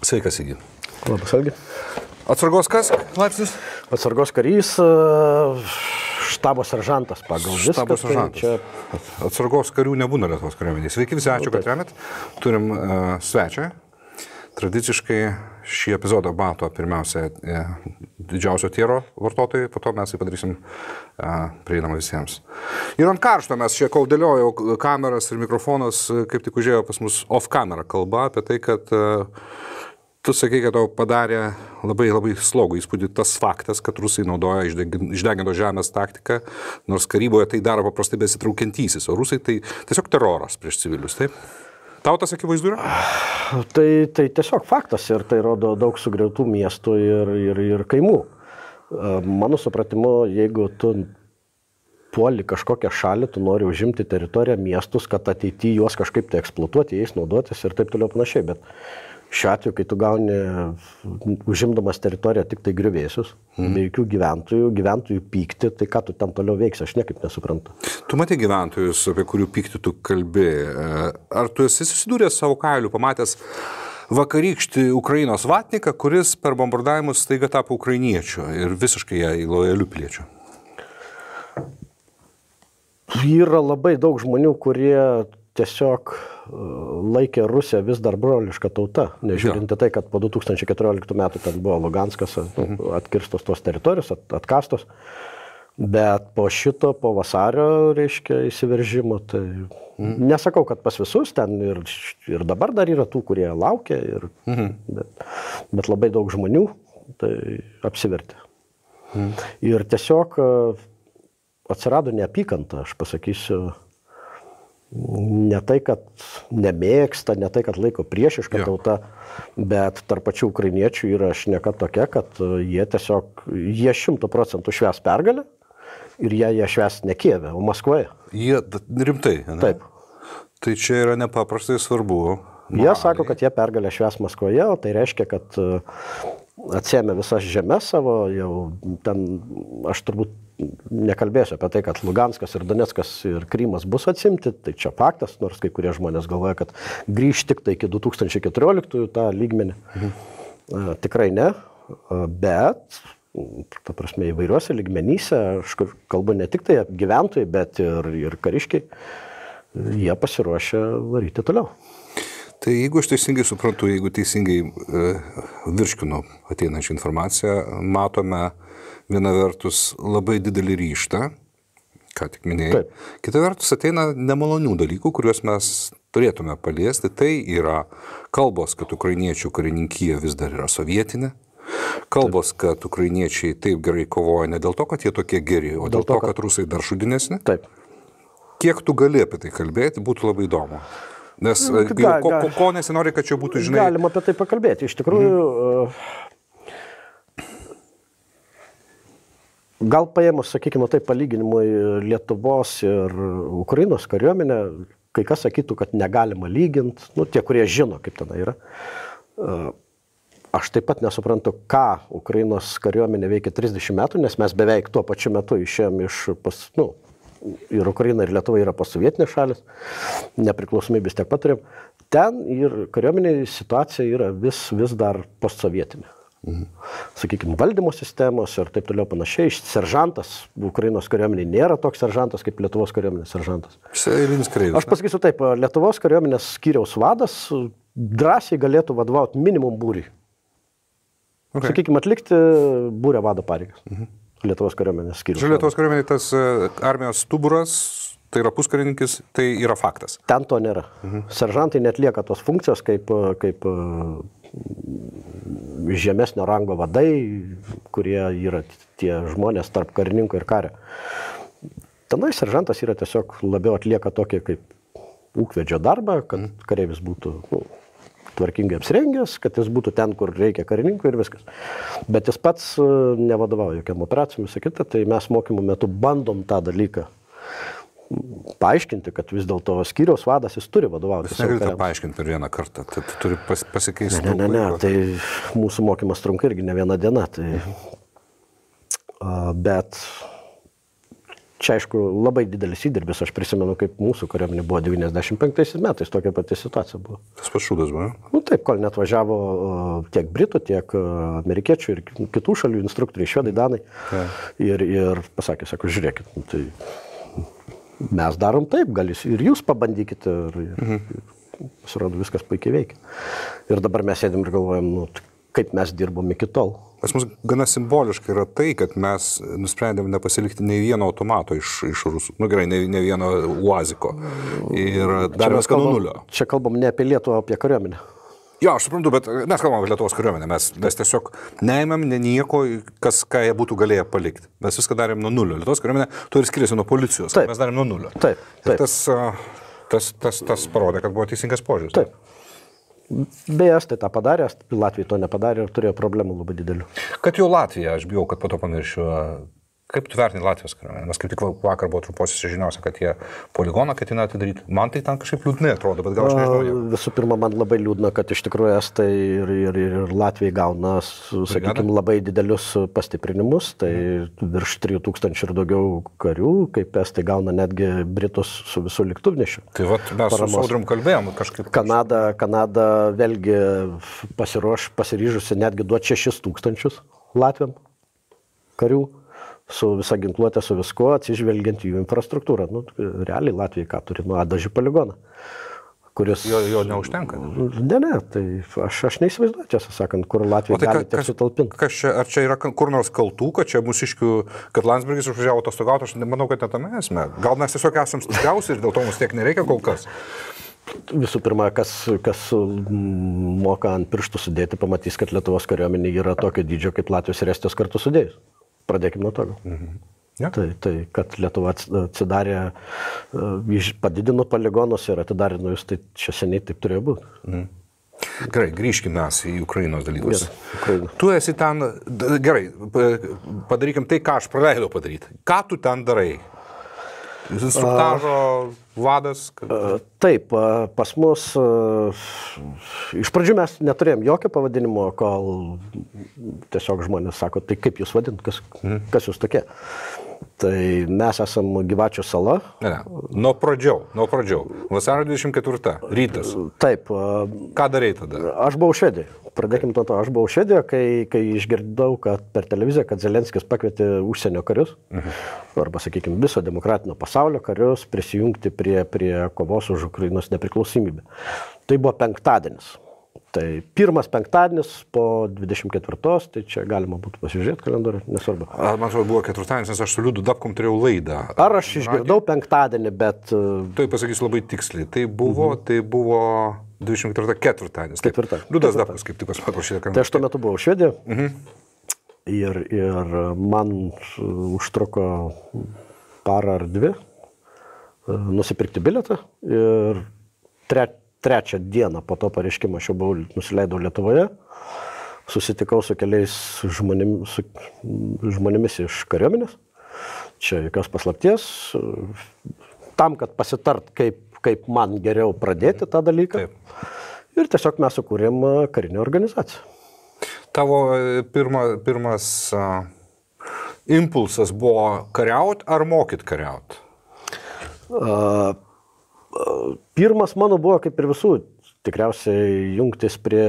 Sveikas, Igi. Labas, Algi. Atsargos kas? Laipsnis? Atsargos karys, e, štabo seržantas pagal viską. Štabo tai seržantas. Čia Atsargos karių nebūna Lietuvos kariuomenėje. Sveiki visi, ačiū, kad remet. Turim uh, svečią. Tradiciškai šį epizodą mato pirmiausia e, didžiausio tiero vartotojai, po to mes jį padarysim e, prieinamą visiems. Ir ant karšto mes čia, kol dėliojau kameras ir mikrofonas, e, kaip tik užėjo pas mus off-camera kalba apie tai, kad tu sakai, kad tau padarė labai labai slogų įspūdį tas faktas, kad rusai naudoja išdegin- išdegintos žemės taktiką, nors karyboje tai daro paprastai besitraukiantysis, o rusai tai tiesiog teroras prieš civilius, taip? Tau tas akivaizdu yra? tai, tai tiesiog faktas ir tai rodo daug sugriautų miestų ir, ir, ir kaimų. E, Mano supratimu, jeigu tu puoli kažkokią šalį, tu nori užimti teritoriją, miestus, kad ateityje juos kažkaip tai eksploatuoti, jais naudotis ir taip toliau panašiai. Bet šiuo atveju, kai tu gauni užimdamas teritoriją tik tai griuvėsius, mm. be jokių gyventojų, gyventojų pykti, tai ką tu ten toliau veiksi, aš niekaip nesuprantu. Tu matai gyventojus, apie kurių pyktį tu kalbi. E, Ar tu esi susidūręs savo kailiu, pamatęs vakarykštį Ukrainos vatniką, kuris per bombardavimus staiga tapo ukrainiečiu ir visiškai ją lojaliu piliečiu? Yra labai daug žmonių, kurie tiesiog laikė Rusiją vis dar brolišką tautą, nežiūrint į tai, kad po 2014 metų ten buvo Luganskas nu, atkirstos tos teritorijos, at, atkastos. Bet po šito, po vasario, reiškia, įsiveržimo, tai mm. nesakau, kad pas visus ten ir, ir dabar dar yra tų, kurie laukia, ir, mm. bet, bet labai daug žmonių tai apsivertė. Mm. Ir tiesiog e, atsirado neapykanta, aš pasakysiu, ne tai, kad nemėgsta, ne tai, kad laiko priešišką Jo. tautą, bet tarp pačių ukrainiečių yra šneka tokia, kad e, jie tiesiog, jie šimtų procentų šves pergalę ir jie ją šves ne Kieve, o Maskvoje. Jie rimtai. Ne? Taip. Tai čia yra nepaprastai svarbu. Jie sako, kad jie pergalę šves Maskvoje, o tai reiškia, kad e, atsėmė visas žemės savo, jau ten, aš turbūt nekalbėsiu apie tai, kad Luganskas ir Donetskas ir Krymas bus atsimti, tai čia faktas, nors kai kurie žmonės galvoja, kad grįž tik tai iki 2014 tą lygmenį. Mhm. Tikrai ne, E, bet, ta prasme, įvairiuose lygmenyse, aš kalbu ne tik tai gyventojai, bet ir, ir kariškiai, jie pasiruošę varyti toliau. Tai jeigu aš teisingai suprantu, jeigu teisingai e, virškinu ateinančią informaciją, matome viena vertus labai didelį ryštą, ką tik minėjai. Taip. Kita vertus ateina nemalonių dalykų, kuriuos mes turėtume paliesti. Tai yra kalbos, kad ukrainiečių karininkija vis dar yra sovietinė. Kalbos, kad ukrainiečiai taip gerai kovoja ne dėl to, kad jie tokie geri, o dėl, dėl to, kad... kad rusai dar šudinesni. Taip. Kiek tu gali apie tai kalbėti, būtų labai įdomu. Nes Nu, e, ga- ko, ko, ga- ko nesinori, kad čia būtų, žinai, Galima apie tai pakalbėti. Iš tikrųjų, mhm. Gal paėmus, sakykime, tai palyginimui Lietuvos ir Ukrainos kariuomenę, kai kas sakytų, kad negalima lyginti, nu, tie, kurie žino, kaip ten yra. Aš taip pat nesuprantu, ką Ukrainos kariuomenė veikia 30 metų, nes mes beveik tuo pačiu metu išėjom iš, pas, nu, ir Ukraina, ir Lietuva yra posovietinės šalis, nepriklausomybės tiek pat turėjom. Ten ir kariuomenė situacija yra vis, vis dar postsovietinė. Mhm. Sakykime, valdymo sistemos ir taip toliau panašiai. Seržantas Ukrainos kariuomenė nėra toks seržantas kaip Lietuvos kariuomenės seržantas. Eilinis kareivis. Aš pasakysiu taip, Lietuvos kariuomenės skyriaus vadas drąsiai galėtų vadovauti minimum būriui. Okay. Sakykime, atlikti būrio vado pareigas. Mhm. Lietuvos kariuomenės skyrius. Čia Lietuvos kariuomenė tas e, armijos stuburas, tai yra puskarininkis, tai yra faktas. Ten to nėra. Mhm. Seržantai netlieka tos funkcijos kaip, kaip e, žemesnio rango vadai, kurie yra tie žmonės tarp karininko ir kario. Tenai seržantas yra tiesiog labiau atlieka tokį kaip ūkvedžio darbą, kad kareivis būtų nu, tvarkingai apsirengęs, kad jis būtų ten, kur reikia karininkų ir viskas. Bet jis pats e, nevadovauja jokiam operacijom, visą kitą, tai mes mokymų metu bandom tą dalyką paaiškinti, kad vis dėlto skyriaus vadas jis turi vadovauti. Jis savo negali tą kariams. paaiškinti per vieną kartą, tai tu turi pas, pasikeisti. Ne, ne, ne, laiko. tai mūsų mokymas trunka irgi ne viena diena. Tai, a, bet čia aišku labai didelis įdirbis, aš prisimenu, kaip mūsų kariuomenė buvo 95 metais, tokia pati situacija buvo. Tas pats šūdas buvo. Nu, taip, kol net važiavo uh, tiek Britų, tiek uh, amerikiečių ir kitų šalių instruktoriai, švedai, danai. Ja. Ir, ir pasakė, sako, žiūrėkit, nu, tai mes darom taip, gal ir jūs pabandykite. Ir, ir, mhm. Pasirodo, viskas puikiai veikia. Ir dabar mes sėdim ir galvojam, nu, kaip mes dirbom iki tol. Pas mus gana simboliška yra tai, kad mes nusprendėm nepasilikti nei vieno automato iš, iš rusų. Nu, gerai, nei, nei vieno uaziko. Ir darėme viską nuo nulio. Čia kalbam ne apie Lietuvą, o apie kariuomenę. Jo, aš suprantu, bet mes kalbam apie Lietuvos kariuomenę. Mes, mes tiesiog neėmėm ne nieko, kas, ką jie būtų galėję palikti. Mes viską darėm nuo nulio. Lietuvos kariuomenė turi skiriasi nuo policijos. Taip. Mes darėm nuo nulio. Taip. taip. Ir tas, tas, tas, tas parodė, kad buvo teisingas požiūris. Taip. Beje, Estai tą padarė, Latvija to nepadarė ir turėjo problemų labai didelių. Kad jau Latvija, aš bijau, kad po to pamiršiu, Kaip tu vertini Latvijos kariuomenę? Nes kaip tik vakar buvo truposiuose žiniuose, kad jie poligoną ketina atidaryti. Man tai ten kažkaip liūdnai atrodo, bet gal aš nežinau. Visų pirma, man labai liūdna, kad iš tikrųjų Estai ir, ir, ir Latvijai gauna, sakykime, labai didelius pastiprinimus. Tai virš 3000 ir daugiau karių, kaip Estai gauna netgi Britus su visų liktuvnešiu. Tai vat, mes Paramos. su Saudrim kalbėjom kažkaip. Kanada, Kanada vėlgi pasiruoš, pasiryžusi netgi duoti 6000 Latviam karių su visa ginkluotė, su viskuo, atsižvelgiant jų infrastruktūrą. Nu, realiai Latvija ką turi, nu, Adažį poligoną. Kuris... Jo, jo neužtenka. Ne, ne, tai aš, aš neįsivaizduoju, tiesą sakant, kur Latvija tai gali tiek sutalpinti. Kas čia, ar čia yra kur nors kaltų, kad čia mūsiškių, kad Landsbergis išvažiavo atostogauti, aš manau, kad net tame esmė. Gal mes tiesiog esame stipriausi ir dėl to mums tiek nereikia kol kas. Visų pirma, kas, kas moka ant pirštų sudėti, pamatys, kad Lietuvos kariuomenė yra tokio dydžio kaip Latvijos ir Estijos kartu sudėjus. Pradėkime nuo to. Mhm. Ja. Tai, tai, kad Lietuva atsidarė, e, padidino poligonus ir atidarė naujus, tai čia seniai taip turėjo būti. Mhm. Gerai, grįžkime mes į Ukrainos dalykus. Yes, Ukraina. Tu esi ten, gerai, padarykim tai, ką aš praleidau padaryti. Ką tu ten darai? Instruktažo vadas? Kad... Taip, pas mus iš pradžių mes neturėjom jokio pavadinimo, kol tiesiog žmonės sako, tai kaip jūs vadint, kas, mhm. kas jūs tokie. Tai mes esam gyvačių sala. Ne, ne. Nuo pradžių, nuo pradžių. Vasario 24. Rytas. Taip. Ką darai tada? Aš buvau švedė. Pradėkime nuo to. Aš buvau švedė, kai, kai išgirdau, kad per televiziją, kad Zelenskis pakvietė užsienio karius, mhm. arba, sakykime, viso demokratinio pasaulio karius prisijungti prie, prie kovos už Ukrainos nepriklausomybę. Tai buvo penktadienis. Tai pirmas penktadienis po 24, tai čia galima būtų pasižiūrėti kalendorių, nesvarbu. Ar man atrodo buvo ketvirtadienis, nes aš su Liudu Dabkom turėjau laidą. Ar aš išgirdau Radio? penktadienį, bet... Tai pasakysiu labai tiksliai. Tai buvo, mhm. tai buvo 24 ketvirtadienis. Ketvirtą. Liudas Dabkas kaip tik pasako šitą kalendorių. Tai aš tuo metu buvau Švedija. Mhm. Ir, ir man užtruko parą ar dvi nusipirkti biletą ir tre, trečią dieną po to pareiškimo aš jau buvau, nusileidau Lietuvoje, susitikau su keliais žmonėmis, su žmonėmis iš kariuomenės, čia jokios paslapties, tam, kad pasitart, kaip, kaip man geriau pradėti tą dalyką. Taip. Ir tiesiog mes sukūrėm karinę organizaciją. Tavo e, pirma, pirmas uh, impulsas buvo kariaut ar mokyt kariaut? Uh, Pirmas mano buvo kaip ir visų, tikriausiai jungtis prie,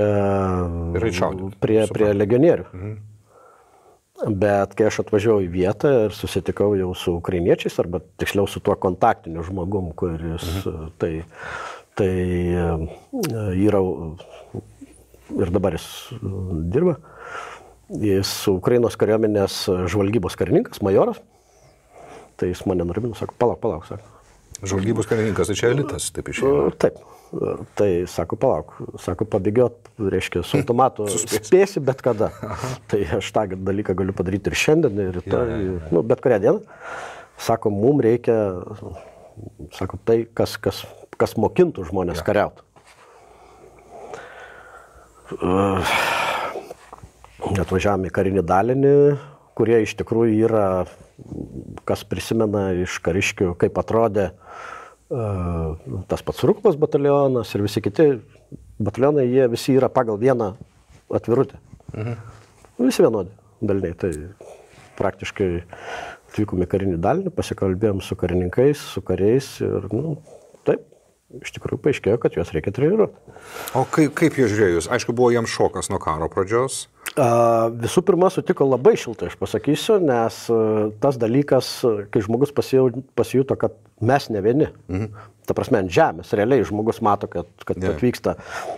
prie, prie legionierių. Mhm. Bet kai aš atvažiavau į vietą ir susitikau jau su ukrainiečiais, arba tiksliau su tuo kontaktiniu žmogum, kuris mhm. tai, tai yra ir dabar jis dirba, jis Ukrainos kariuomenės žvalgybos karininkas, majoras, tai jis mane nurimino, sako, palauk, palauk, sako Žvalgybos karininkas, tai čia elitas, taip išėjo. Taip. Tai sako, palauk, sako, pabėgiot, reiškia, su automatu spėsi bet kada. Tai aš tą dalyką galiu padaryti ir šiandien, ir rytoj, ja, ja, ja. nu, bet kurią dieną. Sako, mums reikia, sako, tai, kas, kas, kas mokintų žmonės ja. kariauti. Atvažiavome į karinį dalinį, kurie iš tikrųjų yra, kas prisimena iš kariškių, kaip atrodė tas pats Rūkvas batalionas ir visi kiti batalionai, jie visi yra pagal vieną atvirutę. Mhm. Visi vienodi daliniai. Tai praktiškai atvykom į karinį dalinį, pasikalbėjom su karininkais, su kariais ir, nu, iš tikrųjų paaiškėjo, kad juos reikia treniruoti. O kaip, kaip jie žiūrėjo jūs? Aišku, buvo jiems šokas nuo karo pradžios. A, visų pirma, sutiko labai šiltai, aš pasakysiu, nes a, tas dalykas, kai žmogus pasijuto, kad mes ne vieni. Mhm. Ta prasme, ant žemės, realiai žmogus mato, kad, kad yeah. vyksta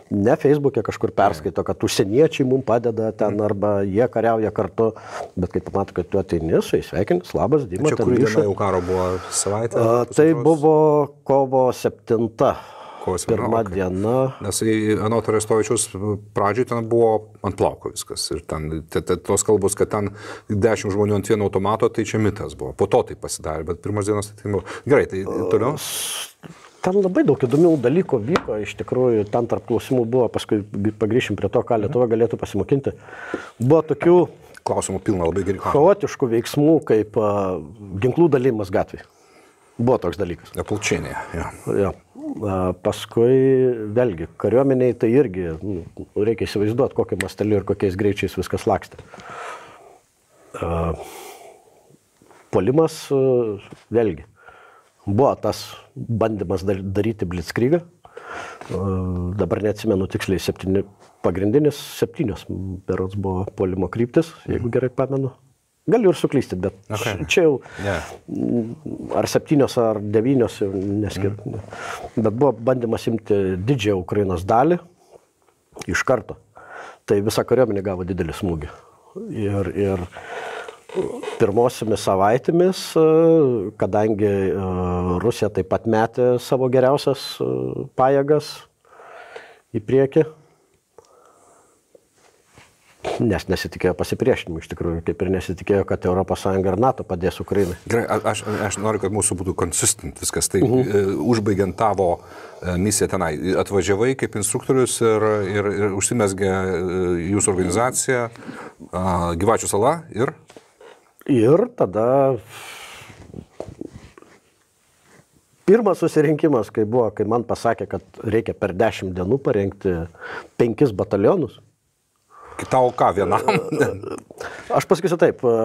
ne Facebook'e kažkur perskaito, kad užsieniečiai mums padeda ten arba jie kariauja kartu, bet kai pamato, kad tu ateini, su jais sveikinis, labas, Dima, Čia ten kur diena ryšo. jau karo buvo savaitė? A, Tai buvo kovo 7. Kovo 7, Pirma diena. Nes Anot Arestovičius pradžioje ten buvo ant plauko viskas. Ir ten te, te, tos kalbos, kad ten 10 žmonių ant vieno automato, tai čia mitas buvo. Po to tai pasidarė, bet pirmas dienas tai buvo. Gerai, tai toliau. Ten labai daug įdomių dalykų vyko, iš tikrųjų, ten tarp klausimų buvo, paskui pagrįšim prie to, ką Lietuva galėtų pasimokinti. Buvo tokių Klausimų pilna labai gerai. chaotiškų veiksmų, kaip a, ginklų dalymas gatvėje. Buvo toks dalykas. Apulčienė. Ja. Jo. Paskui, vėlgi, kariuomeniai tai irgi nu, reikia įsivaizduoti, kokiu masteliu ir kokiais greičiais viskas lakstė. Polimas, vėlgi, buvo tas bandymas dar- daryti blitzkrygą. Dabar neatsimenu tiksliai, septyni, pagrindinis septynios, berots buvo polimo kryptis, jeigu gerai pamenu. Galiu ir suklysti, bet Okay. čia jau Yeah. ar septynios, ar devynios, jau neskir. Mm. Bet buvo bandymas imti didžiąją Ukrainos dalį iš karto. Tai visa kariuomenė gavo didelį smūgį. Ir, ir pirmosiomis savaitėmis, e, kadangi e, Rusija taip pat metė savo geriausias e, pajėgas į priekį, nes nesitikėjo pasipriešinimų iš tikrųjų, kaip ir nesitikėjo, kad ES ir NATO padės Ukrainai. Gerai, aš, aš noriu, kad mūsų būtų konsistent viskas. Tai uh -huh. užbaigiant tavo e, misiją tenai, atvažiavai kaip instruktorius ir, ir, ir užsimesgė e, jūsų organizacija Gyvačių sala ir Ir tada pirmas susirinkimas, kai buvo, kai man pasakė, kad reikia per dešimt dienų parengti penkis batalionus. Tau ką vienam. Aš pasakysiu taip, e,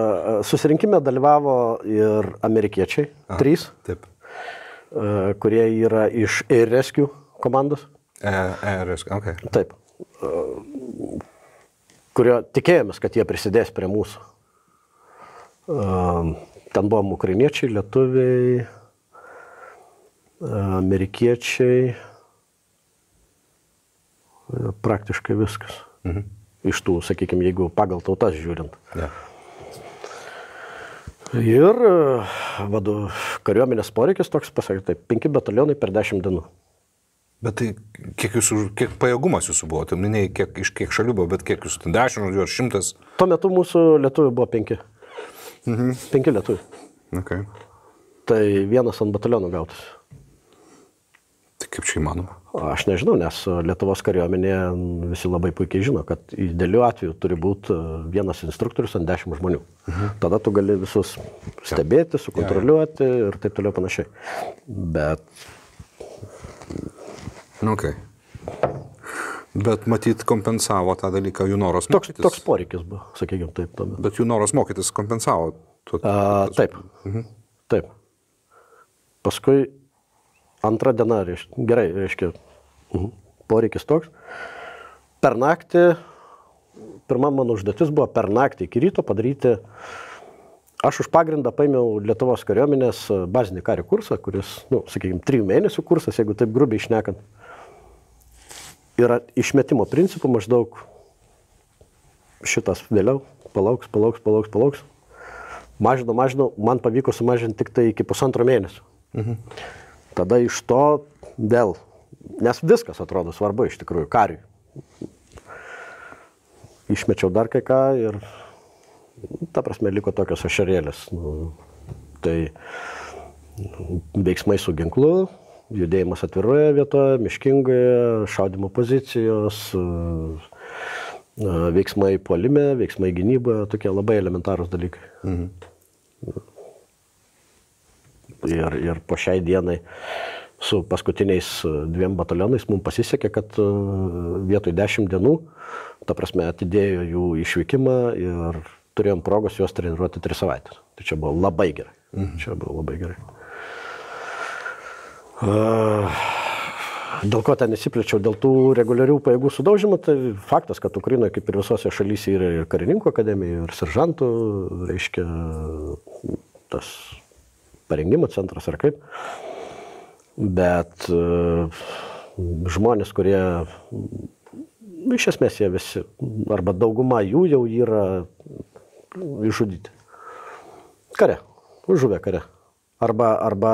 susirinkime dalyvavo ir amerikiečiai, Aha. trys, Taip. e, kurie yra iš Air Rescue komandos. E, e, reiškia, okay. Taip. E, Kurio tikėjomės, kad jie prisidės prie mūsų. E, Ten buvom ukrainiečiai, lietuviai, e, amerikiečiai. E, Praktiškai viskas. Mhm. Iš tų, sakykime, jeigu pagal tautas žiūrint. Ja. Ir e, vadu, kariuomenės poreikis toks, pasakė, taip, penki batalionai per dešimt dienų. Bet tai kiek, jūsų, kiek pajėgumas jūsų buvo? Tu minėjai, kiek, iš kiek šalių buvo, bet kiek jūsų ten dešimt žodžių ar šimtas? Tuo metu mūsų lietuvių buvo penki. Mhm. Penki lietuvių. Okay. Tai vienas ant batalionų gautas. Kaip čia įmanoma? Aš nežinau, nes Lietuvos kariuomenėje visi labai puikiai žino, kad idealiu atveju turi būti vienas instruktorius ant dešimt žmonių. Mhm. Tada tu gali visus stebėti, sukontroliuoti ir taip toliau panašiai. Bet Okay. Bet matyt, kompensavo tą dalyką jų noras toks, mokytis. toks poreikis buvo, sakykime taip. Tuomet. Bet jų noras mokytis kompensavo. Tu, A, taip. Mhm. Taip. Paskui antrą dieną, reiš, gerai, reiškia, mhm. poreikis toks. Per naktį, pirma mano užduotis buvo per naktį iki ryto padaryti, aš už pagrindą paėmiau Lietuvos kariuomenės bazinį kario kursą, kuris, nu, sakykime, trijų mėnesių kursas, jeigu taip grubiai išnekant. Yra išmetimo principų maždaug šitas vėliau, palauks, palauks, palauks, palauks. Mažinau, mažinau, man pavyko sumažinti tik tai iki pusantro mėnesio. Mhm. Tada iš to vėl, nes viskas atrodo svarbu iš tikrųjų, kariui. Išmečiau dar kai ką ir, ta prasme, liko tokios ašarėlės. Nu, tai veiksmai su ginklu, judėjimas atviroje vietoje, miškingoje, šaudimo pozicijos, veiksmai puolime, veiksmai gynyboje, tokie labai elementarūs dalykai. Mhm. Ir, ir po šiai dienai su paskutiniais dviem batalionais mums pasisekė, kad e, vietoj dešimt dienų, ta prasme, atidėjo jų išvykimą ir turėjom progos juos treniruoti tris savaitės. Tai čia buvo labai gerai. Mhm. Čia buvo labai gerai. Uh, dėl ko ten įsiplėčiau, dėl tų reguliarių pajėgų sudaužimo, tai faktas, kad Ukrainoje, kaip ir visose šalyse, yra ir karininkų akademija, ir seržantų, reiškia, tas parengimo centras ar kaip. Bet uh, žmonės, kurie, iš esmės jie visi, arba dauguma jų jau yra išžudyti. Kare, užžuvę kare. Arba, arba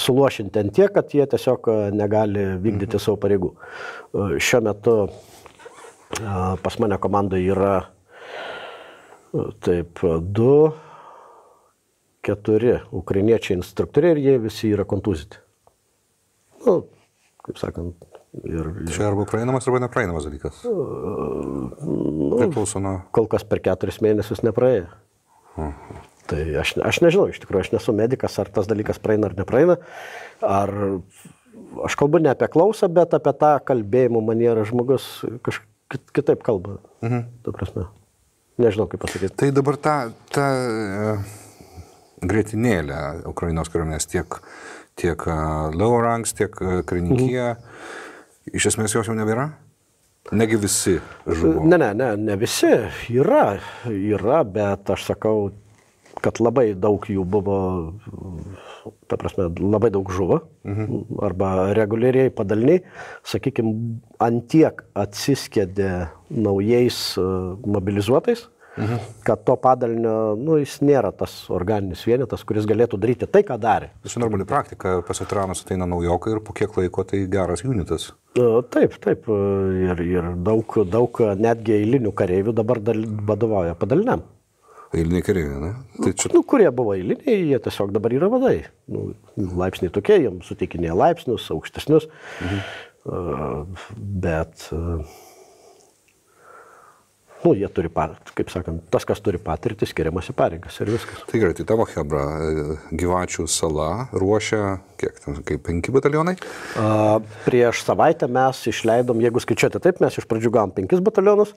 suluošinti ant tiek, kad jie tiesiog negali vykdyti savo pareigų. Šiuo metu pas mane komandoje yra taip, du, keturi ukrainiečiai instruktoriai ir jie visi yra kontuziti. Nu, kaip sakant, Ir. Čia arba praeinamas, arba nepraeinamas dalykas. Nu, Priklauso nuo. Kol kas per keturis mėnesius nepraėjo. Uh -huh. Tai aš, aš nežinau, iš tikrųjų, aš nesu medicas, ar tas dalykas praeina ar nepraeina. Ar aš kalbu ne apie klausą, bet apie tą kalbėjimo manierą žmogus kažkaip kitaip kalba. Mhm. Tu prasme. Nežinau, kaip pasakyti. Tai dabar ta, ta grėtinėlė Ukrainos kariuomenės tiek, tiek uh, lower ranks, tiek uh, karininkija, mhm. iš esmės jos jau nebėra? Negi visi žuvo? Ne, ne, ne, ne visi. Yra, yra, bet aš sakau, kad labai daug jų buvo, ta prasme, labai daug žuvo, mhm. arba reguliariai padaliniai, sakykime, antiek atsiskėdė naujais e, mobilizuotais, mhm. kad to padalinio, nu, jis nėra tas organinis vienetas, kuris galėtų daryti tai, ką darė. Tai normali praktika, pas veteranus ateina naujokai ir po kiek laiko tai geras unitas. E, taip, taip, e, ir, ir daug, daug netgi eilinių kareivių dabar vadovauja padaliniam. Eiliniai kareiviai, ne? Tai čia... nu, kurie buvo eiliniai, jie tiesiog dabar yra vadai. Nu, laipsniai tokie, jiems suteikinėja laipsnius, aukštesnius. Mhm. Uh, bet, nu, jie turi, kaip sakant, tas, kas turi patirtį, skiriamas į pareigas ir viskas. Tai gerai, tai tavo Hebra, gyvačių sala ruošia, kiek ten, kaip penki batalionai? Uh, prieš savaitę mes išleidom, jeigu skaičiuoti taip, mes iš pradžių gavom penkis batalionus.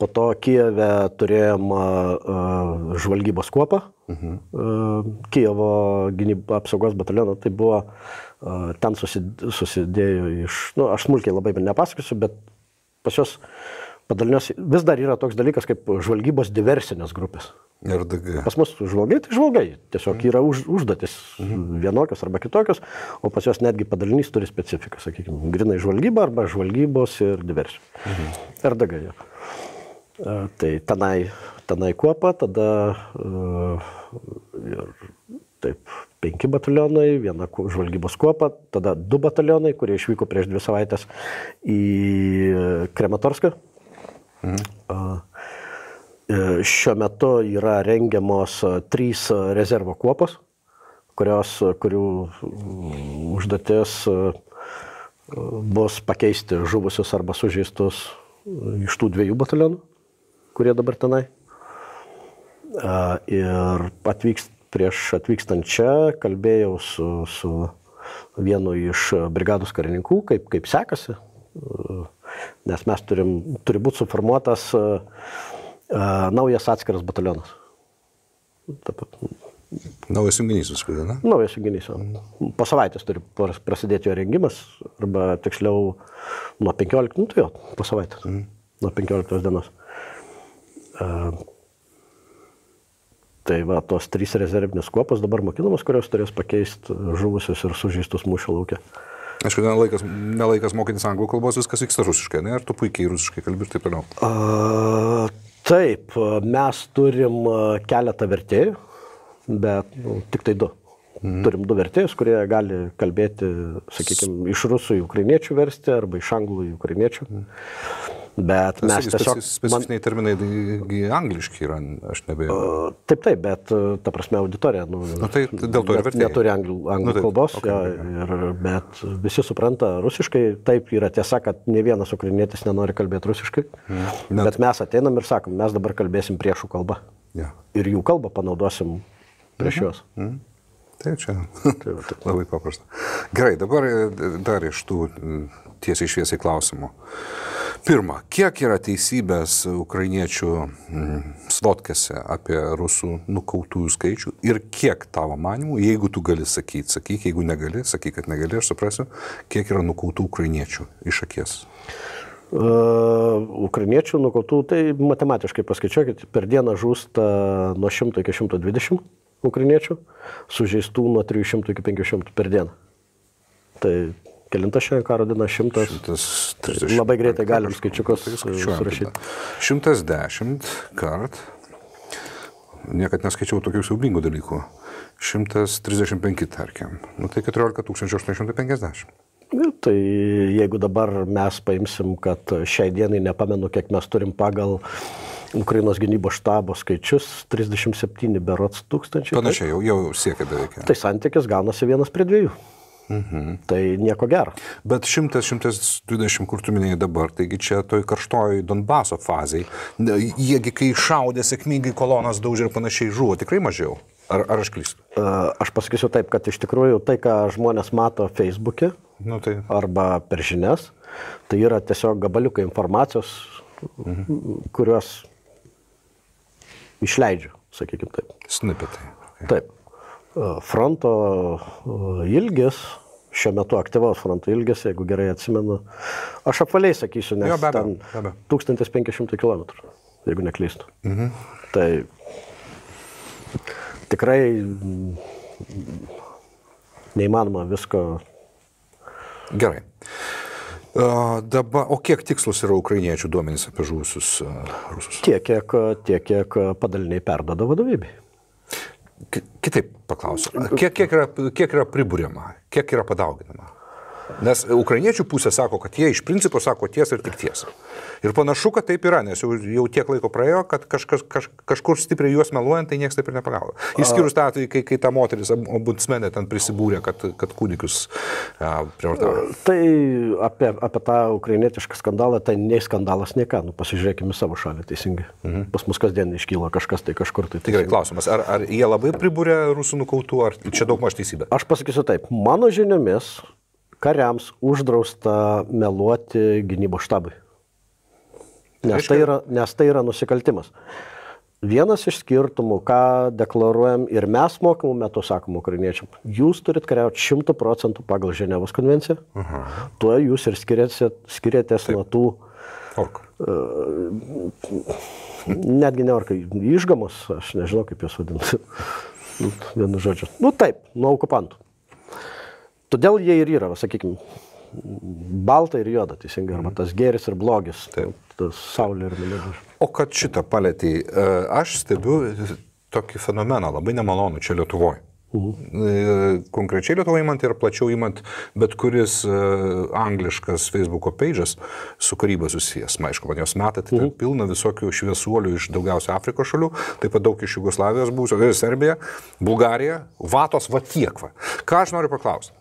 Po to Kijeve turėjom uh, žvalgybos kuopą, -huh. uh, Kijevo gynybos apsaugos batalioną. Tai buvo, uh, ten susidėjo iš, na, nu, aš smulkiai labai nepasakosiu, bet pas jos padaliniuose vis dar yra toks dalykas kaip žvalgybos diversinės grupės. RDG. Pas mus žvalgai, tai žvalgai. Tiesiog mhm. yra už, užduotis mhm. vienokios arba kitokios, o pas juos netgi padalinys turi specifiką, sakykime, grinai žvalgyba arba žvalgybos ir diversijų. Mhm. RDG. Ja. Tai tenai, tenai kuopa, tada ir taip, penki batalionai, viena žvalgybos kuopa, tada du batalionai, kurie išvyko prieš dvi savaitės į Krematorską. Mhm. Šiuo metu yra rengiamos trys rezervo kuopos, kurios, kurių užduotis bus pakeisti žuvusius arba sužeistus iš tų dviejų batalionų kurie dabar tenai. Ir atvyks, prieš atvykstant čia kalbėjau su, su vienu iš brigados karininkų, kaip, kaip sekasi, nes mes turim, turi būti suformuotas naujas atskiras batalionas. Naujas junginys viskas, ne? Naujas junginys. Po savaitės turi prasidėti jo rengimas, arba tiksliau nuo 15, nu tai jo, po savaitės. Mm. Nuo 15 dienos. Tai va, tos trys rezervinės kuopos dabar mokinamos, kurios turės pakeisti žuvusius ir sužeistus mūšio laukia. Aišku, nelaikas, nelaikas mokytis anglų kalbos, viskas vyksta rusiškai, ne? Ar tu puikiai rusiškai kalbi ir taip toliau? A, taip, mes turim keletą vertėjų, bet nu, tik tai du. Mhm. Turim du vertėjus, kurie gali kalbėti, sakykime, iš rusų į ukrainiečių versti arba iš anglų į ukrainiečių. Mhm. Bet mes Sakai, tiesiog... Specifiniai man... terminai angliški yra, aš nebejoju. Taip, taip, bet ta prasme auditorija. Nu, nu, tai dėl to ir vertėjai. Neturi anglų, anglų nu, taip, kalbos, okay, ja, ir, bet visi supranta rusiškai. Taip yra tiesa, kad ne vienas ukrainietis nenori kalbėti rusiškai. Net... Bet mes ateinam ir sakom, mes dabar kalbėsim priešų kalbą. Yeah. Ir jų kalbą panaudosim prieš mhm. juos. -hmm. Tai čia tai, labai paprasta. Gerai, dabar dar iš tų tiesiai šviesiai klausimų. Pirma, kiek yra teisybės ukrainiečių mm, svotkėse apie rusų nukautųjų skaičių ir kiek tavo manimų, jeigu tu gali sakyti, sakyk, jeigu negali, sakyk, kad negali, aš suprasiu, kiek yra nukautų ukrainiečių iš akies. Uh, ukrainiečių nukautų, tai matematiškai paskaičiuokit, per dieną žūsta nuo 100 iki 120 ukrainiečių, sužeistų nuo 300 iki 500 per dieną. Tai Kelinta šiandien karo diena? Šimtas. 130. Labai greitai galim skaičiukus surašyti. 110 kart. Niekad neskaičiau tokių siaubingų dalykų. 135, tarkim. Nu, tai 14 850. Ja, tai jeigu dabar mes paimsim, kad šiai dienai nepamenu, kiek mes turim pagal Ukrainos gynybos štabo skaičius, 37 berots tūkstančiai. Panašiai, jau, jau siekia beveik. Tai santykis gaunasi vienas prie dviejų. Mhm. Tai nieko gero. Bet 100-120, kur tu minėjai dabar, taigi čia toj karštoj Donbaso fazai, jiegi kai šaudė sėkmingai kolonas daužė ir panašiai žuvo, tikrai mažiau. Ar, ar aš klystu? Aš pasakysiu taip, kad iš tikrųjų tai, ką žmonės mato Facebook'e nu, tai... arba per žinias, tai yra tiesiog gabaliukai informacijos, mhm. kuriuos išleidžiu, sakykime taip. Snipetai. Okay. Taip fronto ilgis, šiuo metu aktyvaus fronto ilgis, jeigu gerai atsimenu, aš apvaliai sakysiu, nes jo, be abejo, ten be abejo. 1500 km, jeigu neklystu. Mhm. Tai tikrai neįmanoma visko. Gerai. Uh, dabar, o kiek tikslus yra ukrainiečių duomenys apie žuvusius uh, rusus? Tiek, kiek, tiek, kiek padaliniai perdoda vadovybei. Kitaip paklausiu. Kiek, kiek, yra, kiek yra pribūriama, kiek yra padauginama? Nes ukrainiečių pusė sako, kad jie iš principo sako tiesą ir tik tiesą. Ir panašu, kad taip yra, nes jau, jau tiek laiko praėjo, kad kažkas, kaž, kažkur stipriai juos meluojant, tai niekas taip ir nepagavo. Išskyrus tą atveju, kai, kai ta moteris, ombudsmenė ten prisibūrė, kad, kad kūdikius prievartavo. Tai apie, apie tą ukrainietišką skandalą, tai nei skandalas, nei ką. Nu, pasižiūrėkime savo šalį teisingai. Mhm. Pas mus kasdien iškyla kažkas tai kažkur tai. Tikrai klausimas, ar, ar jie labai pribūrė rusų nukautų, ar čia daug maž teisybė? Aš pasakysiu taip, mano žiniomis kariams uždrausta meluoti gynybos štabui. Nes tai, yra, nes tai yra nusikaltimas. Vienas iš skirtumų, ką deklaruojam ir mes mokymų metu sakom ukrainiečiam, jūs turit kariauti šimtų procentų pagal Ženevos konvenciją, uh -huh. tuo jūs ir skiriatės, skiriatės nuo tų... Ork. Uh, netgi ne orkai, išgamos, aš nežinau kaip juos vadinti. Vienu žodžiu. Nu taip, nuo okupantų. Todėl jie ir yra, sakykime, balta ir juoda, teisingai, arba mhm. tas geris ir blogis, Taip. tas saulė ir mėlynas. O kad šitą palėtį, e, aš stebiu tokį fenomeną, labai nemalonu čia Lietuvoje. Mhm. Konkrečiai Lietuvoje įmant ir plačiau įmant bet kuris uh, angliškas Facebook'o page'as su karyba susijęs. Ma, aišku, man jos metai, tai mhm. pilna visokių šviesuolių iš daugiausia Afrikos šalių, taip pat daug iš Jugoslavijos būsio, Serbija, Bulgarija, Vatos, va tiek va. Ką aš noriu paklausti?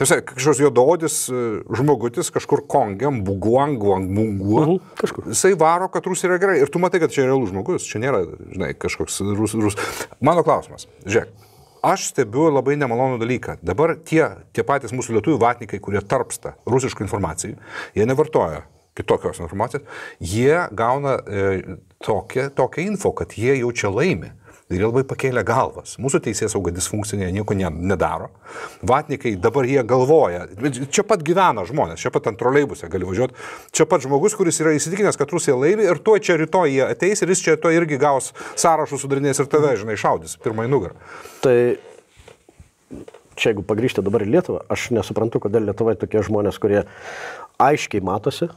Tiesa, kažkoks juododis e, žmogutis kažkur kongiam, buguang, guang, mungu. Uh -huh, kažkur. Jisai varo, kad Rusija yra gerai. Ir tu matai, kad čia realus žmogus. Čia nėra, žinai, kažkoks rus. rus. Mano klausimas. Žiūrėk. Aš stebiu labai nemalonų dalyką. Dabar tie, tie patys mūsų lietuvių vatnikai, kurie tarpsta rusiškų informacijų, jie nevartoja kitokios informacijos, jie gauna e, tokią, tokią info, kad jie jau čia laimi ir jie labai pakėlė galvas. Mūsų teisės sauga disfunkcinė, nieko ne, nedaro. Vatnikai dabar jie galvoja, čia pat gyvena žmonės, čia pat ant troleibusė gali važiuoti, čia pat žmogus, kuris yra įsitikinęs, kad Rusija laimi ir tuo čia rytoj jie ateis ir jis čia to irgi gaus sąrašus sudarinės ir tave, žinai, šaudys pirmąjį nugarą. Tai čia jeigu pagrįžti dabar į Lietuvą, aš nesuprantu, kodėl Lietuvai tokie žmonės, kurie aiškiai matosi,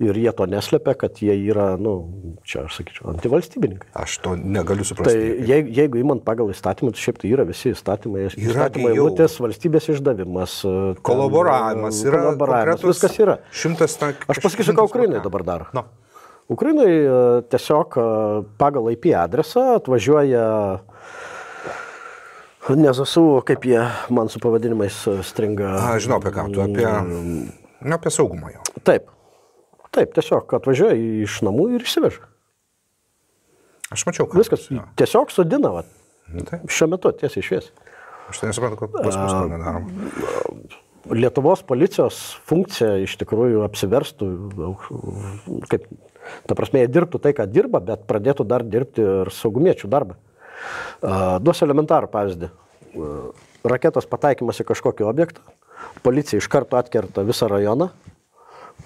Ir jie to neslepia, kad jie yra, na, nu, čia aš sakyčiau, antivalstybininkai. Aš to negaliu suprasti. Tai jeigu, jeigu įmant pagal įstatymą, tai šiaip tai yra visi įstatymai. Įstatymai eilutės, valstybės išdavimas. Kolaboravimas ten, yra. Kolaboravimas, viskas yra. Šimtas, ta, aš pasakysiu, ką Ukrainai dabar daro. No. Ukrainai e, tiesiog e, pagal IP adresą atvažiuoja Nezasų, kaip jie man su pavadinimais stringa. A, žinau apie ką, tu apie, mm. ne, apie saugumą jau. Taip. Taip, tiesiog atvažiuoja iš namų ir išsiveža. Aš mačiau, kad. Viskas. Jo. Tiesiog sudina, va. Nu, taip. Šiuo metu tiesiai išvies. Aš tai nesuprantu, kad pas mus to nedarom. Lietuvos policijos funkcija iš tikrųjų apsiverstų, kaip, ta prasme, jie dirbtų tai, ką dirba, bet pradėtų dar dirbti ir saugumiečių darbą. Duosiu elementarų pavyzdį. Raketos pataikymas į kažkokį objektą, policija iš karto atkerta visą rajoną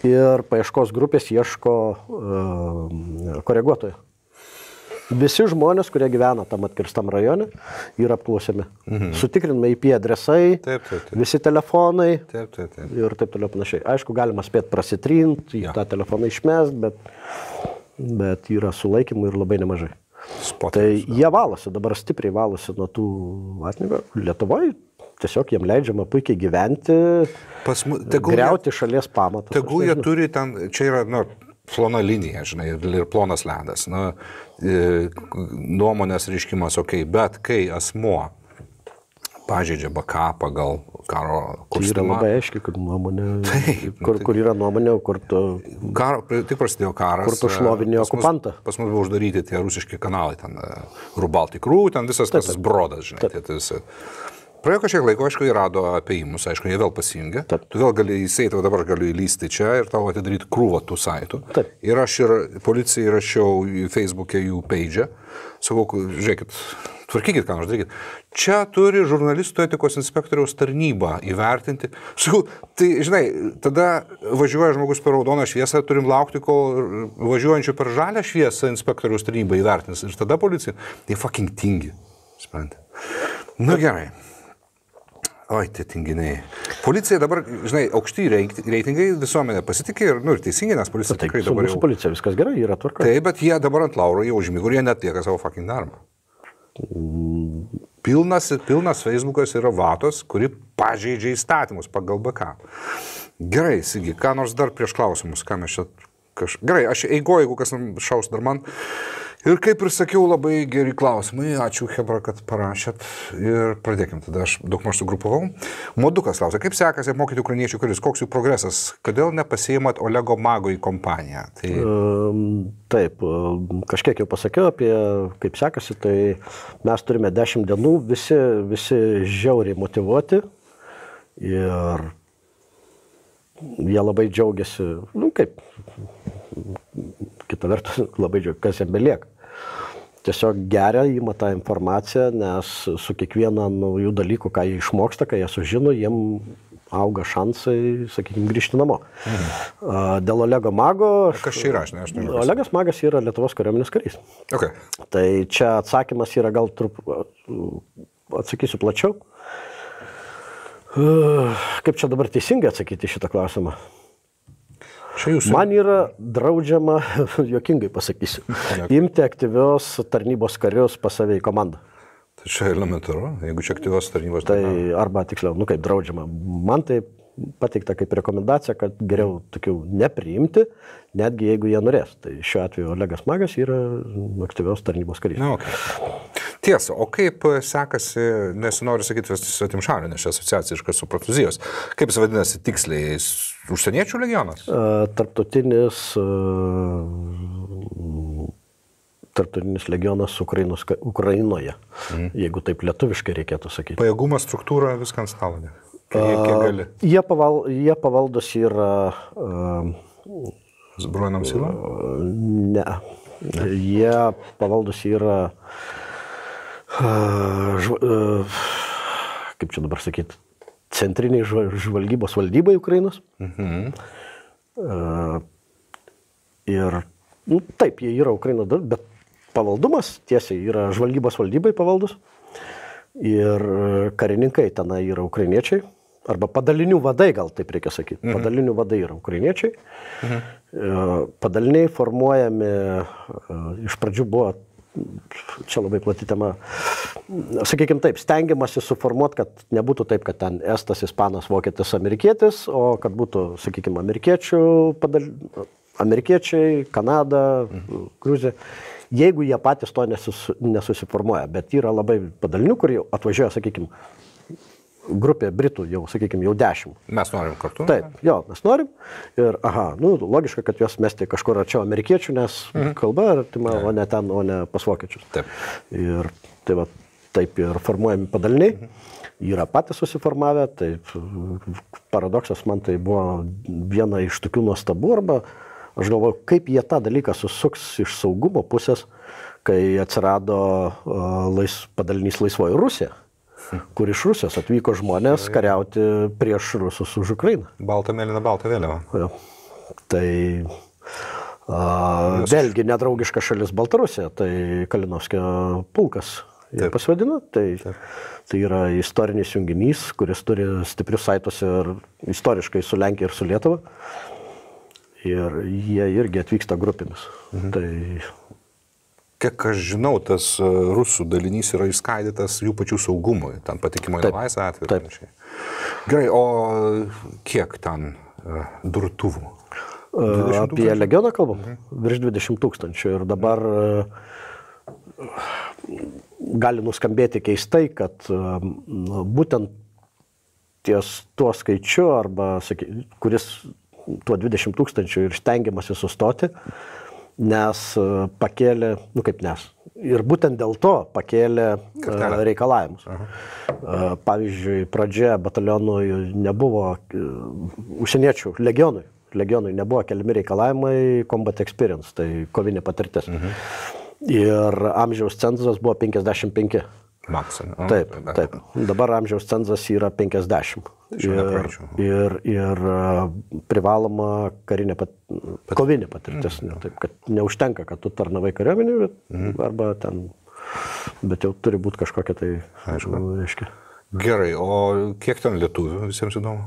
ir paieškos grupės ieško uh, koreguotojo. Visi žmonės, kurie gyvena tam atkirstam rajone, yra apklausiami. Mhm. Sutikrinami IP adresai, taip, taip, taip. visi telefonai taip, taip, taip. ir taip toliau panašiai. Aišku, galima spėti prasitrinti, ja. tą telefoną išmest, bet, bet yra sulaikymų ir labai nemažai. Spotai, tai jie valosi, dabar stipriai valosi nuo tų atnigų. Lietuvoje tiesiog jiem leidžiama puikiai gyventi, mu, greuti šalies pamatą. Tegu jie turi ten, čia yra, nu, plona linija, žinai, ir plonas ledas. E, nuomonės reiškimas, okei, okay, bet kai asmuo pažeidžia BK pagal karo kursą. Tai yra labai aiškiai, kur nuomonė. Taip, kur, tai, kur yra nuomonė, kur tu... Karo, tik prasidėjo karas. Kur tu šlovinė okupantą. Pas mus buvo uždaryti tie rusiški kanalai, ten e, Rubaltikrų, ten visas taip, tas brodas, žinai. Taip. Tai, tai, Praėjo kažkiek laiko, aišku, jie rado apėjimus, aišku, jie vėl pasijungia. Taip. Tu vėl gali įsėti, o dabar galiu įlysti čia ir tau atidaryti krūvą tų saitų. Taip. Ir aš ir policijai rašiau į Facebook'e jų page. Sakau, žiūrėkit, tvarkykit, ką nors darykit. Čia turi žurnalistų etikos inspektoriaus tarnyba įvertinti. Sakau, tai žinai, tada važiuoja žmogus per raudoną šviesą, turim laukti, kol važiuojančių per žalę šviesą inspektoriaus tarnyba įvertins. Ir tada policija, tai fucking tingi. Suprantate. Na gerai. Oi, tie tinginiai. Policija dabar, žinai, aukšti reitingai, visuomenė pasitikė ir, nu, ir teisingai, nes policija taip, tikrai dabar... Jau... policija viskas gerai, yra tvarka. Taip, bet jie dabar ant lauro jau užmigų ir jie netlieka savo fucking darbą. Pilnas, pilnas Facebookas yra vatos, kuri pažeidžia įstatymus pagal BK. Gerai, Sigi, ką nors dar prieš klausimus, ką mes čia... Kaž... Gerai, aš eigoju, jeigu kas šaus dar man. Ir kaip ir sakiau, labai geri klausimai. Ačiū, Hebra, kad parašėt. Ir pradėkim tada, aš daug maž sugrupavau. Modukas klausia, kaip sekasi apmokyti ukrainiečių karius, koks jų progresas, kodėl nepasėjimat Olego Mago į kompaniją? Tai... Taip, kažkiek jau pasakiau apie kaip sekasi, tai mes turime 10 dienų, visi, visi žiauriai motivuoti ir jie labai džiaugiasi, nu kaip, kita vertus, labai džiaugiasi, kas jiem belieka tiesiog geria, įma tą informaciją, nes su kiekviena naujų dalykų, ką jie išmoksta, ką jie sužino, jiem auga šansai, sakykime, grįžti namo. Mhm. Dėl Olego Mago. Aš, Kas čia yra, aš nežinau. Olegas Magas yra Lietuvos kariuomenės karys. Okay. Tai čia atsakymas yra gal trup, atsakysiu plačiau. Kaip čia dabar teisingai atsakyti šitą klausimą? Jūsų... Man yra draudžiama, jokingai pasakysiu, imti aktyvios tarnybos karius pas save į komandą. Tai čia elementaru, jeigu čia aktyvios tarnybos. Tai arba tiksliau, nu kaip draudžiama. Man tai pateikta kaip rekomendacija, kad geriau tokių nepriimti, netgi jeigu jie norės. Tai šiuo atveju Olegas Magas yra aktyvios tarnybos karys. Na, okay. Tiesa, o kaip sekasi, nesinori sakyti svetim šalių, nes ši asociacija iškas su Prancūzijos. Kaip jis vadinasi tiksliai? Užsieniečių legionas? Tarptautinis. Tarptautinis legionas Ukrainos, Ukrainoje, mhm. jeigu taip lietuviškai reikėtų sakyti. Pajėgumas, struktūra, viską ant stalo. Kiek, gali? Jie, paval, jie pavaldus yra... Uh, silom? Uh, ne. ne. Jie pavaldus yra uh, žva, kaip čia dabar sakyti, centriniai žvalgybos valdybai Ukrainos. Mhm. Ir nu, taip, jie yra Ukrainos, bet pavaldumas tiesiai yra žvalgybos valdybai pavaldus. Ir karininkai tenai yra ukrainiečiai. Arba padalinių vadai, gal taip reikia sakyti. Mhm. Padalinių vadai yra ukrainiečiai. Mhm. Padaliniai formuojami, iš pradžių buvo čia labai plati tema. Sakykime taip, stengiamasi suformuoti, kad nebūtų taip, kad ten Estas, Ispanas, Vokietis, Amerikietis, o kad būtų, sakykime, amerikiečių, padal... amerikiečiai, Kanada, Gruzija. Jeigu jie patys to nesus... nesusiformuoja, bet yra labai padalinių, kurie atvažiuoja, sakykime, grupė Britų, jau, sakykime, jau dešimt. Mes norim kartu? Taip, jo, mes norim. Ir, aha, nu, logiška, kad juos mesti kažkur arčiau amerikiečių, nes mhm. kalba artima, o ne ten, o ne pas vokiečius. Taip. Ir tai va, taip ir formuojami padaliniai. Mhm. yra patys susiformavę, tai paradoksas man tai buvo viena iš tokių nuostabų, arba aš galvoju, kaip jie tą dalyką susuks iš saugumo pusės, kai atsirado lais, padalinys Laisvoji Rusija kur iš Rusijos atvyko žmonės kariauti prieš rusus už Ukrainą. Balta mėlyna, balta vėliava. Ja. Tai a, vėlgi nedraugiška šalis Baltarusija, tai Kalinovskio pulkas. Jie pasivadino, tai, Taip. tai yra istorinis junginys, kuris turi stiprius saitus ir istoriškai su Lenkija ir su Lietuva. Ir jie irgi atvyksta grupėmis. Mhm. Tai kiek aš žinau, tas e, rusų dalinys yra išskaidytas jų pačių saugumui, ten patikimo į laisvę atveju. Gerai, o kiek ten uh, durtuvų? Apie legioną kalbam? Mhm. Virš 20 tūkstančių. Ir dabar gali nuskambėti keistai, kad būtent ties tuo skaičiu, arba, saky, kuris tuo 20 tūkstančių ir stengiamasi sustoti, uh, nes e, pakėlė, nu kaip nes, ir būtent dėl to pakėlė e, Kartelę. reikalavimus. Aha. E, pavyzdžiui, pradžioje batalionų nebuvo užsieniečių legionui. Legionui nebuvo keliami reikalavimai combat experience, tai kovinė patirtis. Mhm. Ir amžiaus cenzas buvo 55. Maksimum. Taip, taip. Dabar amžiaus cenzas yra 50. Ir, ir, ir privaloma karinė, pat, kovinė patirtis. Mm. Ne, taip, kad neužtenka, kad tu tarnavai kariuomenį, bet, mm. arba ten, bet jau turi būti kažkokia tai, aišku, reiškia. Gerai, o kiek ten lietuvių visiems įdomu?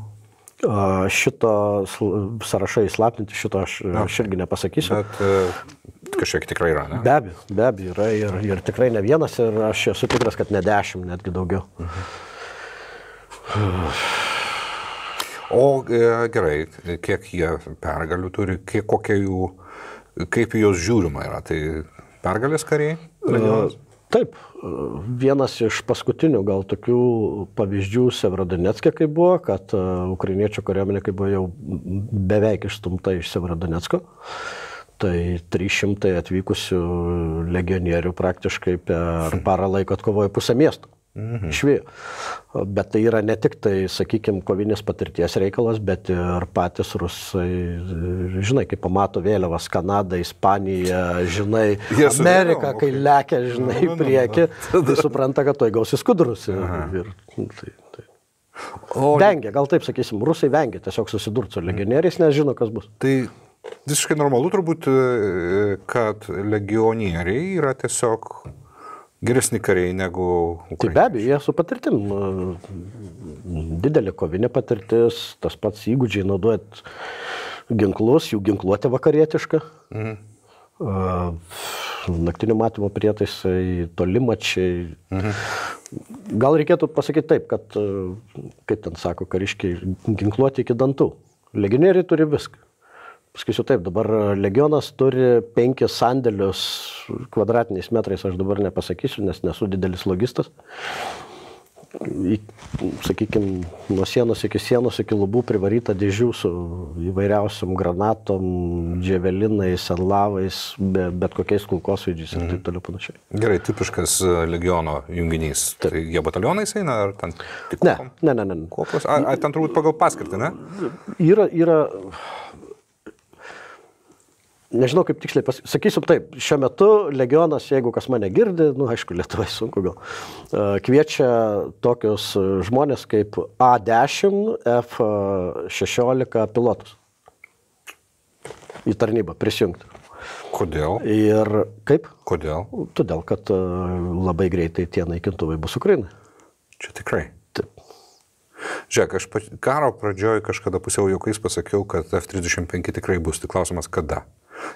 Šito sąrašai įslaptinti, šito aš, aš irgi nepasakysiu. Bet Kažkiek tikrai yra, ne? Be abejo, be abejo yra ir, ir tikrai ne vienas ir aš esu tikras, kad ne dešimt, netgi daugiau. Mhm. O e, gerai, kiek jie pergalių turi, kiek, kokie jų, kaip juos žiūrima yra, tai pergalės kariai? Regionas? Taip, vienas iš paskutinių gal tokių pavyzdžių Sevrodonetskė, kai buvo, kad uh, ukrainiečių kariuomenė, kai buvo jau beveik išstumta iš Sevrodonetsko, Tai 300 atvykusių legionierių praktiškai per parą laiko atkovojo pusę miesto. Mhm. Išvėjo. Bet tai yra ne tik tai, sakykime, kovinės patirties reikalas, bet ir patys rusai, žinai, kai pamato vėliavas Kanada, Ispanija, žinai, yes, Amerika, kai lekia, žinai, į priekį, tai supranta, kad to įgausi skudrus. Ir, ir, tai, tai. O... Vengia, gal taip sakysim, rusai vengia tiesiog susidurti su legionieriais, nes žino, kas bus. Tai visiškai normalu turbūt, e, kad legionieriai yra tiesiog geresni kariai negu... Tai be abejo, jie su patirtim. Didelė kovinė patirtis, tas pats įgūdžiai naudojant ginklus, jų ginkluotė vakarietiška. Mhm. Naktinio matymo prietaisai, tolimačiai. Mhm. Gal reikėtų pasakyti taip, kad, kaip ten sako kariškiai, ginkluoti iki dantų. Legionieriai turi viską. Pasakysiu taip, dabar legionas turi penkis sandėlius kvadratiniais metrais, aš dabar nepasakysiu, nes nesu didelis logistas. Sakykime, nuo sienos iki sienos, iki lubų privaryta dėžių su įvairiausiam granatom, dževelinais, enlavais, be, bet kokiais kulkosvaidžiais mhm. ir taip mhm. toliau panašiai. Gerai, tipiškas e, legiono junginys. Taip. Tai jie batalionais eina ar ten tik? Ne, ne, ne. ne. Kopos? Ar, ar ten turbūt pagal paskirtį, ne? Yra, yra Nežinau, kaip tiksliai pasakysiu, taip, šiuo metu legionas, jeigu kas mane girdi, nu, aišku, Lietuvai sunku gal, kviečia tokius žmonės kaip A10, F16 pilotus į tarnybą prisijungti. Kodėl? Ir kaip? Kodėl? Todėl, kad labai greitai tie naikintuvai bus Ukrainai. Čia tikrai. Taip. Žiūrėk, aš karo pradžioje kažkada pusiau jaukais pasakiau, kad F-35 tikrai bus, tik klausimas kada.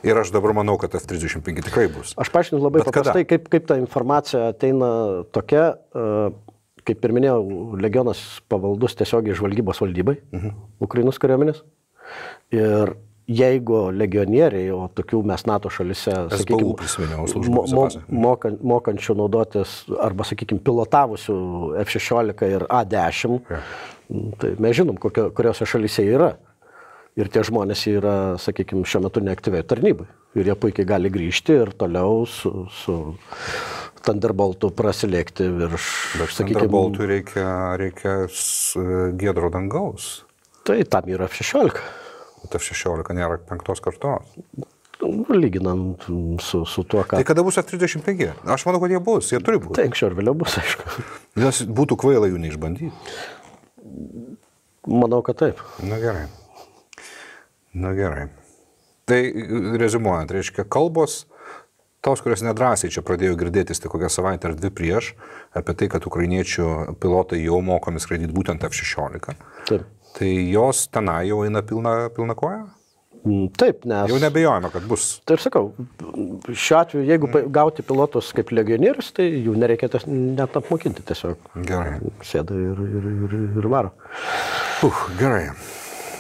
Ir aš dabar manau, kad F-35 tikrai bus. Aš paaiškinu labai Bet paprastai, kaip, kaip ta informacija ateina tokia, e, kaip ir minėjau, legionas pavaldus tiesiogiai žvalgybos valdybai, mhm. Ukrainos kariuomenės. Ir jeigu legionieriai, o tokių mes NATO šalise, sakykime, mo, mo, mokan, mokančių naudotis arba, sakykime, pilotavusių F-16 ir A-10, ja. tai mes žinom, kokio, kuriuose šalise yra. Ir tie žmonės yra, sakykime, šiuo metu neaktyviai tarnybai. Ir jie puikiai gali grįžti ir toliau su, su Thunderboltų prasilėkti virš, Bet sakykime, Thunderboltui reikia, reikia s- giedro dangaus. tai tam yra F-16. Bet F-16 nėra penktos kartos. Lyginant su, su tuo, ką... Tai kada bus F-35? Aš manau, kad jie bus, jie turi būti. Tai anksčiau ir vėliau bus, aišku. Nes būtų kvaila jų neišbandyti. Manau, kad taip. Na gerai. Na gerai. Tai rezumuojant, reiškia, kalbos, tos, kurias nedrasiai čia pradėjo girdėtis tik kokią savaitę ar dvi prieš, apie tai, kad ukrainiečių pilotai jau mokomi skraidyti būtent F-16, Taip, tai jos tenai jau eina pilna, pilna koja? Mm, taip nes... Jau nebejojame, kad bus. Tai ir sakau, šiuo atveju, jeigu pa- gauti pilotus kaip legionierius, tai jų nereikia ties- net apmokinti tiesiog. Gerai. Sėda ir, ir, ir, ir varo. Uf, gerai.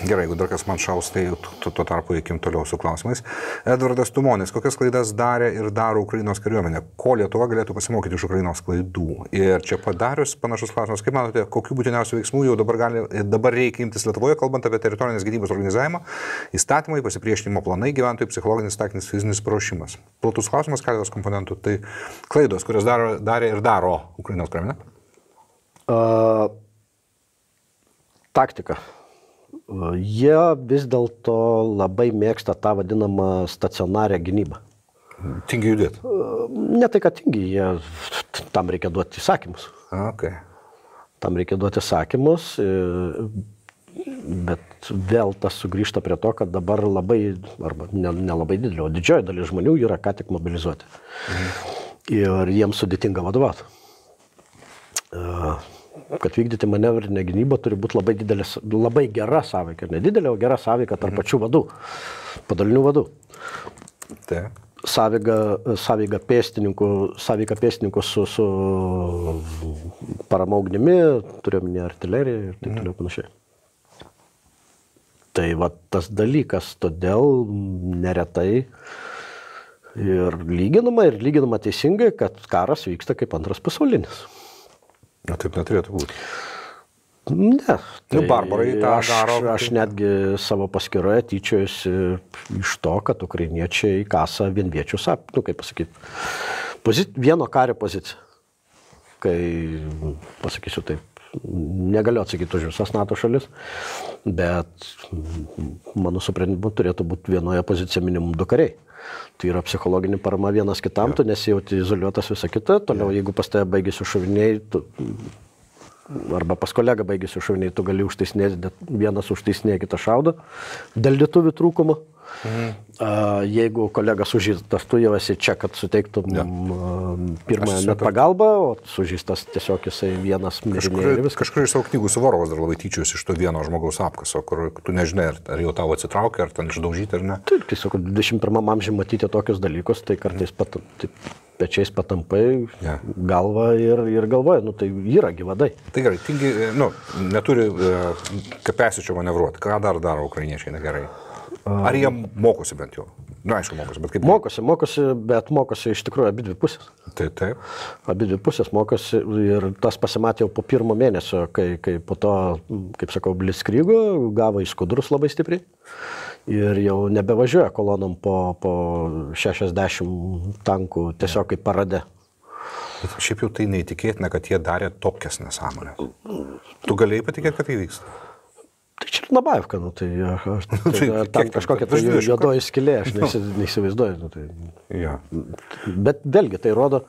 Gerai, jeigu dar kas man šaus, tai tu- tu- tuo tarpu eikim toliau su klausimais. Edvardas Tumonis, kokias klaidas darė ir daro Ukrainos kariuomenė? Ko Lietuva galėtų pasimokyti iš Ukrainos klaidų? Ir čia padarius panašus klausimas, kaip manote, kokiu būtiniausių veiksmų jau dabar, gali, dabar reikia imtis Lietuvoje, kalbant apie teritorinės gynybos organizavimą, įstatymai, pasipriešinimo planai, gyventojų psichologinis, taktinis, fizinis paruošimas. Platus klausimas, keletas komponentų. Tai klaidos, kurias daro, darė ir daro Ukrainos kariuomenė. Uh, taktika. Jie vis dėlto labai mėgsta tą vadinamą stacionarę gynybą. Tingi judėti. Uh, ne tai, kad tingi, jie tam reikia duoti įsakymus. Okay. Tam reikia duoti įsakymus, e, bet vėl tas sugrįžta prie to, kad dabar labai, arba nelabai ne labai didelio, didžioji dalis žmonių yra ką tik mobilizuoti. Ir jiems sudėtinga vadovauti. Kad vykdyti manevrinę gynybą turi būti labai, didelis, labai gera sąveika, ne didelė, o gera sąveika tarp pačių vadų, padalinių vadų Taip. sąveiga, sąveiga pėstininkų, sąveiga pėstininkų su, su parama ugnimi, turiuomenį artileriją ir taip toliau panašiai. Tai va tas dalykas, todėl neretai ir lyginama, ir lyginama teisingai, kad karas vyksta kaip antras pasaulinis. Na taip neturėtų būti. Ne. Nu, barbarai tą aš, daro. Aš netgi savo paskyroje tyčiojusi iš to, kad ukrainiečiai kasa vienviečių sap, nu kaip pasakyti, pozit, vieno kario poziciją. Kai, pasakysiu taip, negaliu atsakyti už visas NATO šalis, bet mano suprantimu turėtų būti vienoje pozicijoje minimum du kariai. Tai yra psichologinė parama vienas kitam, tu nesijauti izoliuotas visą kitą, toliau jeigu pas tave baigėsi šoviniai, tu, arba pas kolegą baigėsi šoviniai, tu gali užtaisinėti, vienas užtaisinėja, kitas šaudo dėl lietuvių trūkumo. Mhm. Jeigu kolegas sužįstas, tu jau esi čia, kad suteiktum ja. pirmąją Aš net pagalbą, o sužįstas tiesiog jisai vienas ir Kažkur, iš savo knygų Suvorovas dar labai tyčius iš to vieno žmogaus apkaso, kur tu nežinai, ar, ar jau tavo atsitraukia, ar ten išdaužyti, ar ne. Taip, tiesiog 21 amžiuje matyti tokius dalykus, tai kartais pat, taip, pečiais patampai Ja. galvą ir, ir galvoja, nu tai yra gyvadai. Tai gerai, tingi, e, nu, neturi uh, kapesičio manevruoti. Ką dar daro ukrainiečiai negerai? Ar jie mokosi bent jau? Na, aišku, mokosi, bet kaip... Mokosi, mokosi, bet mokosi iš tikrųjų abi dvi pusės. Tai taip. Abi dvi pusės mokosi ir tas pasimatė jau po pirmo mėnesio, kai, kai po to, kaip sakau, bliskrygo, gavo į skudrus labai stipriai. Ir jau nebevažiuoja kolonom po, po 60 tankų tiesiog kaip parade. Bet šiaip jau tai neįtikėtina, kad jie darė tokias nesąmonės. Tu galėjai patikėti, kad tai vyksta? Tai Nabaivka, nu, tai, aš, tai, Tai tai tam ten? kažkokia tai Virš 20 juodoji skilė, aš neįsi- neįsivaizduoju. Nu, tai, Ja. bet vėlgi tai rodo,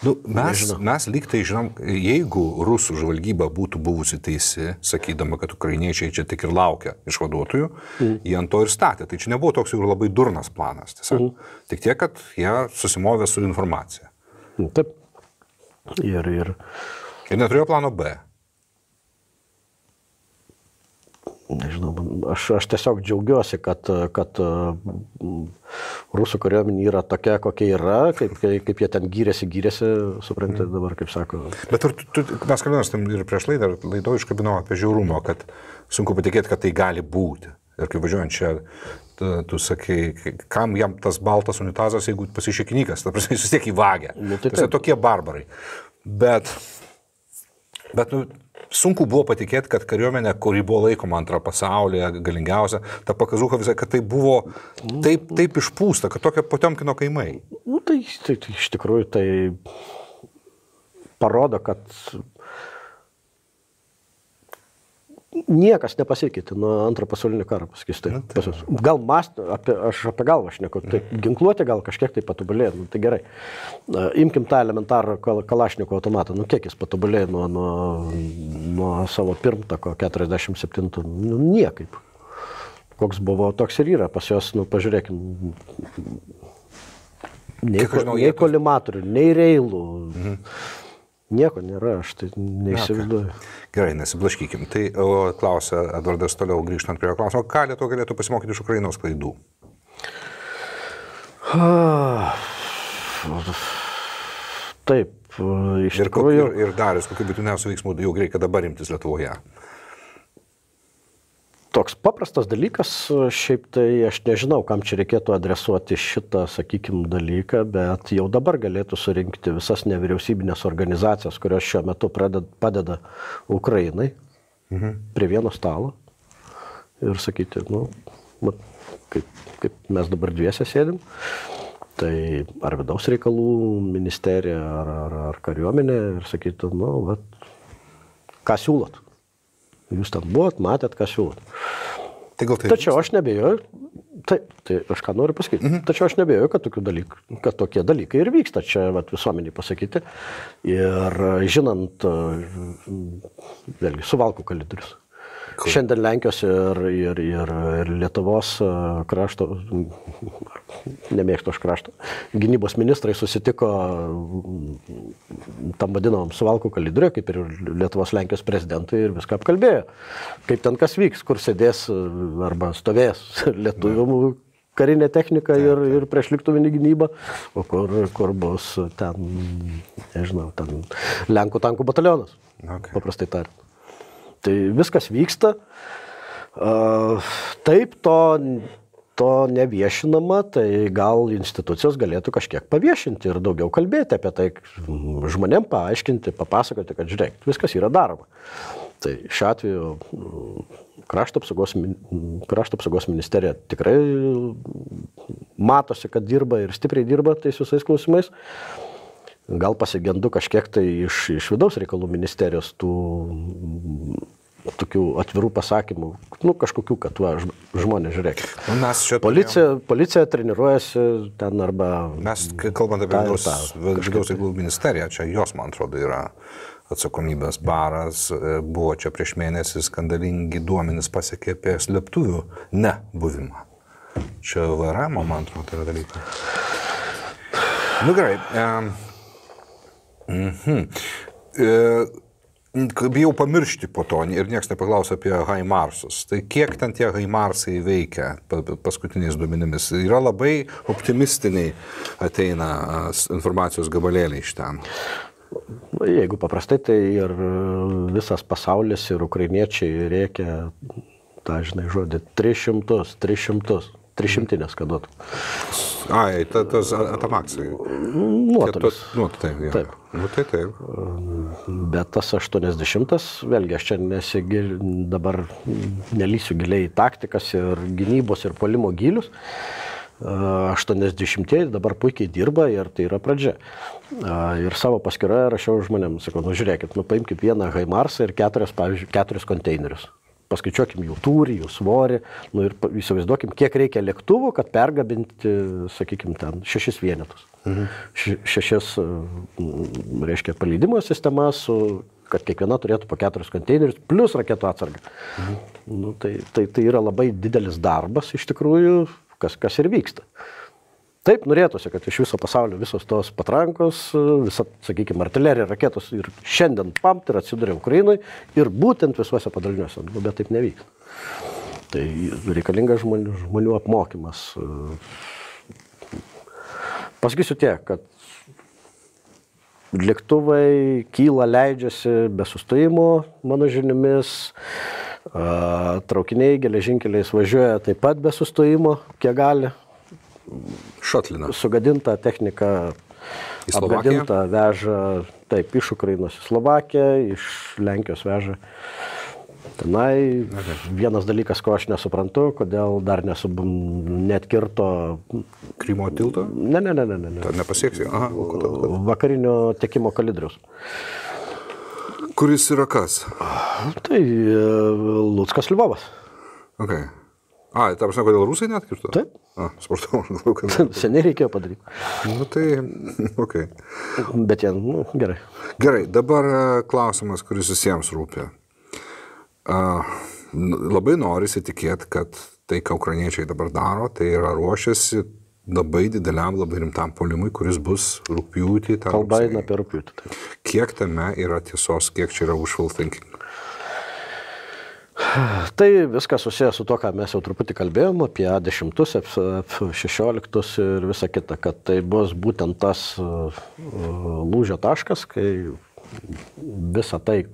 Nu, mes, mes lyg tai žinom, jeigu rusų žvalgyba būtų buvusi teisi, sakydama, kad ukrainiečiai čia tik ir laukia išvaduotojų, mm. jie ant to ir statė. Tai čia nebuvo toks jau labai durnas planas. Tiesiog. Mm. Tik tiek, kad jie susimovė su informacija. nu, taip. Ir, ir Ir neturėjo plano B. Nežinau, aš, aš tiesiog džiaugiuosi, kad, kad mm, rusų kariuomenė yra tokia, kokia yra, kaip, kaip, jie ten gyrėsi, gyrėsi, suprantate dabar, kaip sako. Bet tu, tu, mes kalbėjome ir prieš laidą, laido iškabinau apie žiaurumą, kad sunku patikėti, kad tai gali būti. Ir kai važiuojant čia, tu, tu sakai, kam jam tas baltas unitazas, jeigu pasišėkinykas, ta prasme, jis vis tiek įvagė. Nu, tai Tai tokie barbarai. Bet Bet nu, sunku buvo patikėti, kad kariuomenė, kuri buvo laikoma antrą pasaulyje, galingiausia, ta pakazuha visai, kad tai buvo taip, taip išpūsta, kad tokia potemkino kaimai. Nu, tai, tai, tai iš tikrųjų tai parodo, kad niekas nepasikeitė nuo antro pasaulinio karo, pasakysiu tai. Mus. Gal mąstė, apie, aš apie galvą šneku, tai ginkluotė gal kažkiek tai patobulėjo, nu, tai gerai. Imkim tą elementarų kal kalašniko automatą, nu kiek jis patobulėjo nuo, nuo, nuo savo pirmtako 47, nu niekaip. Koks buvo, toks ir yra, pas juos, nu pažiūrėkim, nei, aš žinau, nei kolimatorių, nei reilų. Mhm. Nieko nėra, aš tai neįsivaizduoju. Gerai, nesiblaškykim. Tai o, klausia Edvardas toliau grįžtant prie jo klausimo, ką Lietuva galėtų pasimokyti iš Ukrainos klaidų? Taip, iš Ir, tikrųjų. ir, ir Darius, kokiu būtiniausiu veiksmu jau reikia dabar imtis Lietuvoje? Toks paprastas dalykas, šiaip tai aš nežinau, kam čia reikėtų adresuoti šitą, sakykime, dalyką, bet jau dabar galėtų surinkti visas nevyriausybinės organizacijas, kurios šiuo metu pradeda, padeda Ukrainai mhm. prie vieno stalo ir sakyti, nu, kaip, kaip mes dabar dviese sėdim, tai ar vidaus reikalų ministerija, ar, ar, ar kariuomenė ir sakyti, nu, vat, ką siūlot. Jūs ten buvot, matėt, ką siūlot. Tai gal tai... Tačiau aš nebejoju, taip, tai aš ką noriu pasakyti, mhm. tačiau aš nebejoju, kad, dalykų, kad tokie dalykai ir vyksta čia vat, visuomenį pasakyti. Ir žinant, vėlgi, suvalkų kalidorius. Šiandien Lenkijos ir, ir, ir, ir Lietuvos e, krašto, nemėgstu aš krašto, gynybos ministrai susitiko mm, tam vadinamam suvalkų kalidoriui, kaip ir Lietuvos Lenkijos prezidentai ir viską apkalbėjo. Kaip ten kas vyks, kur sėdės e, arba stovės lietuvių karinė technika ir, ir priešlėktuvinė gynyba, o kur, kur bus ten, nežinau, ten Lenkų tankų batalionas. Okay. Paprastai tariant. Tai viskas vyksta. Taip, to, to neviešinama, tai gal institucijos galėtų kažkiek paviešinti ir daugiau kalbėti apie tai, žmonėm paaiškinti, papasakoti, kad žiūrėk, viskas yra daroma. Tai šiuo atveju mm, krašto apsaugos, krašto apsaugos ministerija tikrai matosi, kad dirba ir stipriai dirba tais visais klausimais. Gal pasigendu kažkiek tai iš, iš vidaus reikalų ministerijos tų tokių atvirų pasakymų, nu kažkokių, kad ž- žmonės žiūrėk. Nu, mes čia... Policija, policija treniruojasi ten arba... Mes, kalbant apie vidaus reikalų ministeriją, čia jos, man atrodo, yra atsakomybės baras. E, Buvo čia prieš mėnesį skandalingi duomenys pasiekė apie slėptuvių nebuvimą. Čia VRM, man atrodo, yra dalykai. Nu gerai. Mhm. e, Bijau pamiršti po to ir niekas nepaklausia apie Haimarsus. Tai kiek ten tie Haimarsai veikia pa- pa- paskutiniais duomenimis? Yra labai optimistiniai ateina informacijos gabalėliai iš ten. Jeigu paprastai, tai ir visas pasaulis ir ukrainiečiai reikia, tą žinai žodį, 300, 300, 300 neskaduotų. Ai, ta, tas atamaksai. Nuotolis. Nu, taip, jo. Taip. Nu, tai taip. Bet tas 80, vėlgi aš čia nesigil, dabar nelysiu giliai į taktikas ir gynybos ir polimo gilius. A, 80 dabar puikiai dirba ir tai yra pradžia. Ir savo paskyroje rašiau žmonėms, sakau, nu žiūrėkit, nu paimkite vieną Haimarsą ir keturias, pavyzdžiui, keturis konteinerius. Paskaičiuokim jų tūrį, jų svorį, nu ir įsivaizduokim, kiek reikia lėktuvų, kad pergabinti, sakykime, ten šešis vienetus. Mhm. Šešias, mm, reiškia, paleidimo sistemas, su, kad kiekviena turėtų po keturis konteinerius, plus raketų atsargą. Mhm. Nu, tai, tai, tai yra labai didelis darbas iš tikrųjų, kas, kas ir vyksta. Taip, norėtųsi, kad iš viso pasaulio visos tos patrankos, visa, sakykime, artilerija, raketos ir šiandien pamt ir atsiduria Ukrainai ir būtent visuose padaliniuose, nu, bet taip nevyks. Tai reikalingas žmonių, žmonių apmokymas. Pasakysiu tiek, kad lėktuvai kyla, leidžiasi be sustojimo, mano žiniomis. Traukiniai geležinkeliais važiuoja taip pat be sustojimo, kiek gali Šatlina. sugadinta technika apgadintą veža, taip, iš Ukrainos į Slovakiją, iš Lenkijos veža. Tenai vienas dalykas, ko aš nesuprantu, kodėl dar nesub... net kirto, Krymo tilto? ne, ne, ne, ne, ne, ne. Tad nepasieksi. Aha, vakarinio tekimo kalidrius. Kuris yra kas? Tai e, Lutskas Liuvovas. Okay. A, ta prasme, kodėl rusai net kirto? Taip. A, sportavau, galvoju, kad. Seniai reikėjo padaryti. Nu tai, okei. Okay. Bet jie, nu, gerai. Gerai, dabar e, klausimas, kuris visiems rūpi. A, n- labai norisi tikėti, kad tai, ką ukrainiečiai dabar daro, tai yra ruošiasi labai dideliam, labai rimtam polimui, kuris bus rūpjūtį. Kalba eina apie rūpjūtį. taip. Kiek tame yra tiesos, kiek čia yra wishful thinking? Tai viskas susijęs su to, ką mes jau truputį kalbėjom apie A10, F16 ir visą kitą, kad tai bus būtent tas uh, uh, lūžio taškas, kai visa tai,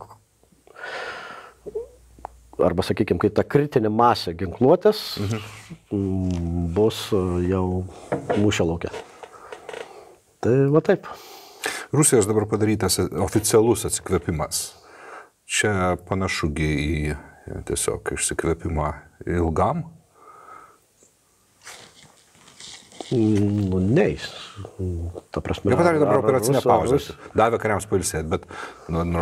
arba sakykime, kai ta kritinė masė ginkluotės mhm. bus uh, jau mūšio laukia. Tai va taip. Rusijos dabar padarytas oficialus atsikvėpimas. Čia panašugi į tiesiog išsikvėpimą ilgam. Nu, neis. Ta prasme. Jie padarė dabar ar- ar operacinę pauzę. Davė kariams pailsėti, bet nu, nu,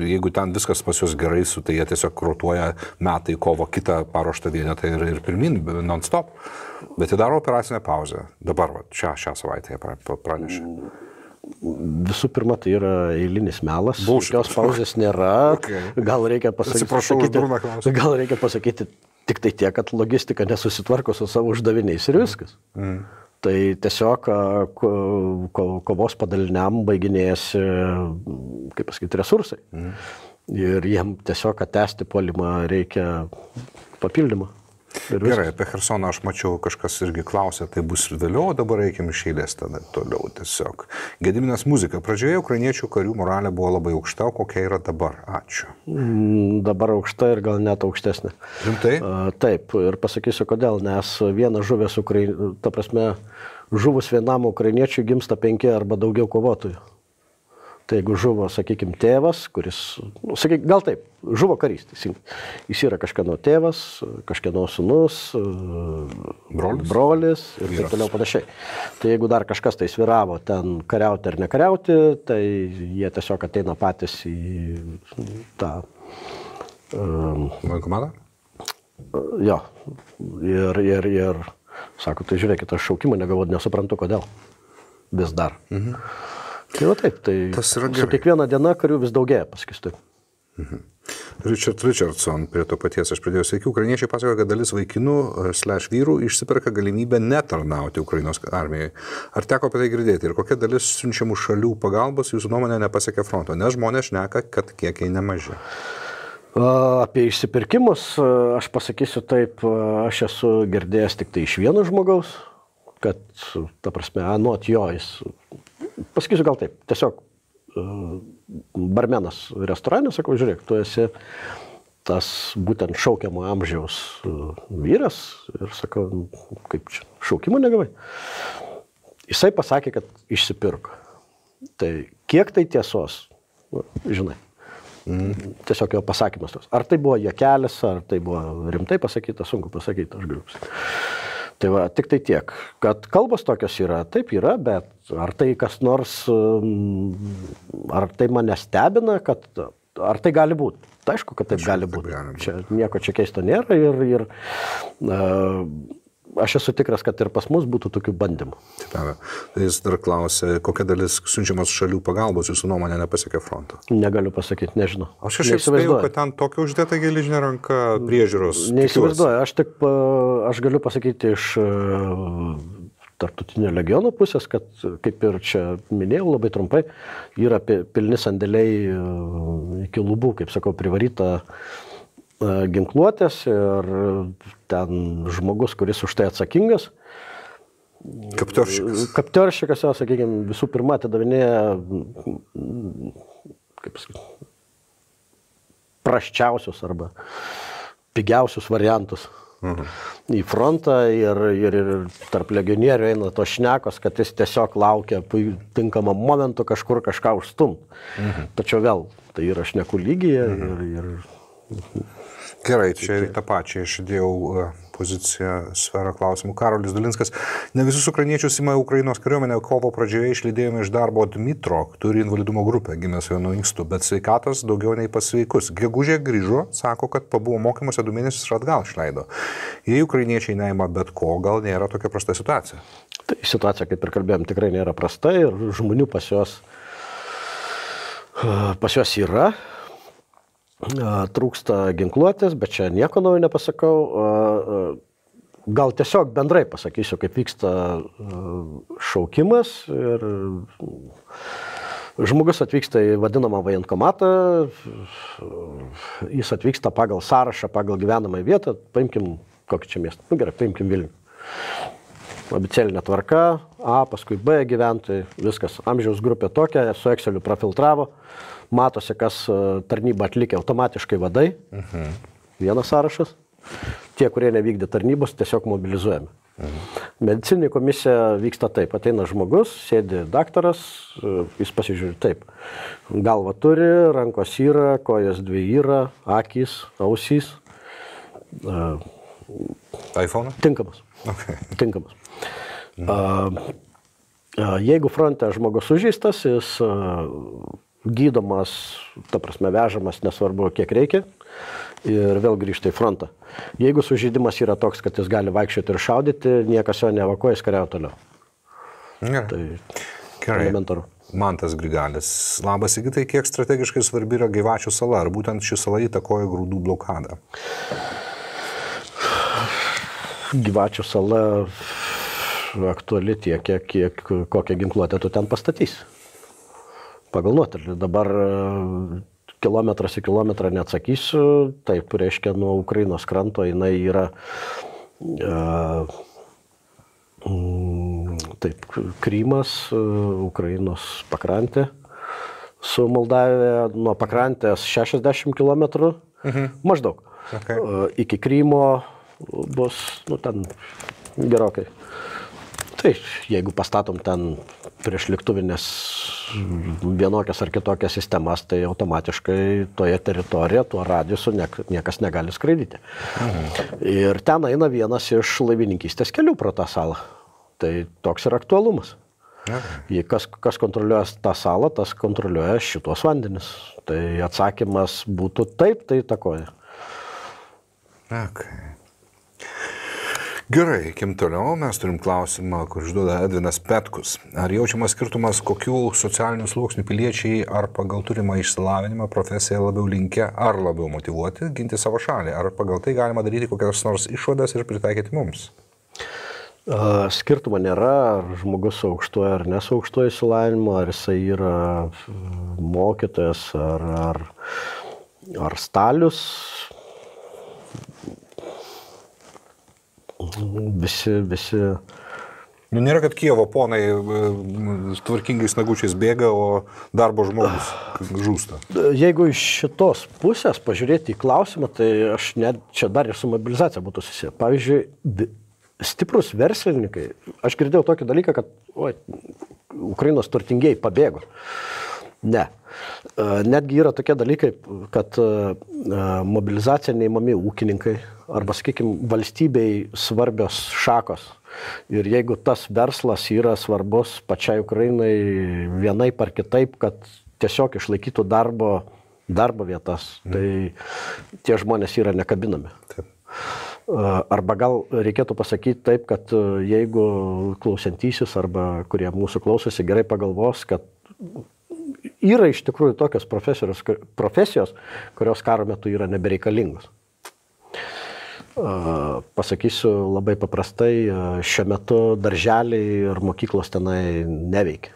jeigu ten viskas pas juos gerai su, tai jie tiesiog rotuoja metai kovo kitą paruoštą vienetą ir, ir pirmin, non-stop. Bet jie daro operacinę pauzę. Dabar, va, šią, šią savaitę jie pra- pra- pranešė. Visų pirma, tai yra eilinis melas. Jokios pauzės nėra. Okay. Gal reikia pasakyti. Atsiprašau klausimą. Gal reikia pasakyti tik tai tiek, kad logistika nesusitvarko su savo uždaviniais ir viskas. Mm. Tai tiesiog ko, ko, kovos padaliniam baiginėjasi, kaip pasakyti, resursai. Mm. Ir jiem tiesiog atesti polimą reikia papildymą. Gerai, apie Hersoną aš mačiau, kažkas irgi klausė, tai bus vėliau, o dabar reikim iš eilės tada toliau tiesiog. Gediminas muzika. Pradžioje ukrainiečių karių moralė buvo labai aukšta, kokia yra dabar? Ačiū. Mm, Dabar aukšta ir gal net aukštesnė. Rimtai? Taip, ir pasakysiu kodėl, nes vienas žuvęs, Ukrai... ta prasme, žuvus vienam ukrainiečiui gimsta penki arba daugiau kovotojų. Tai jeigu žuvo, sakykime, tėvas, kuris, nu, sakyk, gal taip, žuvo karys. Jis yra kažkieno tėvas, kažkieno sunus, Brolis? brolis ir Vyras. taip toliau panašiai. Tai jeigu dar kažkas tai sviravo ten kariauti ar nekariauti, tai jie tiesiog ateina patys į tą um, Bankomatą? Jo. Ir, ir, ir sako, tai žiūrėkit, aš šaukimą negavau, nesuprantu kodėl. Vis dar. Mhm. Tai va taip, tai su kiekviena diena karių vis daugėja, pasakysiu taip. Richard Richardson prie to paties aš pridėjau. Sveiki, ukrainiečiai pasakoja, kad dalis vaikinų e, slash vyrų išsiperka galimybę netarnauti Ukrainos armijoje. Ar teko apie tai girdėti ir kokia dalis siunčiamų šalių pagalbos jūsų nuomonė nepasiekia fronto? Nes žmonės šneka, kad kiekiai nemaži. Apie išsipirkimus a, aš pasakysiu taip, a, aš esu girdėjęs tik tai iš vieno žmogaus, kad, ta prasme, anot jo, jis, pasakysiu gal taip, tiesiog a, barmenas restorane, sakau, žiūrėk, tu esi tas būtent šaukiamo amžiaus a, vyras ir sakau, "Nu, kaip čia, šaukimo negavai. Jisai pasakė, kad išsipirko. Tai kiek tai tiesos, nu, žinai. Tiesiog jo pasakymas toks. Ar tai buvo juokelis, ar tai buvo rimtai pasakyta, sunku pasakyti, aš galiu pasakyti. Tai va, tik tai tiek, kad kalbos tokios yra, taip yra, bet ar tai kas nors, um, ar tai mane stebina, kad ar tai gali būti? Tai aišku, kad taip gali būti. Čia nieko čia keisto nėra ir, ir uh, aš esu tikras, kad ir pas mus būtų tokių bandymų. Taip. Tai Jis dar klausė, kokia dalis siunčiamos šalių pagalbos jūsų nuomonė nepasiekia fronto. Negaliu pasakyti, nežinau. Aš šiaip spėjau, kad ten tokia uždėta geležinė ranka priežiūros. Neįsivaizduoju, aš tik, aš galiu pasakyti iš e, tarptautinio legiono pusės, kad kaip ir čia minėjau labai trumpai, yra pi- pilni sandėliai e, iki lubų, kaip sakau, privaryta e, ginkluotės ir ten žmogus, kuris už tai atsakingas, Kaptoršikas. Kaptoršikas, jo, sakykime, visų pirma atidavinėja, kaip sakyti, praščiausius arba pigiausius variantus mhm. į frontą ir, ir, ir tarp legionierių eina tos šnekos, kad jis tiesiog laukia tinkamą momentų kažkur kažką užstumti. Mhm. Tačiau vėl, tai yra šnekų lygyje mhm. ir, ir... Gerai, čia ir tą pačią išdėjau poziciją, sferą klausimų. Karolis Dulinskas, ne visus ukrainiečius įma Ukrainos kariuomenė, kovo pradžioje išlydėjome iš darbo Dmitro, turi invalidumo grupę, gimęs vienu inkstu, bet sveikatos daugiau nei pasveikus. Gegužė grįžo, sako, kad pabuvo mokymuose du mėnesius ir atgal išleido. Jei ukrainiečiai neima bet ko, gal nėra tokia prasta situacija? Tai situacija, kaip ir kalbėjom, tikrai nėra prasta ir žmonių pas juos, pas juos yra, trūksta ginkluotės, bet čia nieko naujo nepasakau. Gal tiesiog bendrai pasakysiu, kaip vyksta šaukimas ir žmogus atvyksta į vadinamą vajankomatą, jis atvyksta pagal sąrašą, pagal gyvenamą vietą, paimkim kokį čia miestą, nu gerai, paimkim Vilnių. Abicėlinė tvarka, A, paskui B gyventojai, viskas, amžiaus grupė tokia, su Exceliu profiltravo, matosi, kas e, tarnybą atlikė automatiškai vadai, mhm. vienas sąrašas, tie, kurie nevykdė tarnybos, tiesiog mobilizuojami. Mhm. Medicinė komisija vyksta taip, ateina žmogus, sėdi daktaras, e, jis pasižiūri taip, galva turi, rankos yra, kojas dvi yra, akys, ausys. Uh, iPhone? Tinkamas. Okay. Tinkamas. Uh, uh, jeigu fronte žmogus sužeistas, jis uh, gydomas, ta prasme vežamas, nesvarbu kiek reikia, ir vėl grįžta į frontą. Jeigu sužeidimas yra toks, kad jis gali vaikščioti ir šaudyti, niekas jo nevakuoja, jis kariauja toliau. Gerai. Tai Gerai. elementaru. Mantas Grigalis. Labas, įgytai, kiek strategiškai svarbi yra Gyvačių sala, ar būtent ši sala įtakoja grūdų blokadą? Gyvačių sala aktuali tiek, kiek, kiek kokią ginkluotę tu ten pastatysi pagal nuotolį. Dabar e, kilometras į kilometrą neatsakysiu, taip, reiškia, nuo Ukrainos kranto jinai yra, uh, taip, Krymas, uh, Ukrainos pakrantė, su Moldavija nuo pakrantės 60 km mhm. maždaug. Okay. Iki Krymo bus, nu, ten gerokai. Tai jeigu pastatom ten prieš lėktuvinės vienokias ar kitokias sistemas, tai automatiškai toje teritorijoje, tuo radiusu niekas negali skraidyti. Mhm. Ir ten eina vienas iš laivininkystės kelių pro tą salą. Tai toks yra aktualumas. Okay. Kas, kas kontroliuoja tą salą, tas kontroliuoja šitos vandenis. Tai atsakymas būtų taip, tai takoja. Okay. Gerai, kim toliau, mes turim klausimą, kur užduoda Edvinas Petkus. Ar jaučiamas skirtumas, kokių socialinių sluoksnių piliečiai ar pagal turimą išsilavinimą profesiją labiau linkę ar labiau motivuoti ginti savo šalį? Ar pagal tai galima daryti kokias nors išvadas ir pritaikyti mums? Skirtumo nėra, ar žmogus su aukštuoju ar nesu aukštuoju išsilavinimu, ar jisai yra mokytojas ar, ar, ar stalius visi, visi. Nu, nėra, kad Kievo ponai e, tvarkingais nagučiais bėga, o darbo žmogus žūsta. Jeigu iš šitos pusės pažiūrėti į klausimą, tai aš net čia dar ir su mobilizacija būtų susiję. Pavyzdžiui, stiprus verslininkai, aš girdėjau tokį dalyką, kad oi, Ukrainos turtingieji pabėgo. Ne. E, netgi yra tokie dalykai, kad e, mobilizacija neįmami ūkininkai, arba, sakykime, valstybei svarbios šakos. Ir jeigu tas verslas yra svarbus pačiai Ukrainai vienai par kitaip, kad tiesiog išlaikytų darbo, darbo vietas, mm. tai tie žmonės yra nekabinami. Taip. Arba gal reikėtų pasakyti taip, kad jeigu klausantysis arba kurie mūsų klausosi gerai pagalvos, kad yra iš tikrųjų tokios profesijos, kurios karo metu yra nebereikalingos. Pasakysiu labai paprastai, šiuo metu darželiai ir mokyklos tenai neveikia.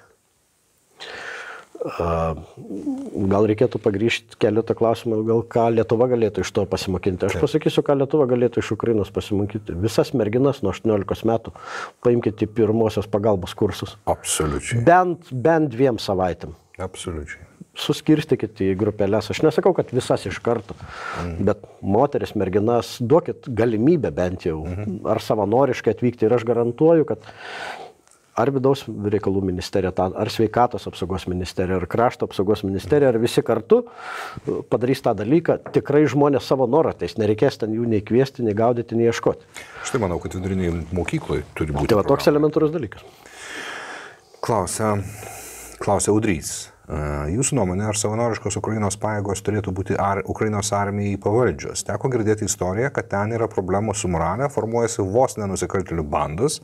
Gal reikėtų pagrįžti keletą klausimų, gal ką Lietuva galėtų iš to pasimokinti. Aš pasakysiu, ką Lietuva galėtų iš Ukrainos pasimokyti. Visas merginas nuo 18 metų paimkite pirmosios pagalbos kursus. Absoliučiai. Bent, bent dviem savaitėm. Absoliučiai. Suskirstykit į grupelės. Aš nesakau, kad visas iš karto, mhm. bet moteris, merginas, duokit galimybę bent jau, mhm. ar savanoriškai atvykti. Ir aš garantuoju, kad ar vidaus reikalų ministerija, ar sveikatos apsaugos ministerija, ar krašto apsaugos ministerija, ar visi kartu padarys tą dalyką, tikrai žmonės savo norą ateis, nereikės ten jų nei kviesti, nei gaudyti, nei ieškoti. Aš tai manau, kad viduriniai mokykloje turi būti. Tai va toks elementarus dalykas. Klausia, klausia Udrys. Jūsų nuomonė, ar savanoriškos Ukrainos pajėgos turėtų būti ar Ukrainos armijai pavaldžios? Teko girdėti istoriją, kad ten yra problemų su moralė, formuojasi vos nenusikaltėlių bandas,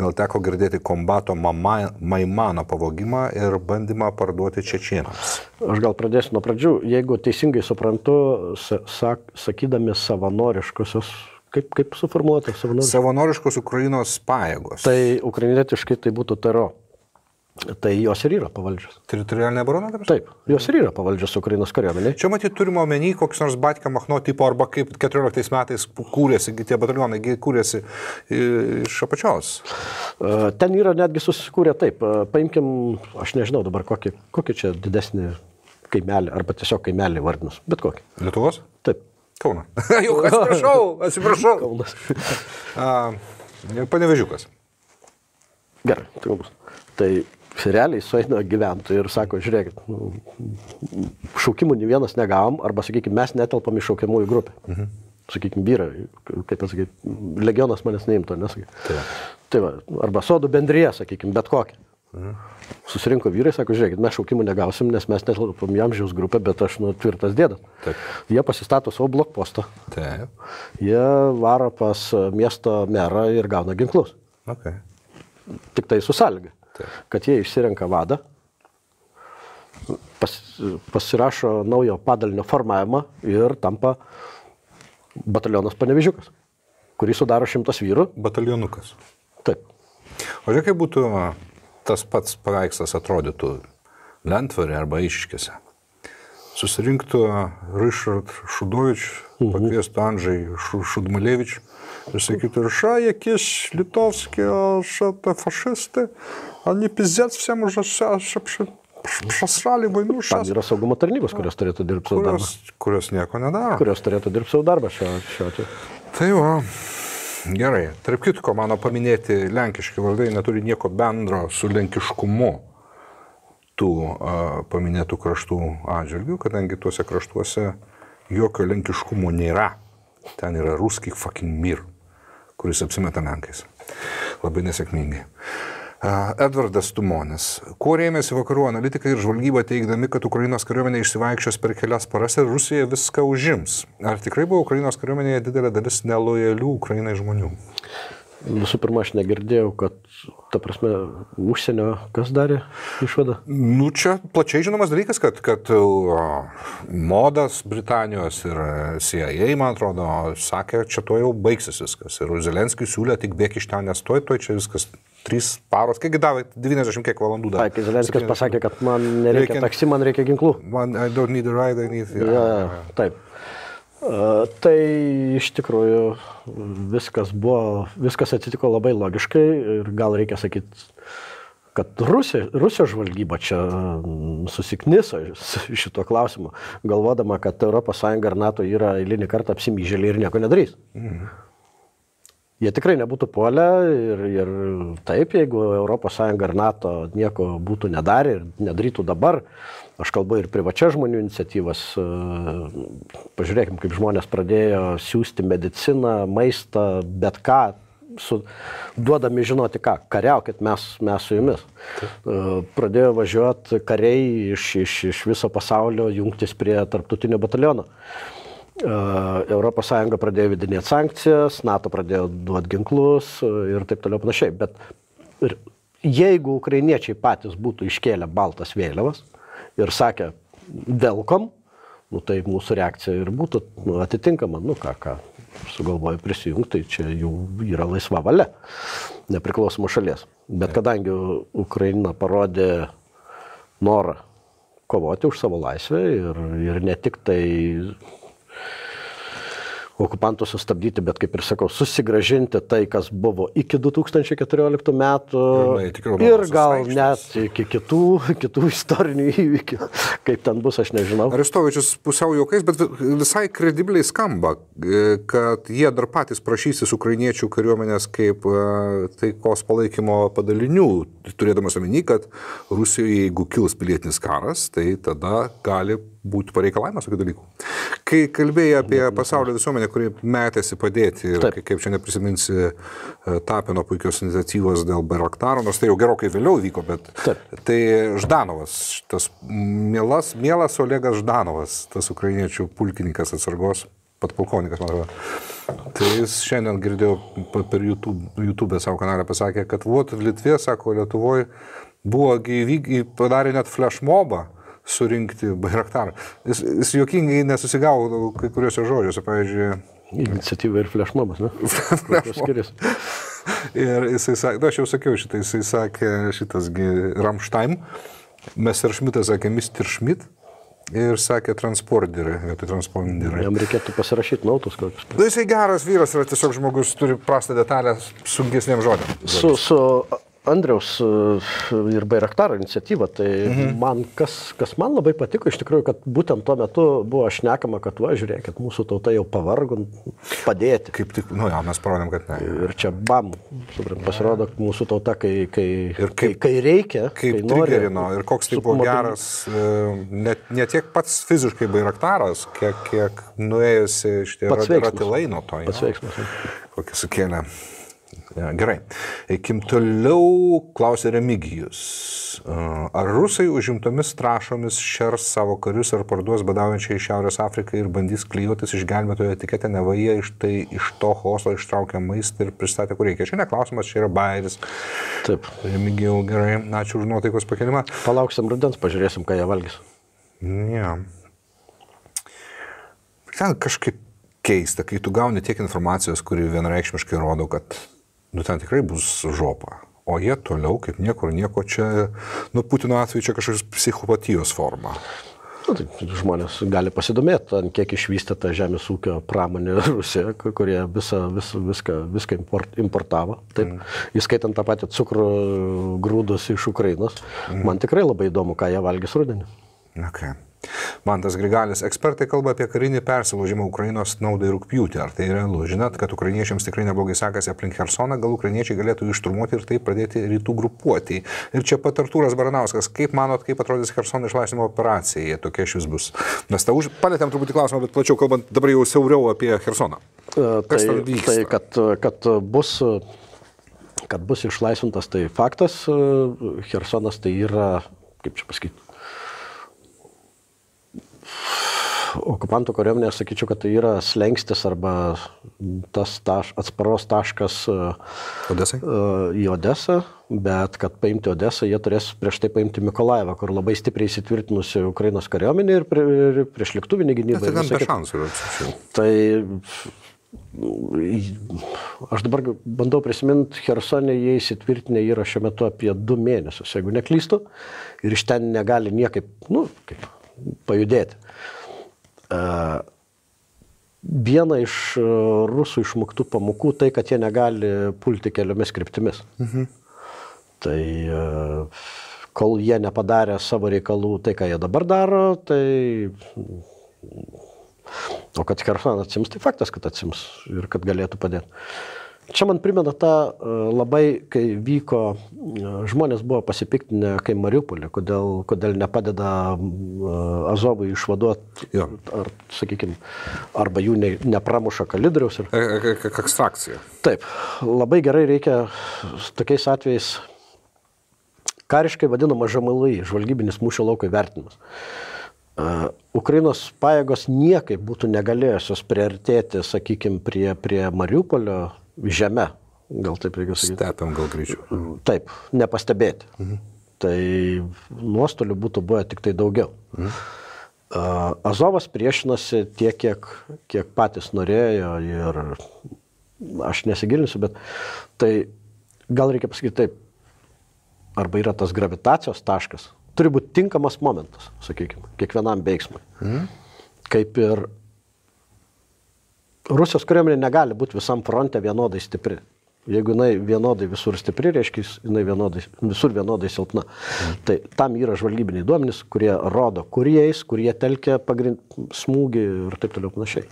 gal teko girdėti kombato mama, maimano pavogimą ir bandymą parduoti čečienams. Aš gal pradėsiu nuo pradžių. Jeigu teisingai suprantu, sak, sakydami savanoriškosios kaip, kaip suformuota savanoriškos? Savanoriškos Ukrainos pajėgos. Tai ukrainietiškai tai būtų tero. Tai jos ir yra pavaldžios. Teritorialinė barona dabar? Taip, jos ir yra pavaldžios Ukrainos kariuomenė. Čia matyt turime omeny koks nors Batka Machno tipo arba kaip 14 metais kūrėsi, tie batalionai kūrėsi iš apačios. Ten yra netgi susikūrę taip. Paimkim, aš nežinau dabar kokį, kokį čia didesnį kaimelį, arba tiesiog kaimelį vardinus, bet kokį. Lietuvos? Taip. Kauną. Jau, atsiprašau, atsiprašau. Kaunas. Panevežiukas. Gerai, tai bus. Tai realiai sueina gyventojai ir sako, žiūrėkit, nu, šaukimų nei vienas negavom, arba, sakykime, mes netelpam į šaukiamųjų grupę. Mhm. Sakykime, vyrai, kaip pasakyti, legionas manęs neimto, nesakykime. Tai. tai va, arba sodų bendryje, sakykime, bet kokią. Mhm. Susirinko vyrai, sako, žiūrėkit, mes šaukimų negausim, nes mes netelpam į amžiaus grupę, bet aš nu tvirtas dėdas. Taip. Jie pasistato savo blokpostą. Taip. Jie varo pas miesto merą ir gauna ginklus. Okay. Tik tai su sąlyga kad jie išsirenka vadą, pas, pasirašo naujo padalinio formavimą ir tampa batalionas Panevežiukas, kurį sudaro šimtas vyrų. Batalionukas. Taip. O žiūrėk, kaip būtų tas pats paveikslas atrodytų Lentvarė arba Aiškėse Susirinktų Richard Šudovič, mhm. pakviestų Andžai Šudmalevič ir sakytų, ša, jakieś litovskie, ša, te фашисты, Они пиздец всем уже prasrali mainų šas. Yra saugumo tarnybos, kurios turėtų dirbti savo darbą. Kurios nieko nedaro. Kurios turėtų dirbti savo darbą šiuo, šiuo atveju. Tai va. Gerai. Tarp kitko, mano paminėti lenkiški vardai neturi nieko bendro su lenkiškumu tų paminėtų kraštų atžvilgių, kadangi tuose kraštuose jokio lenkiškumo nėra. Ten yra ruskik fucking mir, kuris apsimeta lenkais. Labai nesėkmingai. Edvardas Tumonis. Kuo rėmėsi vakarų analitikai ir žvalgyba teikdami, kad Ukrainos kariuomenė išsivaikščios per kelias paras ir Rusija viską užims? Ar tikrai buvo Ukrainos kariuomenėje didelė dalis nelojalių Ukrainai žmonių? Visų pirma, aš negirdėjau, kad, ta prasme, užsienio kas darė išvadą? Nu, čia plačiai žinomas dalykas, kad, kad modas Britanijos ir CIA, man atrodo, sakė, čia to jau baigsis viskas. Ir Zelenskis siūlė tik bėk iš ten, nes toj, toj čia viskas trys paros, kiek davė, 90 kiek valandų davė. Taip, Zelenskis 70. pasakė, kad man nereikia reikia, taksi, man reikia ginklų. Man, I don't need a ride, I need... Yeah, yeah, yeah. Taip. Uh, tai iš tikrųjų viskas buvo, viskas atsitiko labai logiškai ir gal reikia sakyti, kad Rusija, Rusijos žvalgyba čia susikniso šito klausimu, galvodama, kad ES ir NATO yra eilinį kartą apsimyžėlį ir nieko nedarys. Mhm jie tikrai nebūtų puolę ir, ir taip, jeigu ES ir NATO nieko būtų nedarę ir nedarytų dabar, aš kalbu ir privačia žmonių iniciatyvas, pažiūrėkim, kaip žmonės pradėjo siūsti mediciną, maistą, bet ką, su, duodami žinoti ką, kariaukit mes, mes su jumis. Pradėjo važiuoti kariai iš, iš, iš viso pasaulio jungtis prie tarptautinio bataliono. ES pradėjo vidinėti sankcijas, NATO pradėjo duoti ginklus e, ir taip toliau panašiai. Bet ir jeigu ukrainiečiai patys būtų iškėlę baltas vėliavas ir sakę velkom, nu, tai mūsų reakcija ir būtų nu, atitinkama, nu ką, ką sugalvoja prisijungti, tai čia jų yra laisva valia nepriklausomos šalies. Bet kadangi Ukraina parodė norą kovoti už savo laisvę ir, ir ne tik tai okupantų sustabdyti, bet kaip ir sakau, susigražinti tai, kas buvo iki 2014 metų ir gal net iki kitų, kitų istorinių įvykių, kaip ten bus, aš nežinau. Aristovičius pusiau juokais, bet visai kredibiliai skamba, e, kad jie dar patys prašysis ukrainiečių kariuomenės kaip e, taikos palaikymo padalinių, turėdamas omeny, kad Rusijoje, jeigu kils pilietinis karas, tai tada gali būti pareikalavimas tokių dalykų. Kai kalbėjai apie pasaulio visuomenę, kuri metėsi padėti ir Taip. kaip čia neprisiminsi e, Tapino puikios iniciatyvos dėl Baraktaro, nors tai jau gerokai vėliau vyko, bet Taip. tai Ždanovas, tas mielas, mielas Olegas Ždanovas, tas ukrainiečių pulkininkas atsargos, pat pulkonikas, man atrodo. Tai jis šiandien girdėjau per YouTube, YouTube savo kanalą pasakė, kad vot Litvė, sako, Lietuvoje buvo gyvygi, padarė net flashmobą surinkti Bairaktarą. Jis, jis juokingai nesusigavo kai kuriuose žodžiuose, pavyzdžiui. Iniciatyva ir flashmobas, ne? Flashmobas. ir jisai sakė, na, aš jau sakiau šitą, jisai sakė šitasgi Ramstein, Messer Schmidtas sakė Mr. Schmidt. Ir sakė transporterį, vietoj transporterį. Jam reikėtų pasirašyti nautus kokius. Na, jisai geras vyras yra tiesiog žmogus, turi prastą detalę sunkesniem žodžiam. Su, su Andriaus e, ir Bairaktaro iniciatyva, tai mhm. man kas, kas man labai patiko, iš tikrųjų, kad būtent tuo metu buvo šnekama, kad va, žiūrėkit, mūsų tauta jau pavargo padėti. Kaip tik, nu jo, mes parodėm, kad ne. Ir čia bam, pasirodo, kad mūsų tauta, kai, kai, ir kaip, kai, kai reikia, kaip kai trigerino, ir koks tai buvo geras, e, ne, ne tiek pats fiziškai Bairaktaras, kiek, kiek nuėjusi iš tie ratilai nuo to. Pats veiksmas. Kokį sukėlė gerai. Eikim toliau, klausė Remigijus. Ar rusai užimtomis trašomis šers savo karius ar parduos badaujančiai Šiaurės Afrikai ir bandys klyjuotis išgelbėtojo etiketę, neva jie iš, tai, iš to hoso ištraukia maistą ir pristatė, kur reikia. Čia neklausimas, čia yra bairis. Taip. Remigijau, gerai, ačiū už nuotaikos pakelimą. Palauksim rudens, pažiūrėsim, ką jie valgys. Ne. Ja. Ten kažkaip keista, kai tu gauni tiek informacijos, kuri vienareikšmiškai rodo, kad nu ten tikrai bus žopa. O jie toliau, kaip niekur nieko, čia, nu, Putino atveju čia kažkokios psichopatijos forma. Nu, tai žmonės gali pasidomėti, ant kiek išvystyta žemės ūkio pramonė Rusija, kurie visą, visą, viską, viską import, importavo. Taip, mm. įskaitant tą patį cukrų grūdus iš Ukrainos. Mm. Man tikrai labai įdomu, ką jie valgys rudenį. Okay. Mantas Grigalis, ekspertai kalba apie karinį persilaužimą Ukrainos naudai rūpjūtį. Ar tai realu? Žinot, kad ukrainiečiams tikrai neblogai sekasi aplink Hersoną, gal ukrainiečiai galėtų išturmuoti ir taip pradėti rytų grupuoti. Ir čia pat Artūras Baranauskas, kaip manot, kaip atrodys Hersono išlaisvinimo operacija, tokia šis bus? Mes tą už... palėtėm truputį klausimą, bet plačiau kalbant dabar jau siauriau apie Hersoną. E, Kas tai, tai kad, kad bus kad bus išlaisvintas, tai faktas, Hersonas tai yra, kaip čia pasakyti, okupantų kariuomenė, sakyčiau, kad tai yra slengstis arba tas taš, atsparos taškas e, Odesai? Uh, į Odesą, bet kad paimti Odesą, jie turės prieš tai paimti Mikolaevą, kur labai stipriai įsitvirtinusi Ukrainos kariuomenė ir, prie, ir prieš lėktuvinį gynybą. Tai ten be šansų yra. Tai Aš dabar bandau prisiminti, Hersonė jie įsitvirtinę yra šiuo metu apie du mėnesius, jeigu neklystu, ir iš ten negali niekaip, nu, kaip pajudėti. Viena iš rusų išmoktų pamokų tai, kad jie negali pulti keliomis kryptimis. Mhm. Tai kol jie nepadarė savo reikalų tai, ką jie dabar daro, tai... O kad Kersoną atsims, tai faktas, kad atsims ir kad galėtų padėti. Čia man primena tą e, labai, kai vyko, e, žmonės buvo pasipiktinę, kai Mariupolė, kodėl, kodėl nepadeda e, Azovui išvaduoti, ar, sakykime, arba jų ne, nepramuša kalidriaus. Ir... Ekstrakcija. Taip, labai gerai reikia tokiais atvejais, kariškai vadinama žamalai, žvalgybinis mūšio lauko įvertinimas. Ukrainos pajėgos niekaip būtų negalėjusios priartėti, sakykime, prie, prie Mariupolio žeme, gal taip reikia sakyti. Stepėm gal greičiau. Taip, nepastebėti. Mhm. Tai nuostolių būtų buvę tik tai daugiau. Mhm. Azovas priešinasi tiek, kiek, kiek patys norėjo ir aš nesigilinsiu, bet tai gal reikia pasakyti taip, arba yra tas gravitacijos taškas, turi būti tinkamas momentas, sakykime, kiekvienam veiksmui. Mhm. Kaip ir Rusijos kariuomenė negali būti visam fronte vienodai stipri. Jeigu jinai vienodai visur stipri, reiškia, jinai vienodai, visur vienodai silpna. Mm. Tai tam yra žvalgybiniai duomenys, kurie rodo, kur jie eis, kur jie telkia pagrind, smūgį ir taip toliau panašiai.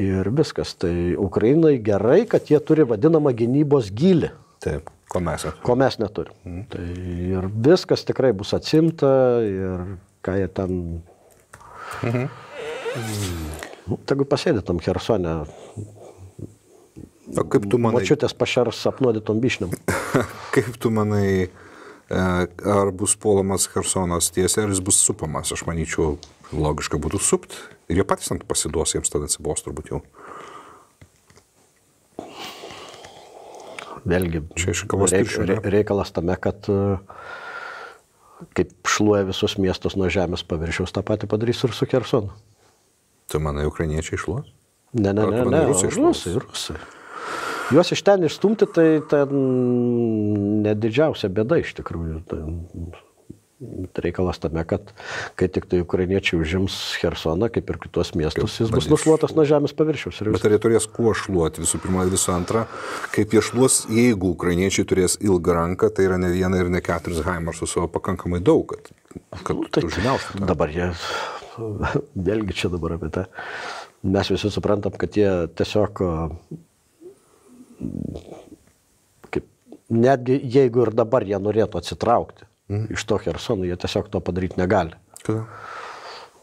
Ir viskas. Tai Ukrainai gerai, kad jie turi vadinamą gynybos gilį. Taip, ko mes neturime. Ko mes neturim. Mm. Tai ir viskas tikrai bus atsimta ir ką jie ten... Mhm. Mm. Tegu pasėdė tam Hersone, O kaip tu manai? Mačiutės pašaras apnuodytom bišniam. kaip tu manai, e, ar bus puolamas Hersonas tiesiai, ar jis bus supamas? Aš manyčiau, logiška būtų supt. Ir jie patys ant pasiduos, jiems tada atsibos turbūt jau. Vėlgi, čia iš kavos reik, reikalas tame, kad e, kaip šluoja visus miestus nuo žemės paviršiaus, tą patį padarys ir su Kersonu. Tu manai, ukrainiečiai išluos? Ne, ne, ne, ne, rusai, rusai, rusai. Juos iš ten išstumti, tai ten nedidžiausia bėda iš tikrųjų. Tai reikalas tame, kad kai tik tai ukrainiečiai užims Hersoną, kaip ir kitos miestus, jis bus nušluotas nuo žemės paviršiaus. Bet ar jie turės kuo šluoti visų pirma ir visų antra, kaip jie šluos, jeigu ukrainiečiai turės ilgą ranką, tai yra ne viena ir ne keturis Haimarsus, o pakankamai daug, kad, kad nu, tai užgniaužtų. Dabar jie, vėlgi čia dabar apie tą, mes visi suprantam, kad jie tiesiog kaip, netgi jeigu ir dabar jie norėtų atsitraukti mm. iš to Hersono, jie tiesiog to padaryti negali. Kada?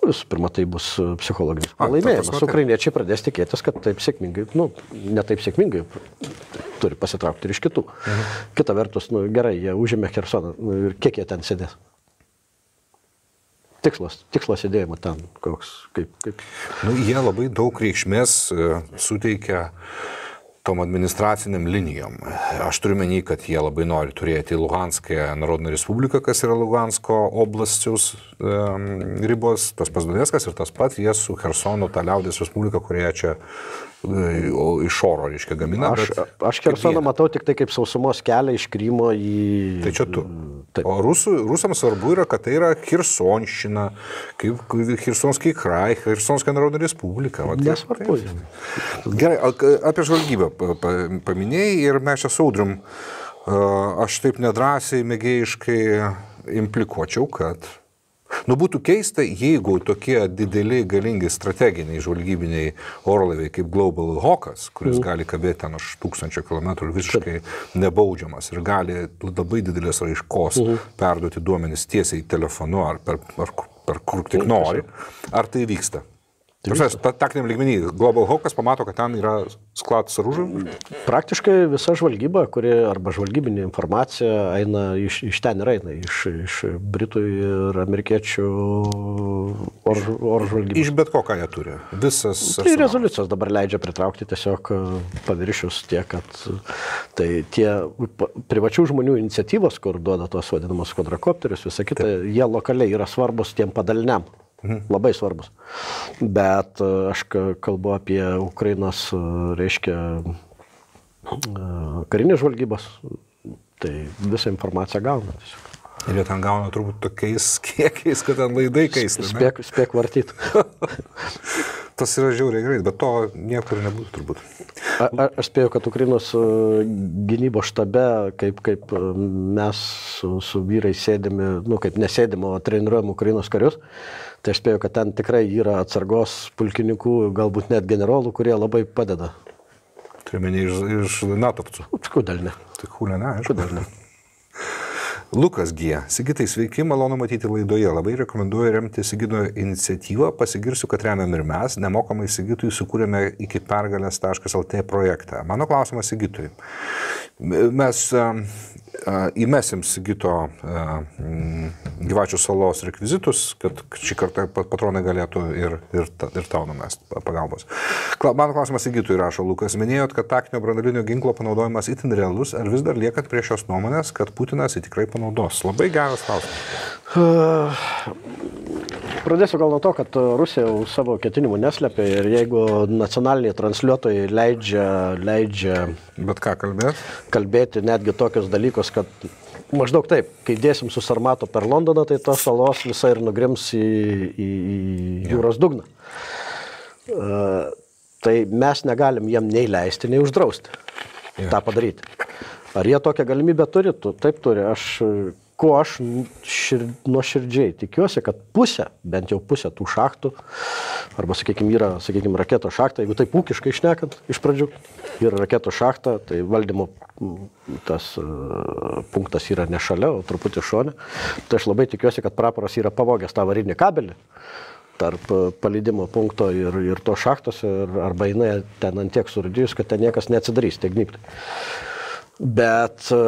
Visų pirma, tai bus e, psichologinis pralaimėjimas. Ukrainiečiai pradės tikėtis, kad taip sėkmingai, nu, ne taip sėkmingai, turi pasitraukti ir iš kitų. Mhm. Kita vertus, nu, gerai, jie užėmė Hersoną nu, ir kiek jie ten sėdės. Tikslas, tikslas sėdėjimo ten, koks, kaip. kaip. Nu, jie labai daug reikšmės e, suteikia tom administraciniam linijom. Aš turiu menį, kad jie labai nori turėti Luhanskąją Narodinę Respubliką, kas yra Luhansko oblastius um, ribos, tas pats Donetskas ir tas pats jie su Hersonu, ta liaudės Respublika, kurie čia o iš oro, reiškia, gamina. Aš, aš Kersoną matau tik tai kaip sausumos kelią iš Krymo į... Tai čia tu. Taip. O rusų, rusams svarbu yra, kad tai yra Hirsonščina, kaip Hirsonskiai Krai, Hirsonska Narodų Respublika. Va, Nesvarbu. Gerai, apie žvalgybą paminėjai ir mes čia saudrum, aš taip nedrasiai, mėgėjiškai implikuočiau, kad Nu būtų keista, jeigu tokie dideli, galingi strateginiai žvalgybiniai orlaiviai kaip Global Hawkas, kuris mm. gali kabėti ten už tūkstančio kilometrų visiškai nebaudžiamas ir gali labai didelės raiškos mm. perduoti duomenis tiesiai telefonu ar per, ar per kur tik nori, ar tai vyksta? Prasme, taktiniam lygmenį Global Hawkas pamato, kad ten yra skladas orужio? Praktiškai visa žvalgyba, kuri arba žvalgybinė informacija eina iš, iš ten ir eina, iš, iš Britų ir amerikiečių oro or žvalgybos. Iš bet ko, ką jie turi. Visas. Tai rezoliucijos dabar leidžia pritraukti tiesiog paviršius tiek, kad tai tie privačių žmonių iniciatyvos, kur duoda tos vadinamus kvadrakopterius, visą kitą, Taip. jie lokaliai yra svarbus tiem padaliniam. Mhm. Labai svarbus. Bet e, aš kalbu apie Ukrainos, e, reiškia, e, karinės žvalgybos, tai visą informaciją gauna tiesiog. Ir jie ten gauna turbūt tokiais kiekiais, kad ten laidai kaista. Spėk, spėk vartyti. Tas yra žiauriai greit, bet to niekur nebūtų turbūt. A, a, aš spėjau, kad Ukrainos gynybos štabe, kaip, kaip mes su, su vyrai sėdėme, nu kaip nesėdėme, o treniruojam Ukrainos karius, Tai aš spėjau, kad ten tikrai yra atsargos pulkininkų, galbūt net generolų, kurie labai padeda. Turime iš, iš NATO-pcų. Kodėl ne? Tai hulė, ne, aišku. Kodėl ne? Lukas G. Sigitai, sveiki, malonu matyti laidoje. Labai rekomenduoju remti Sigito iniciatyvą. Pasigirsiu, kad remiam ir mes. Nemokamai Sigitui sukūrėme iki pergalės.lt projektą. Mano klausimas Sigitui. Mes įmesim Sigito gyvačių salos rekvizitus, kad šį kartą patronai galėtų ir, ir, ir tau numest pagalbos. Mano klausimas Sigitui rašo Lukas. Minėjot, kad taktinio brandalinio ginklo panaudojimas itin realus. Ar vis dar liekat prie šios nuomonės, kad Putinas jį tikrai panaudos? Labai geras klausimas. Pradėsiu gal nuo to, kad Rusija jau savo ketinimų neslėpia ir jeigu nacionaliniai transliuotojai leidžia, leidžia Bet ką kalbėti? Kalbėti netgi tokius dalykus, kad maždaug taip, kai dėsim su Sarmato per Londoną, tai tos salos visai ir nugrims į, į, į jūros dugną. Uh, Tai mes negalim jiem nei leisti, nei uždrausti Jo. tą padaryti. Ar jie tokią galimybę turi? Tu, taip turi. Aš, ko aš šir, nuoširdžiai tikiuosi, kad pusė, bent jau pusė tų šachtų, arba, sakykime, yra, sakykime, raketo šachta, jeigu taip ūkiškai išnekant iš pradžių, yra raketo šachta, tai valdymo tas uh, punktas yra ne šalia, o truputį šone. Tai aš labai tikiuosi, kad praparas yra pavogęs tą varinį kabelį tarp e, palydimo punkto ir, ir to šachtos, ir, arba jinai ten ant tiek surudijus, kad ten niekas neatsidarys, tie gniptai. Bet e,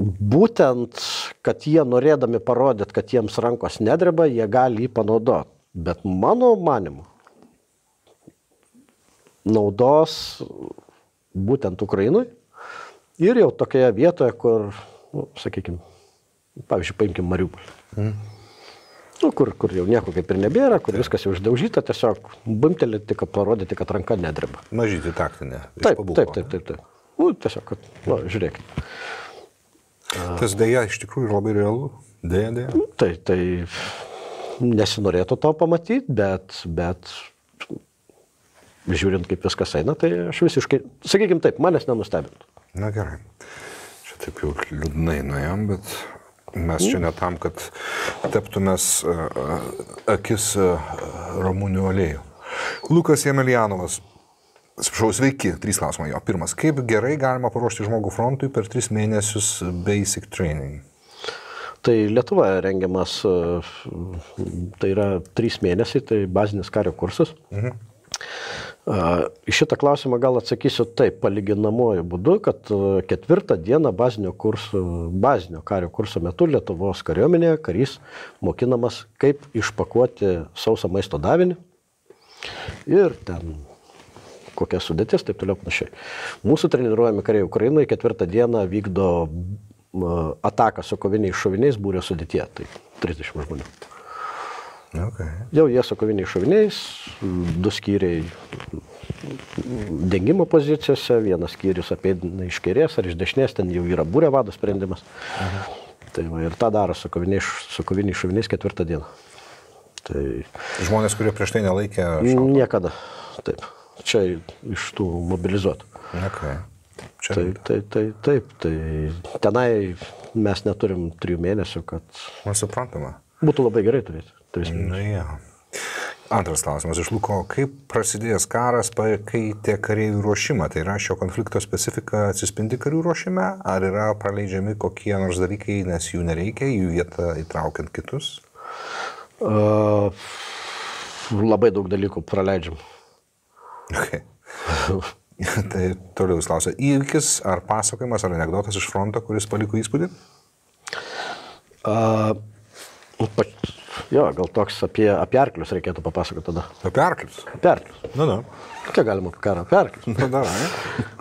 būtent, kad jie norėdami parodyti, kad jiems rankos nedreba, jie gali jį panaudoti. Bet mano manimu, naudos būtent Ukrainui ir jau tokioje vietoje, kur, nu, sakykime, pavyzdžiui, paimkim Mariupolį. Mm. Nu, kur, kur jau nieko kaip ir nebėra, kur viskas jau uždaužyta, tiesiog bumtelėti, tik parodyti, kad ranka nedreba. Mažyti taktinę. Taip, pabūklo, taip, taip, taip, taip. Nu, tiesiog, kad, va, žiūrėkit. Tas dėja iš tikrųjų yra labai realu. Dėja, dėja. Tai, tai nesinorėtų to pamatyti, bet, bet žiūrint, kaip viskas eina, tai aš visiškai, sakykime taip, manęs nenustebintų. Na gerai. Čia taip jau liūdnai nuėjom, bet mes čia ne tam, kad teptumės akis Ramūnių aliejų. Lukas Emilianovas. Atsiprašau, sveiki, trys klausimai jo. Pirmas, kaip gerai galima paruošti žmogų frontui per tris mėnesius basic training? Tai Lietuvoje rengiamas, e, tai yra trys mėnesiai, tai bazinis kario kursas. Mhm. Į šitą klausimą gal atsakysiu taip, palyginamuoju būdu, kad e, ketvirtą dieną bazinio, kurso, bazinio kario kurso metu Lietuvos kariuomenėje karys mokinamas, kaip išpakuoti sausą maisto davinį ir ten kokia sudėtis, taip toliau panašiai. Mūsų treniruojami kariai Ukrainoje ketvirtą dieną vykdo ataką su koviniais šoviniais būrio sudėtie, tai 30 žmonių. Okay. Jau jie su koviniais šoviniais, du skyriai dengimo pozicijose, vienas skyrius apėdina iš kairės ar iš dešinės, ten jau yra būrio vado sprendimas. Aha. Tai va, ir tą daro su koviniais, su koviniais šoviniais ketvirtą dieną. Tai... Žmonės, kurie prieš tai nelaikė. Šalto. Niekada. Taip. Čia iš tų mobilizuotų. Okay. Čia taip, taip, taip, taip. Tai tenai mes neturim trijų mėnesių, kad... Man suprantama. Būtų labai gerai turėti. Na, ja. Antras klausimas iš Luko. Kaip prasidėjęs karas pakeitė kareivių ruošimą? Tai yra šio konflikto specifika atsispindi karių ruošime? Ar yra praleidžiami kokie nors dalykai, nes jų nereikia, jų vietą įtraukiant kitus? Uh, labai daug dalykų praleidžiam. Okay. tai toliau jūs klausia, įvykis ar pasakojimas ar anegdotas iš fronto, kuris paliko įspūdį? Uh, pa, jo, gal toks apie, apie arklius reikėtų papasakoti tada. Apie arklius. Apie arklius. Na, na. Kiek galima karą?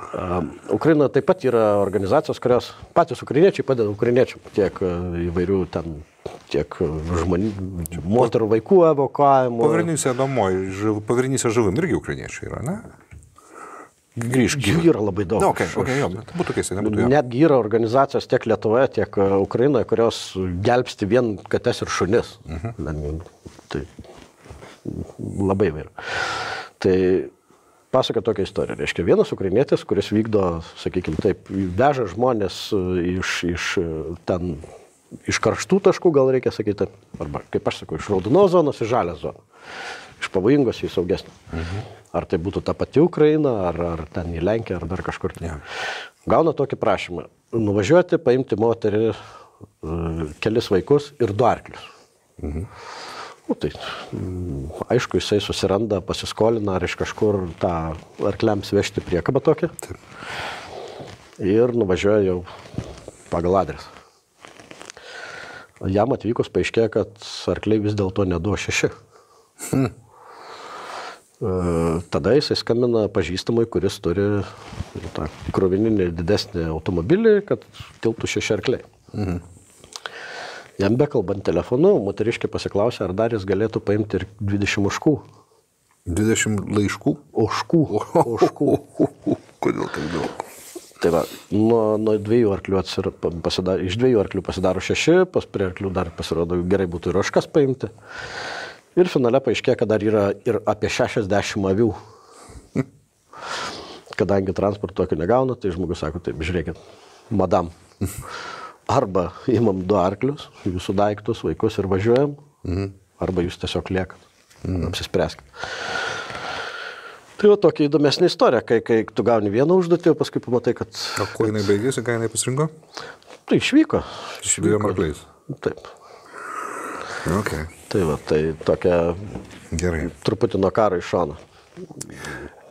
Uh, Ukraina taip pat yra organizacijos, kurios patys ukrainiečiai padeda ukrainiečiam tiek uh, įvairių ten, tiek žmonių, moterų, vaikų evakavimo. Pagrindinis įdomoji, žuv, pagrindinis žuvim irgi ukrainiečiai yra, ne? Grįžk. Jų yra labai daug. Na, okay, okay, jo, būtų keista, nebūtų jo. Netgi yra organizacijos tiek Lietuvoje, tiek uh, Ukrainoje, kurios gelbsti vien kates ir šunis. Uh -huh. Tai labai įvairių. Tai pasako tokią istoriją. Reiškia, vienas ukrainietis, kuris vykdo, sakykime taip, veža žmonės iš, iš ten, iš karštų taškų, gal reikia sakyti, arba, kaip aš sakau, iš raudonos zonos į žalę zoną. Iš pavojingos į saugesnę. Mhm. Ar tai būtų ta pati Ukraina, ar, ar ten į Lenkiją, ar dar kažkur. Ja. Gauna tokį prašymą. Nuvažiuoti, paimti moterį, kelis vaikus ir du arklius. Mhm. Nu, tai, mm, aišku, jisai susiranda, pasiskolina ar iš kažkur tą arkliams vežti priekabą tokią. Taip. Ir nuvažiuoja jau pagal adresą. Jam atvykus paaiškėjo, kad arkliai vis dėlto neduo šeši. Hmm. Tada jisai skambina pažįstamui, kuris turi tą krovininį didesnį automobilį, kad tiltų šeši arkliai. Mhm. Jam bekalbant telefonu, moteriškė pasiklausė, ar dar jis galėtų paimti ir 20 oškų. 20 laiškų? Oškų. Oškų. Kodėl taip daug? Tai va, nuo, nuo dviejų arklių pasidaro, iš dviejų arklių pasidaro šeši, pas prie arklių dar pasirodo gerai būtų ir oškas paimti. Ir finale paaiškėjo, kad dar yra ir apie 60 avių. Kadangi transporto tokio negauna, tai žmogus sako, taip, žiūrėkit, madam. Arba imam du arklius, jūsų daiktus, vaikus ir važiuojam, mhm. arba jūs tiesiog liekat. Mhm. Apsispręskit. Tai va tokia įdomesnė istorija, kai, kai tu gauni vieną užduotį, o paskui pamatai, kad... O kuo jinai baigėsi, ką jinai pasirinko? Tai išvyko. Išvyko markliais. Taip. Okay. Tai va, tai tokia... Gerai. Truputį nuo karo iš šono.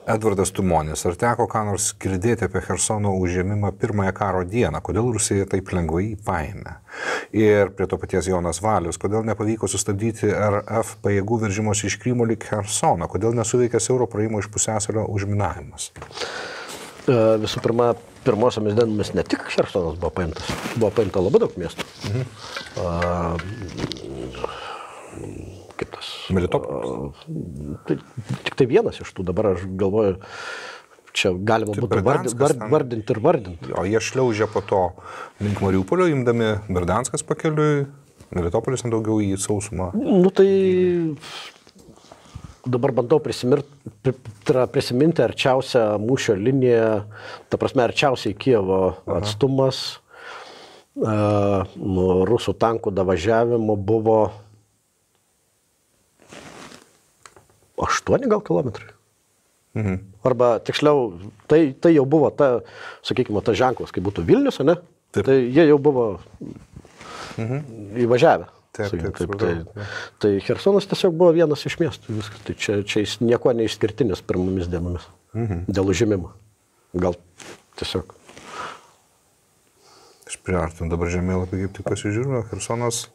Edvardas Tumonis, ar teko ką nors girdėti apie Hersono užėmimą pirmąją karo dieną, kodėl Rusija taip lengvai jį paėmė? Ir prie to paties Jonas Valius, kodėl nepavyko sustabdyti RF pajėgų veržimosi iš Krymo lik Hersono, kodėl nesuveikė Euro praeimo iš pusėsalio užminavimas? E, visų pirma, pirmosiomis dienomis ne tik Hersonas buvo paimtas, buvo paimta labai daug miestų. Mhm. Uh, kaip tas. Melitopolis. Tai tik tai vienas iš tų, dabar aš galvoju, čia galima tai būtų vard, vard, vardinti ir vardinti. O jie šliaužė po to link Mariupolio, imdami Berdanskas pakeliui, Melitopolis ant daugiau į sausumą. Nu tai dabar bandau prisiminti, arčiausią mūšio liniją, ta prasme arčiausiai Kievo atstumas. Aha. Uh, nuo rusų tankų davažiavimo buvo 8 gal kilometrai. Mhm. Arba tiksliau, tai, tai jau buvo ta, sakykime, ta ženklas, kai būtų Vilnius, ne? Taip. Tai jie jau buvo mhm. įvažiavę. Taip, taip, taip, tai, tai Hersonas tiesiog buvo vienas iš miestų. Viskas. Tai čia, čia jis nieko neišskirtinis pirmomis dienomis. Mhm. Dėl užimimo. Gal tiesiog. Aš priartinu dabar žemėlapį, kaip tik pasižiūriu. Hersonas,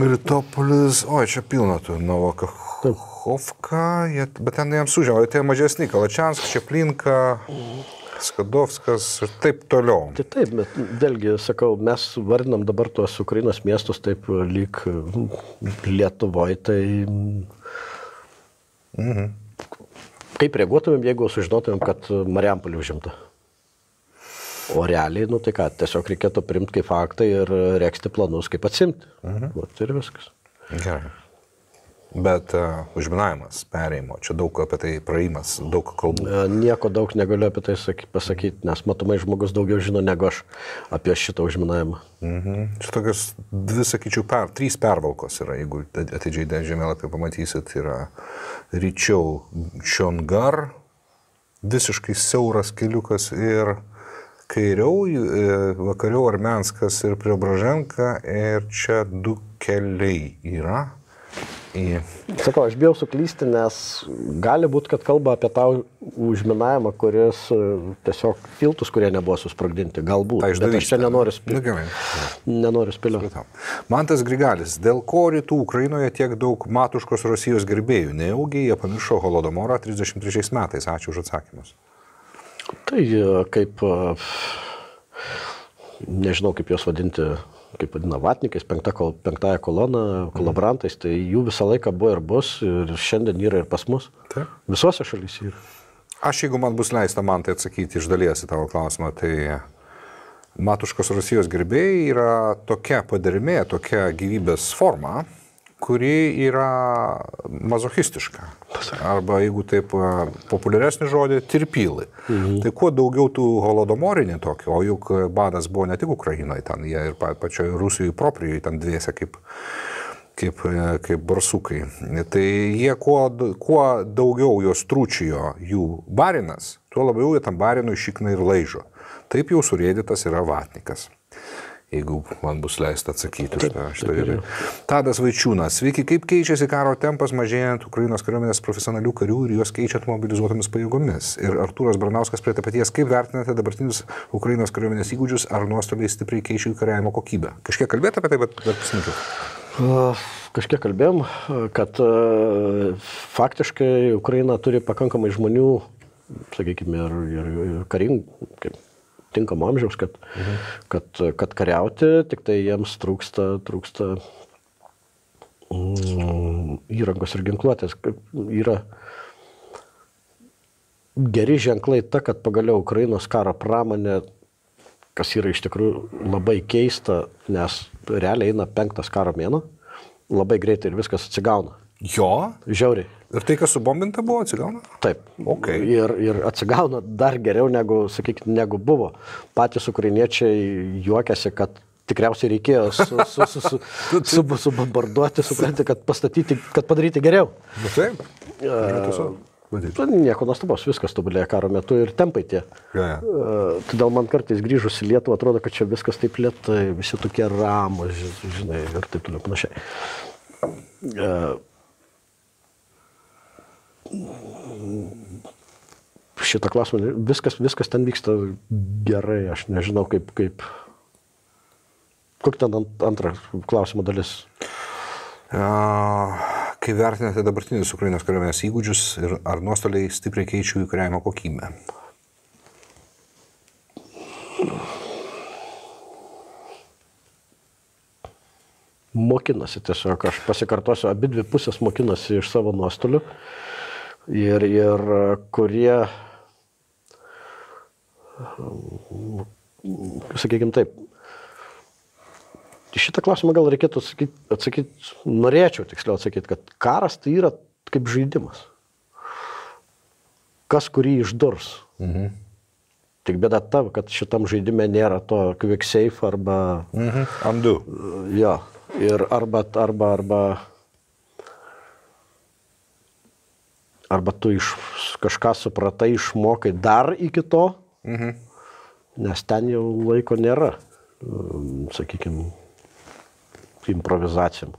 Melitopolis, oi, čia pilna tų Novokachų. Kachovka, jie, bet ten jiems užėmė, tai mažesni, Kalačianskas, Čeplinka, Skadovskas ir taip toliau. Tai taip, bet vėlgi, sakau, mes vardinam dabar tuos Ukrainos miestus taip lyg Lietuvoje, tai... Mhm. Kaip reaguotumėm, jeigu sužinotumėm, kad Mariampolį užimta? O realiai, nu tai ką, tiesiog reikėtų primti kaip faktą ir reksti planus, kaip atsimti. Mhm. Vat ir viskas. Gerai. Bet uh, užminavimas, perėjimo, čia daug apie tai praėjimas, daug kalbų. E, nieko daug negaliu apie tai pasakyti, nes matomai žmogus daugiau žino negu aš apie šitą užminavimą. Mhm. Čia tokios dvi, sakyčiau, per, trys pervalkos yra, jeigu atidžiai žemėlapį pamatysit, yra ryčiau Čiongar, visiškai siauras keliukas ir kairiau, e, vakariau Armenskas ir Preobraženka ir čia du keliai yra į... Sakau, aš bijau suklysti, nes gali būti, kad kalba apie tą užminavimą, kuris e, tiesiog filtus, kurie nebuvo susprogdinti. Galbūt. Tai bet aš čia nenoriu spėlioti. Nu, nenoriu spėlioti. Mantas Grigalis, dėl ko rytų Ukrainoje tiek daug matuškos Rusijos gerbėjų? Neaugiai jie pamiršo Holodomorą 33 metais. Ačiū už atsakymus. Tai e, kaip, e, nežinau kaip juos vadinti, kaip vadina, vatnikais, penkta, penktąją koloną, kolaborantais, tai jų visą laiką buvo ir bus, ir šiandien yra ir pas mus. Taip. Visose šalyse yra. Aš, jeigu man bus leista man tai atsakyti iš dalies į tavo klausimą, tai matuškos Rusijos gerbėjai yra tokia padarmė, tokia gyvybės forma, kuri yra mazochistiška. Arba jeigu taip populiaresnį žodį, tirpylai. Mhm. Tai kuo daugiau tų holodomorinį tokio, o juk badas buvo ne tik Ukrainoje, ten jie ir pačioje Rusijoje proprijoje, ten dviese kaip, kaip, kaip barsukai. Tai jie kuo, kuo daugiau jos trūčijo jų barinas, tuo labiau jie tam barinui šikna ir laižo. Taip jau surėdytas yra vatnikas jeigu man bus leista atsakyti už tą šitą vietą. Tadas Vaičiūnas, sveiki, kaip keičiasi karo tempas mažėjant Ukrainos kariuomenės profesionalių karių ir juos keičiant mobilizuotomis pajėgomis. Ir Artūras Branauskas prie to paties, kaip vertinate dabartinius Ukrainos kariuomenės įgūdžius, ar nuostoliai stipriai keičia jų kariavimo kokybę? Kažkiek kalbėti apie tai, bet dar pasiminkit. Kažkiek kalbėjom, kad faktiškai Ukraina turi pakankamai žmonių, sakykime, ir, ir, ir karingų, tinkamo amžiaus, kad, mhm. kad, kad kariauti, tik tai jiems trūksta, trūksta mm, įrangos ir ginkluotės. Yra geri ženklai ta, kad pagaliau Ukrainos karo pramonė, kas yra iš tikrųjų labai keista, nes realiai eina penktas karo mėno labai greitai ir viskas atsigauna. Jo. Žiauriai. Ir tai, kas subombinta buvo, atsigauna? Taip. Okay. Ir, ir atsigauna dar geriau negu, sakykime, negu buvo. Patys ukrainiečiai juokiasi, kad tikriausiai reikėjo su, su, su, su, su, subombarduoti, supranti, kad pastatyti, kad padaryti geriau. Na taip. Uh, Tu nieko nuostabaus, viskas tobulėja karo metu ir tempai tie. Ja, ja. Uh, todėl man kartais grįžus į Lietuvą atrodo, kad čia viskas taip lietai, visi tokie ramus, žinai, ir taip toliau panašiai. Uh, šitą klausimą, viskas, viskas ten vyksta gerai, aš nežinau kaip, kaip kokia ten antra klausimo dalis. Uh, kai vertinate dabartinius Ukrainos kariuomenės įgūdžius ir ar nuostoliai stipriai keičia jų kariavimo kokybę? Mokinasi tiesiog, aš pasikartosiu, abi dvi pusės mokinasi iš savo nuostolių ir, ir kurie, sakykime taip, šitą klausimą gal reikėtų atsakyti, atsakyti, norėčiau tiksliau atsakyti, kad karas tai yra kaip žaidimas. Kas kurį išdurs. Mhm. Tik bėda ta, kad šitam žaidime nėra to quick safe arba... Mhm. Andu. Jo. Ir arba, arba, arba... Arba tu iš, kažką supratai, išmokai dar iki to, mhm. nes ten jau laiko nėra, sakykime, improvizacijom.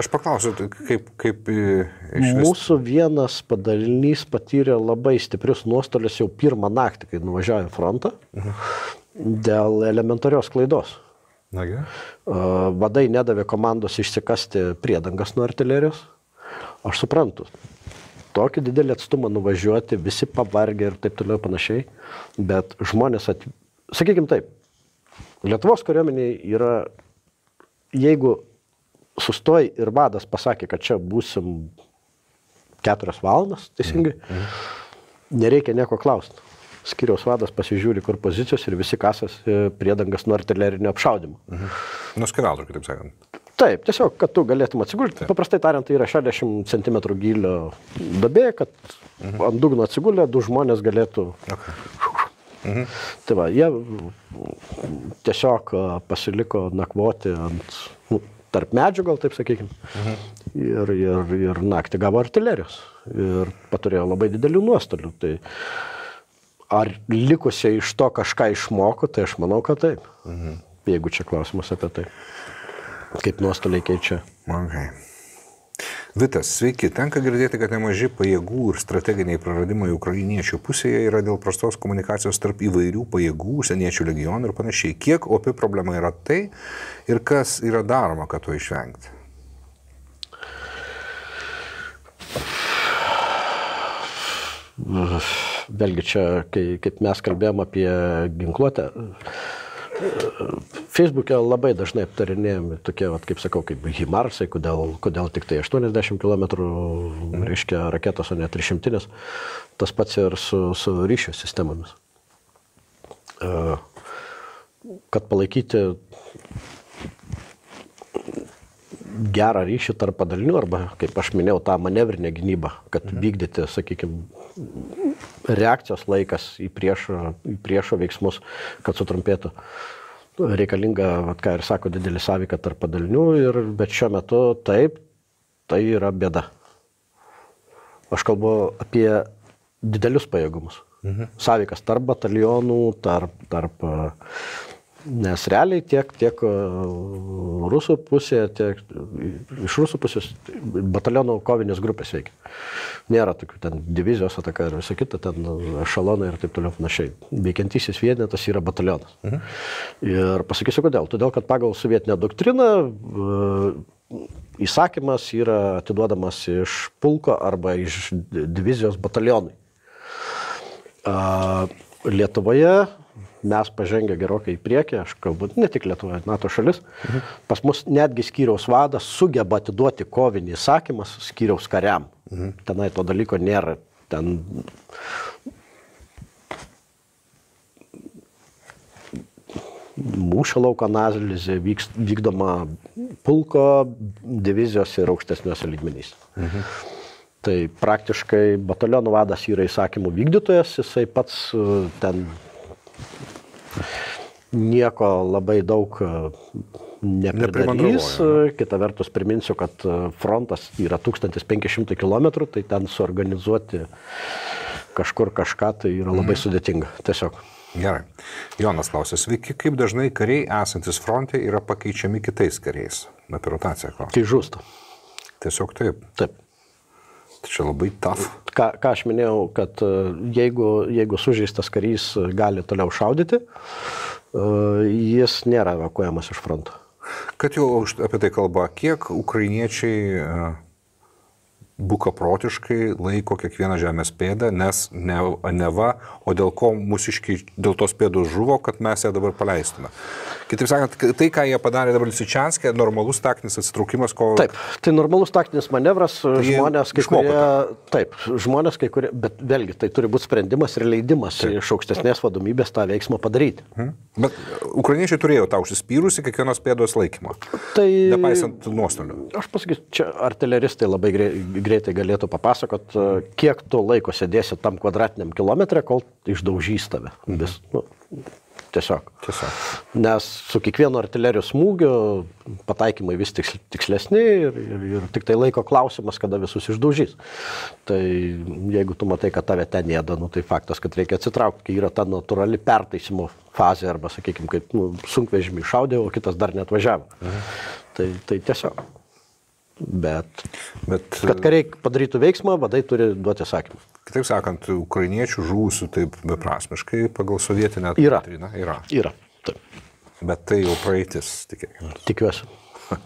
Aš paklausiu, tai kaip, kaip iš vis... Mūsų vienas padalinys patyrė labai stiprius nuostolius jau pirmą naktį, kai nuvažiavo į frontą, mhm. dėl elementarios klaidos. Nagi. Vadai nedavė komandos išsikasti priedangas nuo artilerijos. Aš suprantu, tokį didelį atstumą nuvažiuoti, visi pavargę ir taip toliau panašiai, bet žmonės, at... sakykime taip, Lietuvos kariuomeniai yra jeigu sustoji ir vadas pasakė, kad čia būsim keturias valandas, teisingai, mhm. nereikia nieko klausti. Skiriaus vadas pasižiūri, kur pozicijos ir visi kasas e, priedangas nuo artilerinio apšaudimo. Mhm. Nuskirautų, kitaip sakant. Taip, tiesiog, kad tu galėtum atsigulti. Taip. Paprastai tariant, tai yra 60 cm gilio dabė, kad mhm. ant dugno atsigulę du žmonės galėtų okay. Mhm. Tai va, jie tiesiog pasiliko nakvoti ant, nu, tarp medžių, gal taip sakykime. Mhm. Ir, ir, ir naktį gavo artilerijos. Ir paturėjo labai didelių nuostolių. Tai ar likusiai iš to kažką išmoko, tai aš manau, kad taip. Mhm. Jeigu čia klausimas apie tai. Kaip nuostoliai keičia. Okay. Vitas, sveiki. Tenka girdėti, kad nemaži pajėgų ir strateginiai praradimai ukrainiečių pusėje yra dėl prastos komunikacijos tarp įvairių pajėgų, užsieniečių legionų ir panašiai. Kiek opi problema yra tai ir kas yra daroma, kad to išvengti? Vėlgi čia, kai, kaip mes kalbėjom apie ginkluotę, Facebook'e labai dažnai aptarinėjami tokie, vat, kaip sakau, kaip Himarsai, kodėl, kodėl tik tai 80 km, reiškia, raketos, o ne 300. Tas pats ir su, su ryšio sistemomis. E, kad palaikyti gerą ryšį tarp padalinių arba, kaip aš minėjau, tą manevrinę gynybą, kad mhm. vykdyti, sakykime, reakcijos laikas į priešo, į priešo veiksmus, kad sutrumpėtų. Reikalinga, vat, ką ir sako, didelį sąveiką tarp padalinių, ir, bet šiuo metu taip, tai yra bėda. Aš kalbu apie didelius pajėgumus. Mhm. Sąveikas tarp batalionų, tarp, tarp Nes realiai tiek, tiek e, rusų pusėje, tiek iš rusų pusės batalionų kovinės grupės veikia. Nėra tokių ten divizijos ataka ir visą kitą, ten šalonai ir taip toliau panašiai. Veikiantysis vienetas yra batalionas. Mhm. Ir pasakysiu kodėl. Todėl, kad pagal sovietinę doktriną e, įsakymas yra atiduodamas iš pulko arba iš divizijos batalionui. Lietuvoje mes pažengę gerokai į priekį, aš kalbu ne tik Lietuvoje, NATO šalis, mhm. pas mus netgi skyriaus vadas sugeba atiduoti kovinį įsakymą skyriaus kariam. Mhm. Tenai to dalyko nėra. Ten mūšio lauko analizė vykdoma pulko, divizijos ir aukštesniuose lygmenys. Mhm. Tai praktiškai batalionų vadas yra įsakymų vykdytojas, jisai pats e, ten nieko labai daug e, nepridarys. Kita vertus priminsiu, kad e, frontas yra 1500 km, tai ten suorganizuoti kažkur kažką tai yra labai mhm. sudėtinga. Tiesiog. Gerai. Jonas klausė, sveiki, kaip dažnai kariai esantis fronte yra pakeičiami kitais kariais? Apie rotaciją klausiu. Tai žūsta. Tiesiog taip. Taip. Tai čia labai taf. Ką, ką aš minėjau, kad e, jeigu, jeigu sužeistas karys gali toliau šaudyti, jis nėra evakuojamas iš fronto. Kad jau apie tai kalba, kiek ukrainiečiai e, bukaprotiškai laiko kiekvieną žemės pėdą, nes ne, neva, o dėl ko mūsiškiai dėl tos pėdos žuvo, kad mes ją dabar paleistume. Kitaip sakant, tai, ką jie padarė dabar Lisičianskė, normalus taktinis atsitraukimas, ko... Taip, tai normalus taktinis manevras, tai žmonės kai kurie... Taip, žmonės kai kurie, bet vėlgi tai turi būti sprendimas ir leidimas taip. iš aukštesnės vadomybės tą veiksmą padaryti. Hmm. Bet ukrainiečiai turėjo tą užsispyrusi kiekvienos pėdos laikymą. Tai... Nepaisant nuostolių. Aš pasakysiu, čia artileristai labai greitai galėtų papasakot, kiek tu laiko sėdėsi tam kvadratiniam kilometrė, kol išdaužys tave. Vis, nu, Tiesiog. Tiesiog. Nes su kiekvienu artilerijos smūgiu pataikymai vis tiks, tikslesni ir, ir, ir tik tai laiko klausimas, kada visus išdaužys. Tai jeigu tu matai, kad tave ten jėda, nu, tai faktas, kad reikia atsitraukti, kai yra ta natūrali pertaisimo fazė arba, sakykime, kaip nu, sunkvežimį šaudė, o kitas dar net važiavo. Mhm. Tai, tai tiesiog. Bet, Bet kad kariai padarytų veiksmą, vadai turi duoti sakymą. Kitaip sakant, ukrainiečių žuvusių taip beprasmiškai pagal sovietinę yra. doktriną yra. Yra. Taip. Bet tai jau praeitis, tikėkime. Tikiuosi.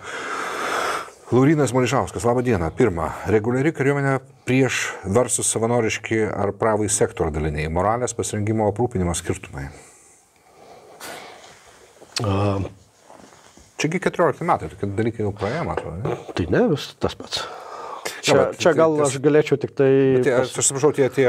Laurinas Mališauskas, laba diena. Pirma, reguliari kariuomenė prieš versus savanoriški ar pravai sektorių daliniai. Moralės pasirinkimo aprūpinimo skirtumai. Uh, Čiagi 14 metai, tokie dalykai jau praėjo, man atrodo. Tai ne, vis tas pats. Čia, ja, čia gal ties, aš galėčiau tik tai... Tie, pas... Aš atsiprašau, tie, tie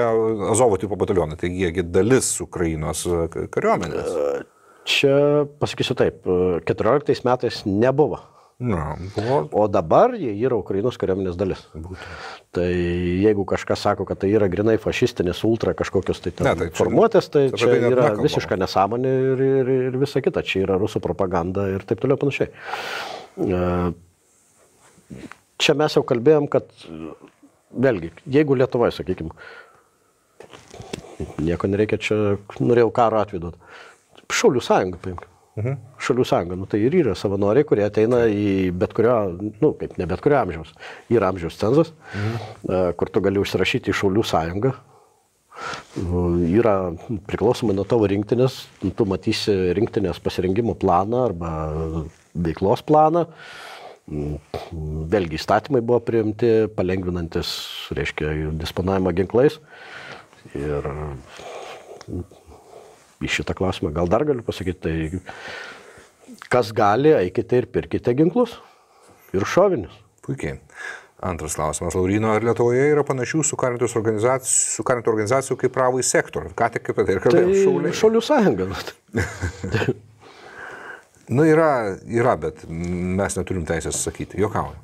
Azovo tipo batalionai, tai jiegi dalis Ukrainos e, kariuomenės. E, čia pasakysiu taip, 14 e, metais nebuvo. Na, buvo. O dabar jie yra Ukrainos kariuomenės dalis. Būtent. Tai jeigu kažkas sako, kad tai yra grinai fašistinis ultra kažkokios tai, ne, tai čia, formuotės, tai čia tai yra nekalbama. visiška nesąmonė ir, ir, ir visa kita. Čia yra rusų propaganda ir taip toliau panašiai čia mes jau kalbėjom, kad vėlgi, jeigu Lietuvoje, sakykime, nieko nereikia čia, norėjau karo atvidot. Šaulių sąjunga, paimk. Mhm. Šalių sąjunga, nu, tai ir yra savanoriai, kurie ateina į bet kurio, nu, kaip ne bet kurio amžiaus. Yra amžiaus cenzas, mhm. kur tu gali užsirašyti į Šaulių sąjungą. Yra priklausomai nuo tavo rinktinės, tu matysi rinktinės pasirinkimo planą arba veiklos planą. Uh, Vėlgi įstatymai buvo priimti, palengvinantis, reiškia, disponavimą ginklais. Ir į šitą klausimą gal dar galiu pasakyti, tai kas gali, eikite ir pirkite ginklus ir šovinius. Puikiai. Antras klausimas. Laurino, ar Lietuvoje yra panašių sukarintų organizacijų, organizacijų kaip pravai sektorių? Ką tik apie tai ir kalbėjome? Tai šaulių, šaulių sąjunga. Nu, yra, yra, bet mes neturim teisės sakyti. Jokauju.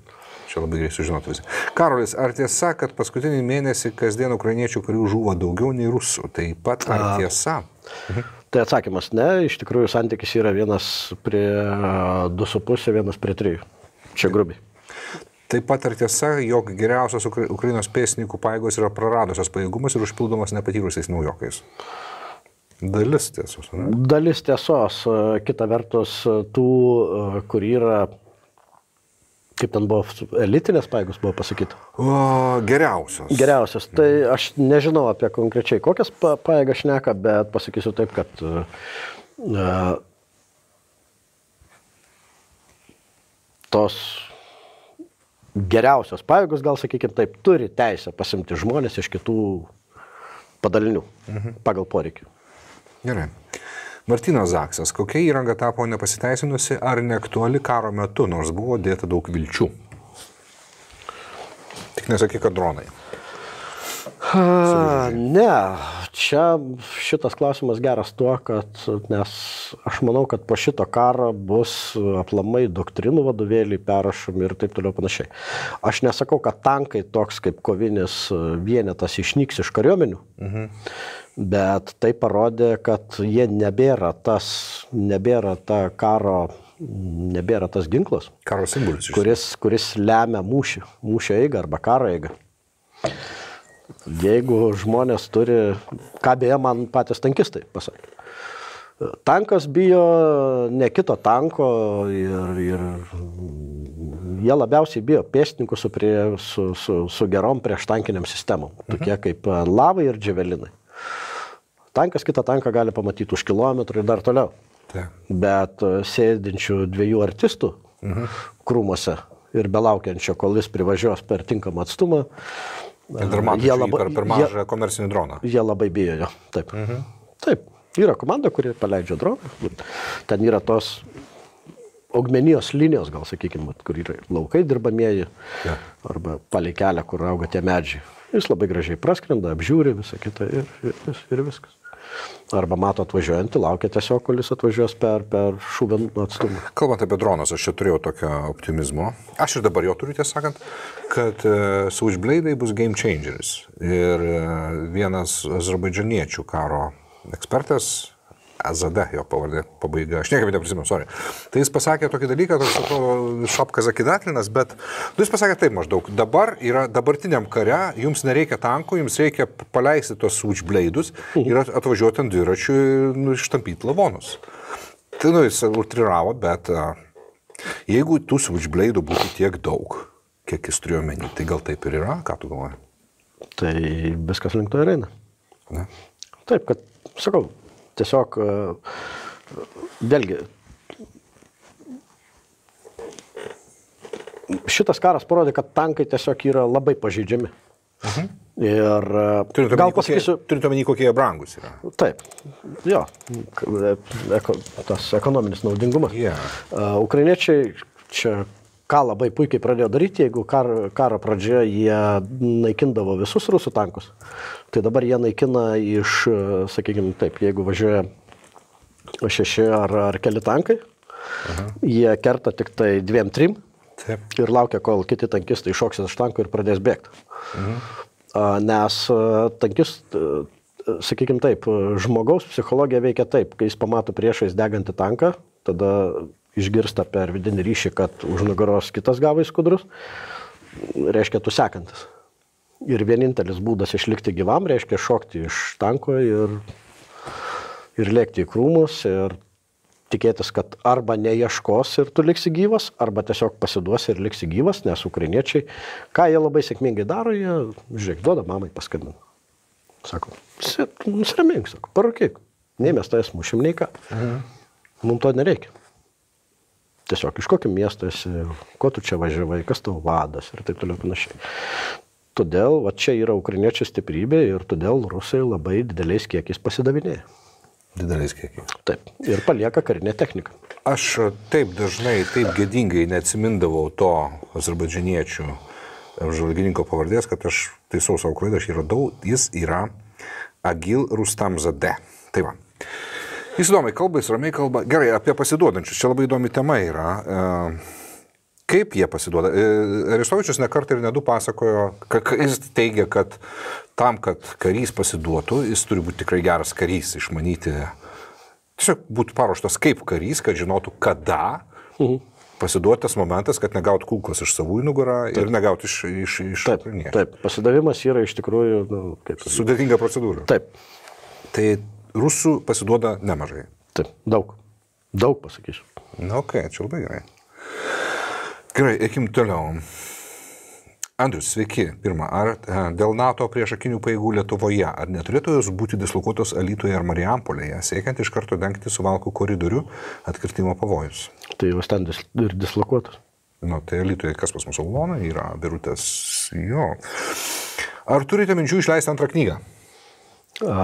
Čia labai gerai sužinoti visi. Karolis, ar tiesa, kad paskutinį mėnesį kasdien ukrainiečių karių žuvo daugiau nei rusų? Taip pat ar tiesa? Mhm. Tai atsakymas ne, iš tikrųjų santykis yra vienas prie 2,5, vienas prie 3. Čia grubiai. Taip pat ar tiesa, jog geriausios Ukrainos pėsininkų paėgos yra praradusios pajėgumus ir užpildomas nepatyrusiais naujokais? Dalis tiesos. Ne? Dalis tiesos. Kita vertus, tų, kur yra, kaip ten buvo, elitinės paėgos buvo pasakyti. O, geriausios. Geriausios. Tai aš nežinau apie konkrečiai kokias paėgas šneka, bet pasakysiu taip, kad uh, tos geriausios paėgos, gal sakykime taip, turi teisę pasimti žmonės iš kitų padalinių mhm. pagal poreikių. Gerai. Martinas Zaksas, kokia įranga tapo nepasiteisinusi ar neaktuali karo metu, nors buvo dėta daug vilčių? Tik nesakyk, kad dronai. Ne, čia šitas klausimas geras tuo, kad nes aš manau, kad po šito karo bus aplamai doktrinų vadovėliai perrašomi ir taip toliau panašiai. Aš nesakau, kad tankai toks kaip kovinis vienetas išnyks iš kariuomenių, mhm. bet tai parodė, kad jie nebėra tas, nebėra ta karo nebėra tas ginklas. Karo simbolis. Kuris, kuris lemia mūšį, mūšio eigą arba karo eigą. Jeigu žmonės turi, ką beje man patys tankistai pasakė. Tankas bijo ne kito tanko ir, ir jie labiausiai bijo pėstininkų su, prie, su, su, su gerom prieš tankiniam sistemom, tokie mhm. kaip lavai ir džiavelinai. Tankas kitą tanką gali pamatyti už kilometrų ir dar toliau. Ta. Bet sėdinčių dviejų artistų mhm. krūmose ir belaukiančio, kol jis privažiuos per tinkamą atstumą, Ir dar matai, jie labai, per, per mažą jie, komercinį droną. Jie labai bijo jo. Taip. Mhm. Taip. Yra komanda, kuri paleidžia droną. Ten yra tos augmenijos linijos, gal sakykime, kur yra laukai dirbamieji. Ja. Arba palei kelią, kur auga tie medžiai. Jis labai gražiai praskrenda, apžiūri visą kitą ir, ir, ir viskas. Arba mato atvažiuojantį, laukia tiesiog, kol jis atvažiuos per, per šūvį atstumą. Kalbant apie dronus, aš čia turėjau tokio optimizmo. Aš ir dabar jo turiu, tiesą sakant, kad uh, Switchblade bus game changeris. Ir uh, vienas azerbaidžaniečių karo ekspertas, Azada jo pavardė pabaiga, aš niekaip neprisimenu, sorry. Tai jis pasakė tokį dalyką, toks atrodo šapkas akidatlinas, bet nu, jis pasakė taip maždaug, dabar yra dabartiniam kare, jums nereikia tankų, jums reikia paleisti tos switchblade'us ir atvažiuoti ant dviračių ir nu, ištampyti lavonus. Tai nu, jis ultriravo, bet uh, jeigu tų switchblade'ų būtų tiek daug, kiek jis turėjo menį, tai gal taip ir yra, ką tu galvoji? Tai viskas link to ir eina. Ne? Taip, kad, sakau, tiesiog e, vėlgi šitas karas parodė, kad tankai tiesiog yra labai pažeidžiami. Mhm. Ir e, turint gal pasakysiu. Turint omeny, kokie jie brangus yra. Taip, jo, eko, tas ekonominis naudingumas. Yeah. Uh, Ukrainiečiai čia ką labai puikiai pradėjo daryti, jeigu kar, karo pradžioje jie naikindavo visus rusų tankus, tai dabar jie naikina iš, sakykime taip, jeigu važiuoja šeši ar, ar keli tankai, Aha. jie kerta tik tai dviem, trim taip. ir laukia, kol kiti tankistai iššoksis iš tankų ir pradės bėgti. Mhm. Nes tankis, sakykime taip, žmogaus psichologija veikia taip, kai jis pamato priešais degantį tanką, tada išgirsta per vidinį ryšį, kad už nugaros kitas gavo įskudrus, reiškia tu sekantis. Ir vienintelis būdas išlikti gyvam reiškia šokti iš tanko ir, ir lėkti į krūmus ir tikėtis, kad arba neieškos ir tu liksi gyvas, arba tiesiog pasiduosi ir liksi gyvas, nes ukrainiečiai, ką jie labai sėkmingai daro, jie, žiūrėk, duoda mamai paskambinti. Sako, nusiramink, sako, parūkyk. Nei mes tai smušim, nei ką. Mhm. Mums to nereikia. Tiesiog iš kokio miesto esi, ko tu čia važiavai, kas tavo vadas ir taip toliau panašiai. Todėl va, čia yra ukrainiečių stiprybė ir todėl rusai labai dideliais kiekiais pasidavinėja. Dideliais kiekiais. Taip. Ir palieka karinę techniką. Aš taip dažnai, taip gėdingai neatsimindavau to azerbaidžianiečių apžvalgininko pavardės, kad aš taisau savo klaidą, aš jį radau, jis yra Agil Rustamzade. Tai va. Jis įdomiai kalba, jis ramiai kalba. Gerai, apie pasiduodančius. Čia labai įdomi tema yra. E, kaip jie pasiduoda? E, Aristovičius nekartą ir nedu pasakojo, kad jis teigia, kad tam, kad karys pasiduotų, jis turi būti tikrai geras karys, išmanyti. Tiesiog būtų paruoštas kaip karys, kad žinotų, kada mhm. pasiduotas momentas, kad negautų kulkos iš savų į nugarą taip. ir negautų iš, iš, iš taip, taip, pasidavimas yra iš tikrųjų nu, kaip. Sudėtinga procedūra. Taip. Tai rusų pasiduoda nemažai. Taip, daug. Daug pasakysiu. Na, ok, čia labai gerai. Gerai, eikim toliau. Andrius, sveiki. Pirma, ar e, dėl NATO priešakinių pajėgų Lietuvoje, ar neturėtų jos būti dislokuotos Alytoje ar Marijampolėje, siekiant iš karto dengti suvalkų koridorių atkirtimo pavojus? Tai jos ten dis ir dislokuotos. Nu, tai Alytoje kas pas mus Ulonai yra, Birutės, jo. Ar turite minčių išleisti antrą knygą? A,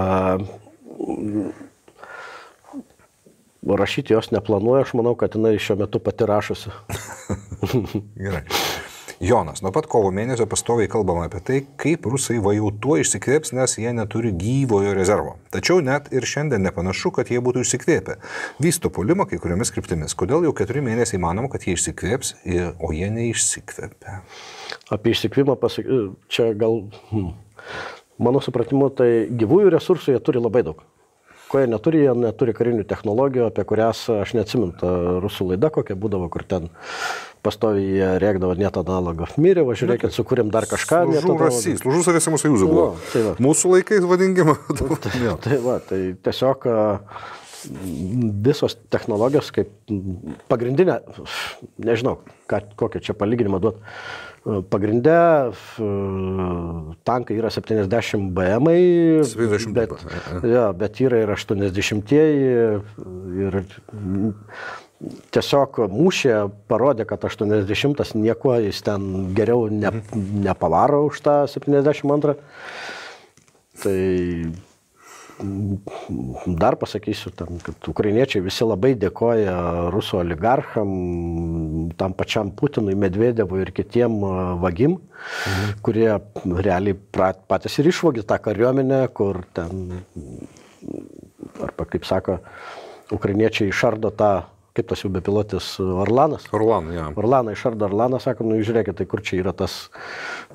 Rašyti jos neplanuoju, aš manau, kad jinai šiuo metu pati rašosi. Gerai. Jonas, nuo pat kovo mėnesio pastoviai kalbama apie tai, kaip rusai va jau tuo išsikvėps, nes jie neturi gyvojo rezervo. Tačiau net ir šiandien nepanašu, kad jie būtų išsikvėpę. Vysto pulimą kai kuriomis kryptimis. Kodėl jau keturi mėnesiai manoma, kad jie išsikvėps, o jie neišsikvėpė? Apie išsikvimą pasakyti, čia gal, hmm, mano supratimu, tai gyvųjų resursų jie turi labai daug ko jie neturi, jie neturi karinių technologijų, apie kurias aš neatsimint, rusų laida kokia būdavo, kur ten pastoviai jie rėkdavo net analogą. Mirė, važiuokit, sukūrėm dar kažką. Lūžus, lūžus Sovietų sąjungos buvo. Va, tai va. Mūsų laikais vadinkime. tai, tai, va, tai tiesiog visos technologijos kaip pagrindinė, nežinau, ką, kokią čia palyginimą duoti Pagrinde tankai yra 70 BM, 70 bet, ja, bet yra ir 80-ieji. Ir tiesiog mūšė parodė, kad 80 nieko jis ten geriau ne, nepavaro už tą 72. Tai dar pasakysiu, ten, kad ukrainiečiai visi labai dėkoja rusų oligarcham, tam pačiam Putinui, Medvedevui ir kitiem vagim, mhm. kurie realiai patys ir išvogė tą kariuomenę, kur ten, arba kaip sako, ukrainiečiai išardo tą kaip tas jų bepilotis Orlanas. Orlaną, ja. Orlaną išardo Orlaną, sako, nu žiūrėkit, tai kur čia yra tas,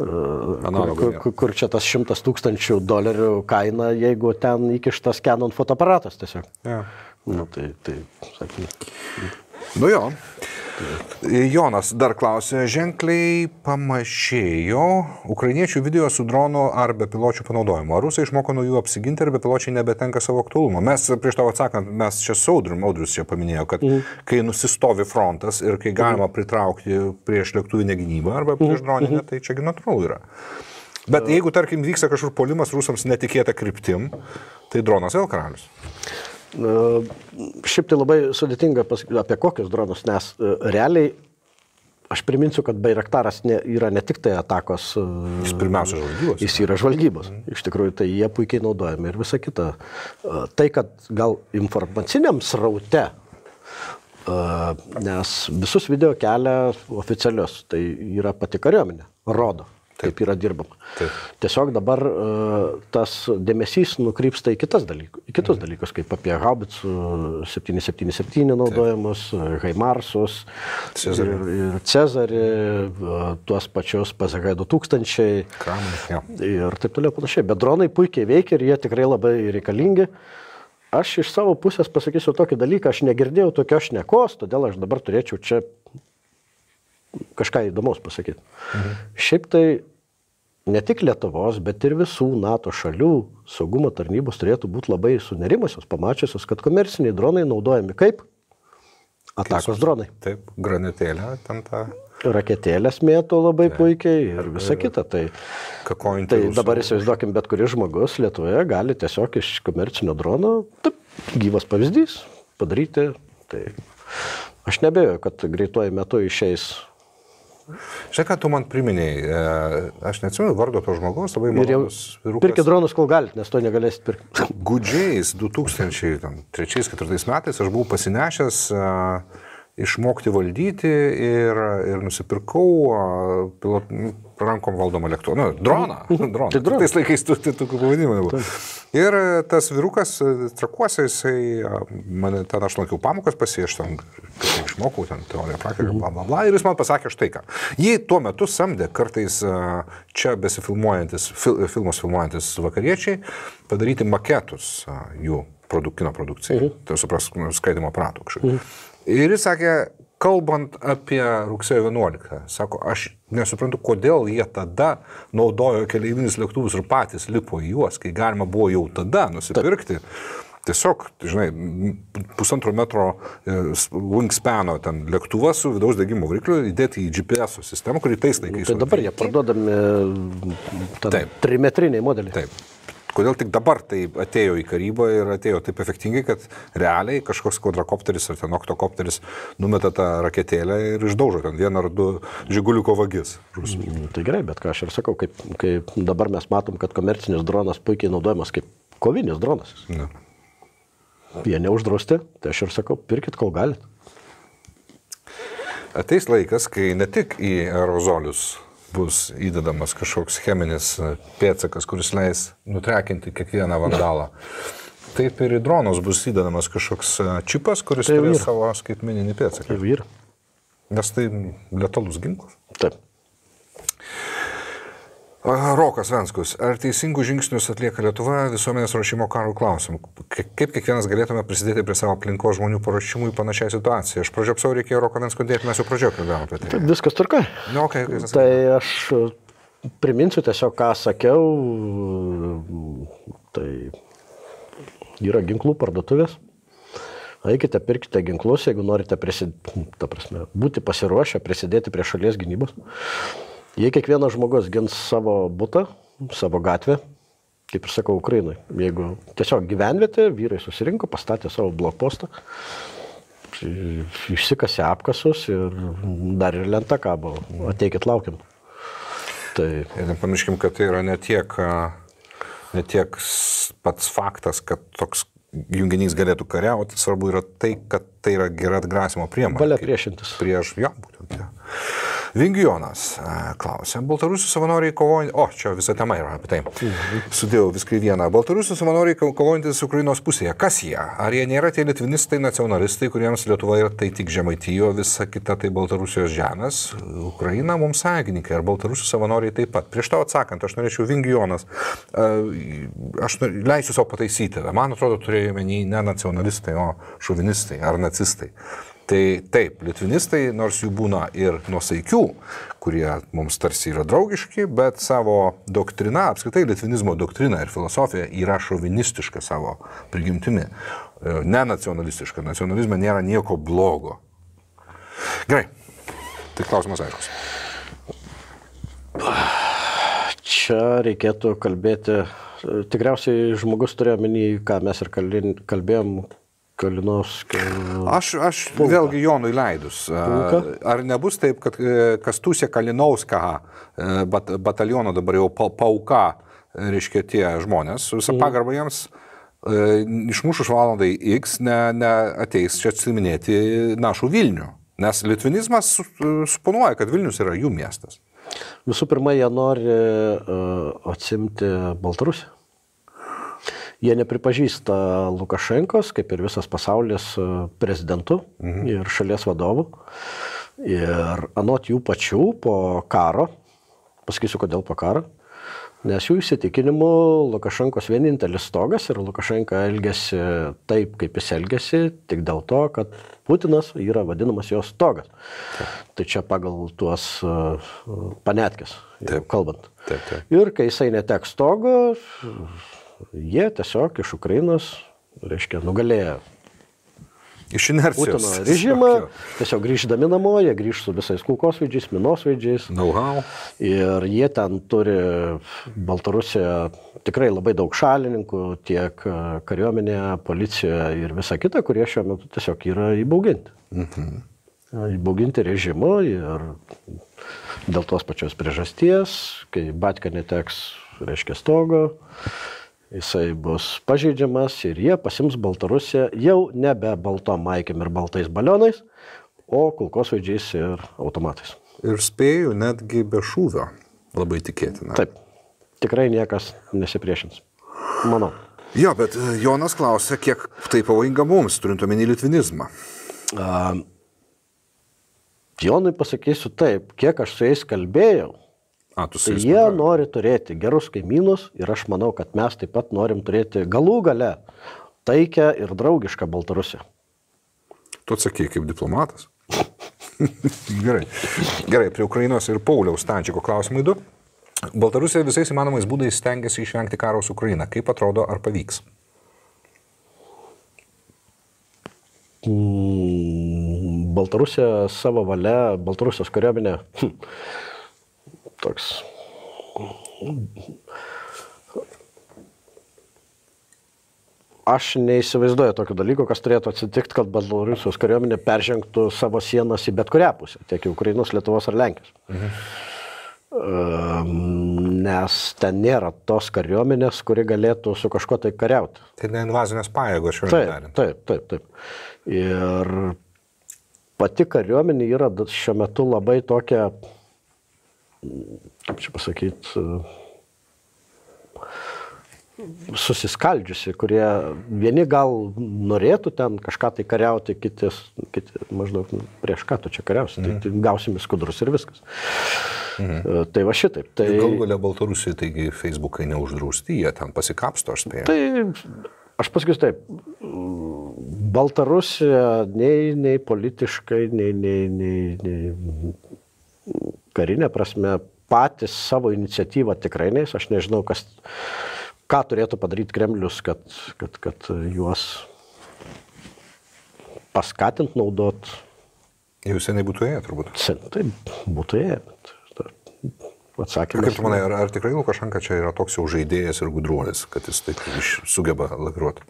uh, kur, kur, kur čia tas šimtas tūkstančių dolerių kaina, jeigu ten įkištas Canon fotoaparatas tiesiog. Ja. Nu, tai, tai, sakyk. Nu jo. Jonas dar klausė, ženkliai pamažėjo ukrainiečių video su dronu ar bepiločių panaudojimu. Ar rusai išmoko nuo jų apsiginti ir bepiločiai nebetenka savo aktualumo? Mes prieš tavo atsakant, mes čia saudrim, Audrius čia paminėjo, kad mm. kai nusistovi frontas ir kai galima pritraukti prieš lėktuvinę gynybą arba prieš mhm. droninę, tai čiagi natūralu yra. Bet jeigu, tarkim, vyksta kažkur polimas rusams netikėta kryptim, tai dronas vėl karalius. Šiaip tai labai sudėtinga pasakyti apie kokius dronus, nes e, realiai aš priminsiu, kad Bairaktaras ne, yra ne tik tai atakos. E, jis pirmiausia žvalgybos. Jis yra žvalgybos. Iš tikrųjų, tai jie puikiai naudojami ir visa kita. E, tai, kad gal informaciniam sraute nes visus video kelia oficialius, tai yra pati kariuomenė, rodo kaip yra dirbama. Taip. Tiesiog dabar uh, tas dėmesys nukrypsta į, dalykus, į kitus mhm. dalykus, kaip apie Haubicų 777 naudojimus, Haimarsus Cezarį. ir, ir Cezarį, uh, tuos pačius PZG 2000 Kramai, ir taip toliau panašiai. Bet dronai puikiai veikia ir jie tikrai labai reikalingi. Aš iš savo pusės pasakysiu tokį dalyką, aš negirdėjau tokios šnekos, todėl aš dabar turėčiau čia kažką įdomaus pasakyti. Mhm. Šiaip tai ne tik Lietuvos, bet ir visų NATO šalių saugumo tarnybos turėtų būti labai sunerimusios, pamačiusios, kad komerciniai dronai naudojami kaip? Atakos dronai. Taip, granatėlė, ten ta. Raketėlės mėto labai taip, puikiai ir visa kita. Tai, tai dabar įsivaizduokim, bet kuris žmogus Lietuvoje gali tiesiog iš komercinio drono, taip, gyvas pavyzdys, padaryti. Tai aš nebejoju, kad greituoju metu išeis Štai ką tu man priminėjai, e, aš neatsimenu vardo to žmogaus, labai malonus. Pirkit dronus, kol galite, nes to negalėsit pirkti. Gudžiais 2003-2004 metais aš buvau pasinešęs uh, išmokti valdyti ir, ir nusipirkau pilot, rankom valdomą lėktuvą. Nu, droną. droną. Tai dronas. Tais laikais tu tokių pavadinimų nebuvo. Ir e, tas vyrukas e, trakuose, jisai, mane ten aš lankiau pamokas pas jį, aš ten išmokau, ten teoriją, praktiką, bla bla bla. Ir jis man pasakė štai ką. Jį tuo metu samdė kartais čia besifilmuojantis, fil, filmus filmuojantis vakariečiai padaryti maketus jų produ, kino produkcijai. Mhm. Tai supras, nu, skaitimo aparatų kažkokio. Mhm. Ir jis sakė, kalbant apie rugsėjo 11, sako, aš nesuprantu, kodėl jie tada naudojo keleivinius lėktuvus ir patys lipo į juos, kai galima buvo jau tada nusipirkti. Taip. Tiesiog, žinai, pusantro metro e, wingspano ten lėktuvas su vidaus degimo varikliu įdėti į GPS sistemą, kurį tais laikais. Tai dabar jie parduodami trimetriniai modeliai. Taip. Kodėl tik dabar tai atėjo į karybą ir atėjo taip efektingai, kad realiai kažkoks kvadrakopteris ar ten oktokopteris numeta tą raketėlę ir išdaužo ten vieną ar du žiguliuko vagis. Mm, tai gerai, bet ką aš ir sakau, kaip, kaip dabar mes matom, kad komercinis dronas puikiai naudojamas kaip kovinis dronas. Ne. Jie neuždrausti, tai aš ir sakau, pirkit, kol galit. ateis laikas, kai ne tik į aerozolius bus įdedamas kažkoks cheminis pėtsakas, kuris leis nutrekinti kiekvieną vandalą. Taip ir į dronus bus įdedamas kažkoks čipas, kuris Tai turės savo skaitmeninį pėtsaką. Jau yra. Nes tai letalus ginklas. Taip. Rokas Venskus, ar teisingų žingsnius atlieka Lietuva visuomenės ruošimo karų klausimų? Kaip kiekvienas galėtume prisidėti prie savo aplinkos žmonių paruošimų į panašią situaciją? Aš pradžio apsau reikėjo Roko Vensku dėti, mes jau pradžio kalbėjome apie tai. Viskas tvarka. Nu, okay, Tai aš e, priminsiu tiesiog, ką sakiau. Tai yra ginklų parduotuvės. Eikite, pirkite ginklus, jeigu norite prisid... prasme, būti pasiruošę, prisidėti prie šalies gynybos. Jei kiekvienas žmogus gins savo būtą, savo gatvę, kaip ir sakau, Ukrainai, jeigu tiesiog gyvenvietė, vyrai susirinko, pastatė savo blokpostą, išsikasė apkasus ir dar ir lenta kabo, ateikit laukiam. Tai Ir nepamirškim, kad tai yra ne tiek, ne tiek pats faktas, kad toks junginys galėtų kariauti, svarbu yra tai, kad tai yra gera atgrasimo priemonė. valia priešintis. Prieš, jo, būtent. Ja. Vingijonas klausė, Baltarusių savanoriai kovoja, o čia visa tema yra apie tai. Sudėjau viską į vieną. Baltarusių savanoriai ko- kovojantis Ukrainos pusėje. Kas jie? Ar jie nėra tie litvinistai, nacionalistai, kuriems Lietuva yra tai tik žemaitijo, visa kita tai Baltarusijos žemės? Ukraina mums sąjungininkai, ar Baltarusių savanoriai taip pat? Prieš tau atsakant, aš norėčiau Vingijonas, aš leisiu savo pataisyti. Man atrodo, turėjau menį ne nacionalistai, o šovinistai ar nacistai. Tai taip, litvinistai, nors jų būna ir nuosaikių, kurie mums tarsi yra draugiški, bet savo doktrina, apskritai litvinizmo doktrina ir filosofija yra šovinistiška savo prigimtimi, e, ne nacionalistiška. Nacionalizme nėra nieko blogo. Gerai, tai klausimas aiškus. čia reikėtų kalbėti, tikriausiai žmogus turėjo menį, ką mes ir kalbėjom, Kalinovskio. Aš, aš vėlgi Jonui leidus. Pulką? Ar nebus taip, kad e, Kastusė Kalinauska e, bat, bataliono dabar jau pa- pauka, e, reiškia tie žmonės, visą pagarbą jiems, išmušus valandai X ne, ne ateis čia atsiminėti našų Vilnių. Nes litvinizmas su- suponuoja, kad Vilnius yra jų miestas. Visų pirma, jie nori uh, atsimti Baltarusiją. Jie nepripažįsta Lukašenkos, kaip ir visas pasaulis, e, prezidentu mhm. ir šalies vadovu. Ir anot jų pačių po karo, pasakysiu kodėl po karo, nes jų įsitikinimu Lukašenkos vienintelis stogas ir Lukašenka elgesi taip, kaip jis elgesi, tik dėl to, kad Putinas yra vadinamas jos stogas. Tai čia pagal tuos panetkės, jeigu Taip. kalbant. Taip, taip. Ir kai jisai neteks stogo, jie tiesiog iš Ukrainos, reiškia, nugalėjo Iš inercijos. Putino režimą, tiesiog grįždami namo, jie grįž su visais kulkosvaidžiais, minosvaidžiais. Know-how. Ir jie ten turi Baltarusijoje tikrai labai daug šalininkų, tiek e, kariuomenėje, policijoje ir visa kita, kurie šiuo metu tiesiog yra įbauginti. Mhm. Įbauginti režimu ir dėl tos pačios priežasties, kai Batka neteks, reiškia, stogo, jisai bus pažeidžiamas ir jie pasims Baltarusiją jau nebe baltom maikėm ir baltais balionais, o kulkosvaidžiais ir automatais. Ir spėju netgi be šūvio. Labai tikėtina. Taip, tikrai niekas nesipriešins. Manau. Jo, bet e, Jonas klausia, kiek tai pavojinga mums, turint omeny litvinizmą. A, Jonui pasakysiu taip, kiek aš su jais kalbėjau, A, tai jie bendrauji. nori turėti gerus kaimynus ir aš manau, kad mes taip pat norim turėti galų gale taikę ir draugišką Baltarusiją. Tu atsakai kaip diplomatas. Gerai. Gerai, prie Ukrainos ir Pauliaus Stančiko klausimai du. Baltarusija visais įmanomais būdais stengiasi išvengti karo su Ukraina. Kaip atrodo, ar pavyks? Mm, Baltarusija savo valia, Baltarusijos kariuomenė, hm, toks. Aš neįsivaizduoju tokių dalykų, kas turėtų atsitikti, kad Baltarusijos kariuomenė peržengtų savo sienas į bet kurią pusę, tiek į Ukrainos, Lietuvos ar Lenkijos. Mhm. Nes ten nėra tos kariuomenės, kuri galėtų su kažkuo tai kariauti. Tai ne invazinės pajėgos šiuo Taip, metu. taip, taip, taip. Ir pati kariuomenė yra šiuo metu labai tokia, kaip čia pasakyti, susiskaldžiusi, kurie vieni gal norėtų ten kažką tai kariauti, kiti, kiti maždaug "Nu, prieš ką tu čia kariausi, tai, tai gausim skudrus ir viskas. Mhm. Tai va šitaip. Tai, Galų galia Baltarusijoje, taigi Facebookai neuždrausti, jie ten pasikapsto, aš spėjau. Tai aš pasakysiu taip, Baltarusija nei, nei politiškai, nei, nei, nei, nei karinė prasme patys savo iniciatyvą tikrai neis. Aš nežinau, kas, ką turėtų padaryti Kremlius, kad, kad, kad juos paskatint naudot. Jau seniai būtų ėję, turbūt. Sen- Tai būtų jie. Atsakymas. Kaip tu manai, ar, ar tikrai Lukašenka čia yra toks jau žaidėjas ir gudruolis, kad jis taip sugeba laviruoti?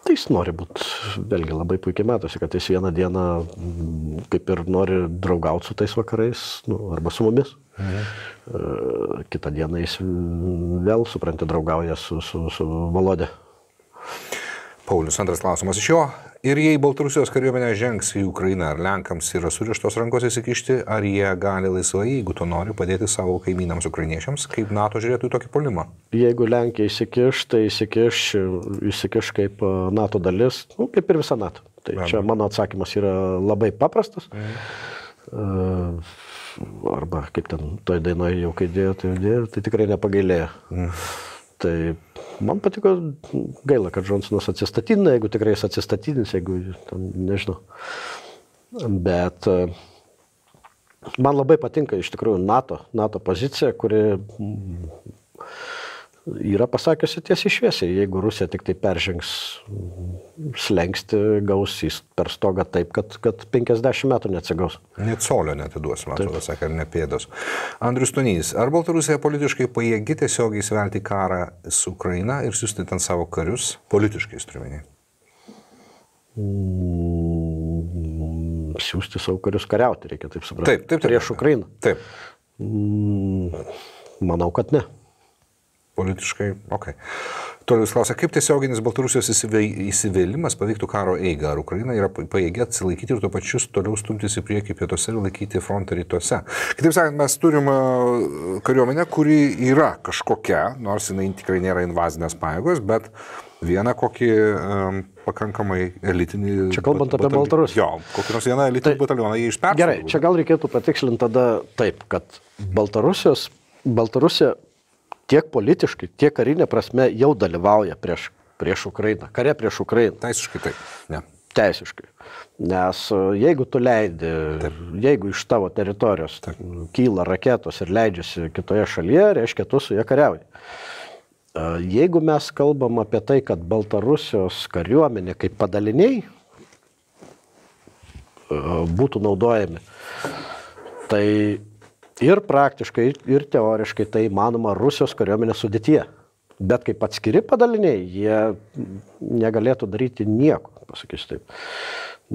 Tai jis nori būti, vėlgi labai puikiai matosi, kad jis vieną dieną mm, kaip ir nori draugauti su tais vakarais, nu, arba su mumis. Mhm. Kitą dieną jis mm, vėl, supranti, draugauja su, su, su Volodė. Paulius, antras klausimas iš jo. Ir jei Baltarusijos kariuomenė žengs į Ukrainą, ar Lenkams yra surištos rankos įsikišti, ar jie gali laisvai, jeigu to nori, padėti savo kaimynams ukrainiečiams, kaip NATO žiūrėtų į tokį polimą? Jeigu Lenkija įsikiš, tai įsikiš, įsikiš kaip a, NATO dalis, nu, kaip ir visa NATO. Tai Be čia mano atsakymas yra labai paprastas. Mhm. Arba kaip ten toj dainoje jau kai dėjo, tai jau dėjo, tai tikrai nepagailėjo. Mhm. Tai man patiko gaila, kad Džonsonas atsistatydina, jeigu tikrai jis atsistatydins, jeigu ten, nežinau. Bet e, man labai patinka iš tikrųjų NATO, NATO pozicija, kuri yra pasakiusi tiesiai šviesiai, jeigu Rusija tik tai peržengs slengsti, gaus jis per stogą taip, kad, kad 50 metų neatsigaus. Net solio netiduos, man atrodo, sakė, ar ne pėdos. Andrius Tonys, ar Baltarusija politiškai pajėgi tiesiogiai įsivelti karą su Ukraina ir siūsti ten savo karius, politiškai turiuomenį? Mm, Siūsti savo karius kariauti, reikia taip suprasti. Taip, taip, taip. Prieš Ukrainą. Taip, Mm, Manau, kad ne. Politiškai, ok. Toliau jis klausia, kaip tiesioginis Baltarusijos įsivėlimas paveiktų karo eigą, ar Ukraina yra pajėgi atsilaikyti ir tuo pačiu toliau stumtis į priekį pietuose ir laikyti frontą rytuose. Kitaip sakant, mes turim kariuomenę, kuri yra kažkokia, nors jinai tikrai nėra invazinės pajėgos, bet vieną kokį um, pakankamai elitinį... Čia kalbant apie batali- Baltarusiją. Jo, kokį nors vieną elitinį tai, batalioną jie išperka. Gerai, čia gal reikėtų patikslinti tada taip, kad Baltarusijos, Baltarusija tiek politiškai, tiek karinė prasme jau dalyvauja prieš, prieš Ukrainą, kare prieš Ukrainą. Teisiškai taip. Ne. Teisiškai. Nes e, jeigu tu leidi, jeigu iš tavo teritorijos kyla raketos ir leidžiasi kitoje šalyje, reiškia, tu su jie kariauji. E, Jeigu mes kalbam apie tai, kad Baltarusijos kariuomenė kaip padaliniai e, būtų naudojami, tai ir praktiškai, ir teoriškai tai įmanoma Rusijos kariuomenės sudėtyje. Bet kaip atskiri padaliniai, jie negalėtų daryti nieko, pasakysiu taip.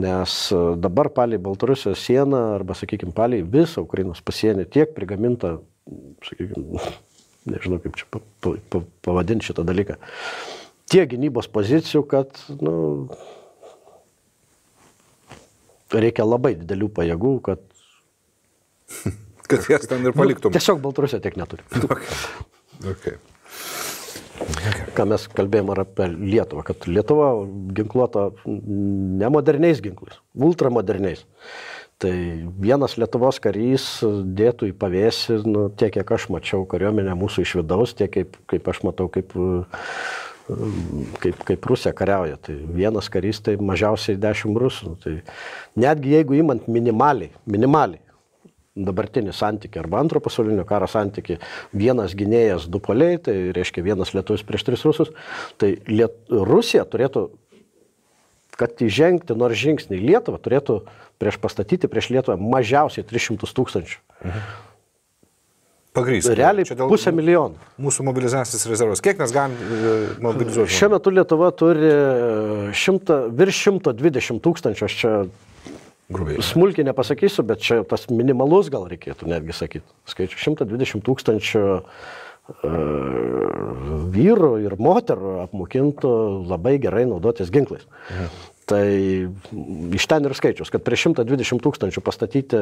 Nes e, dabar palei Baltarusijos sieną, arba, sakykime, palei visą Ukrainos pasienį tiek prigaminta, sakykime, nežinau kaip čia pa- pa- pa- pavadinti šitą dalyką, tiek gynybos pozicijų, kad nu, reikia labai didelių pajėgų, kad Kad jas ten ir paliktum. Nu, tiesiog Baltarusija tiek neturi. Okay. Ką mes kalbėjome ir apie Lietuvą, kad Lietuva ginkluota ne moderniais ginklais, ultramoderniais. Tai vienas Lietuvos karys dėtų į pavėsį, nu, tiek kiek aš mačiau kariuomenę mūsų iš vidaus, tiek kaip, kaip aš matau, kaip, kaip, kaip Rusija kariauja. Tai vienas karys tai mažiausiai 10 rusų. Tai netgi jeigu imant minimaliai, minimaliai dabartinį santykį arba antro pasaulinio karo santykį, vienas gynėjas du poliai, tai reiškia vienas lietuvis prieš tris rusus, tai Liet... Rusija turėtų, kad įžengti nors žingsnį į Lietuvą, turėtų prieš pastatyti prieš Lietuvą mažiausiai 300 tūkstančių. Pagrįsti. Realiai dėl pusę milijono. Mūsų mobilizacijos rezervas. Kiek mes galim e, mobilizuoti? Šiuo metu Lietuva turi šimta, virš 120 tūkstančių, aš čia Grubiai. Smulkiai nepasakysiu, bet čia tas minimalus gal reikėtų netgi sakyti. Skaičiu 120 tūkstančių e, vyrų ir moterų apmokintų labai gerai naudotis ginklais. Mhm. Tai iš ten ir skaičius, kad prieš 120 tūkstančių pastatyti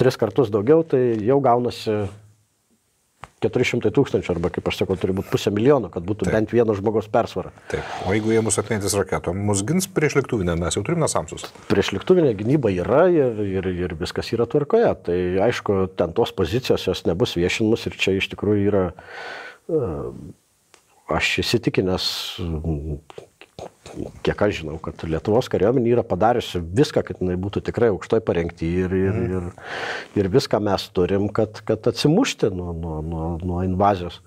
tris kartus daugiau, tai jau gaunasi 400 tūkstančių arba, kaip aš sakau, turi būti pusę milijono, kad būtų Taip. bent vieno žmogaus persvara. Taip. O jeigu jie mus atmėtys raketom, mus gins prieš lėktuvinę, mes jau turime nasamsus. Prieš lėktuvinę gynyba yra ir, ir, ir viskas yra tvarkoje. Tai aišku, ten tos pozicijos jos nebus viešinimus ir čia iš tikrųjų yra, aš įsitikinęs, kiek aš žinau, kad Lietuvos kariuomenė yra padariusi viską, kad jinai būtų tikrai aukštai parengti ir, ir, mhm. ir, ir viską mes turim, kad, kad atsimušti nuo, nuo, nuo, nuo invazijos.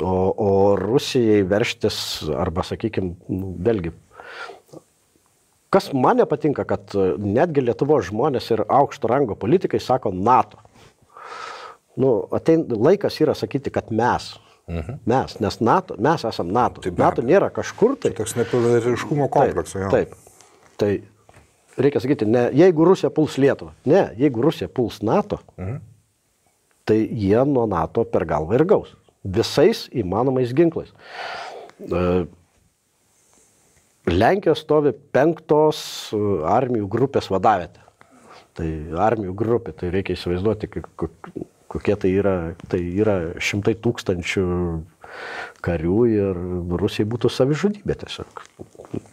O, o Rusijai verštis, arba, sakykime, nu, vėlgi, kas man nepatinka, kad netgi Lietuvos žmonės ir aukšto rango politikai sako NATO. Nu, atein, laikas yra sakyti, kad mes. Mhm. Mes, nes NATO, mes esame NATO. Taip, NATO nėra kažkur tai. Toks nepilnariškumo kompleksas. Taip, taip. Tai reikia sakyti, ne, jeigu Rusija puls Lietuvą, ne, jeigu Rusija puls NATO, mhm. tai jie nuo NATO per galvą ir gaus. Visais įmanomais ginklais. E, Lenkija stovi penktos e, armijų grupės vadavėte. Tai armijų grupė, tai reikia įsivaizduoti, kokie tai yra, tai yra šimtai tūkstančių karių ir Rusijai būtų savižudybė tiesiog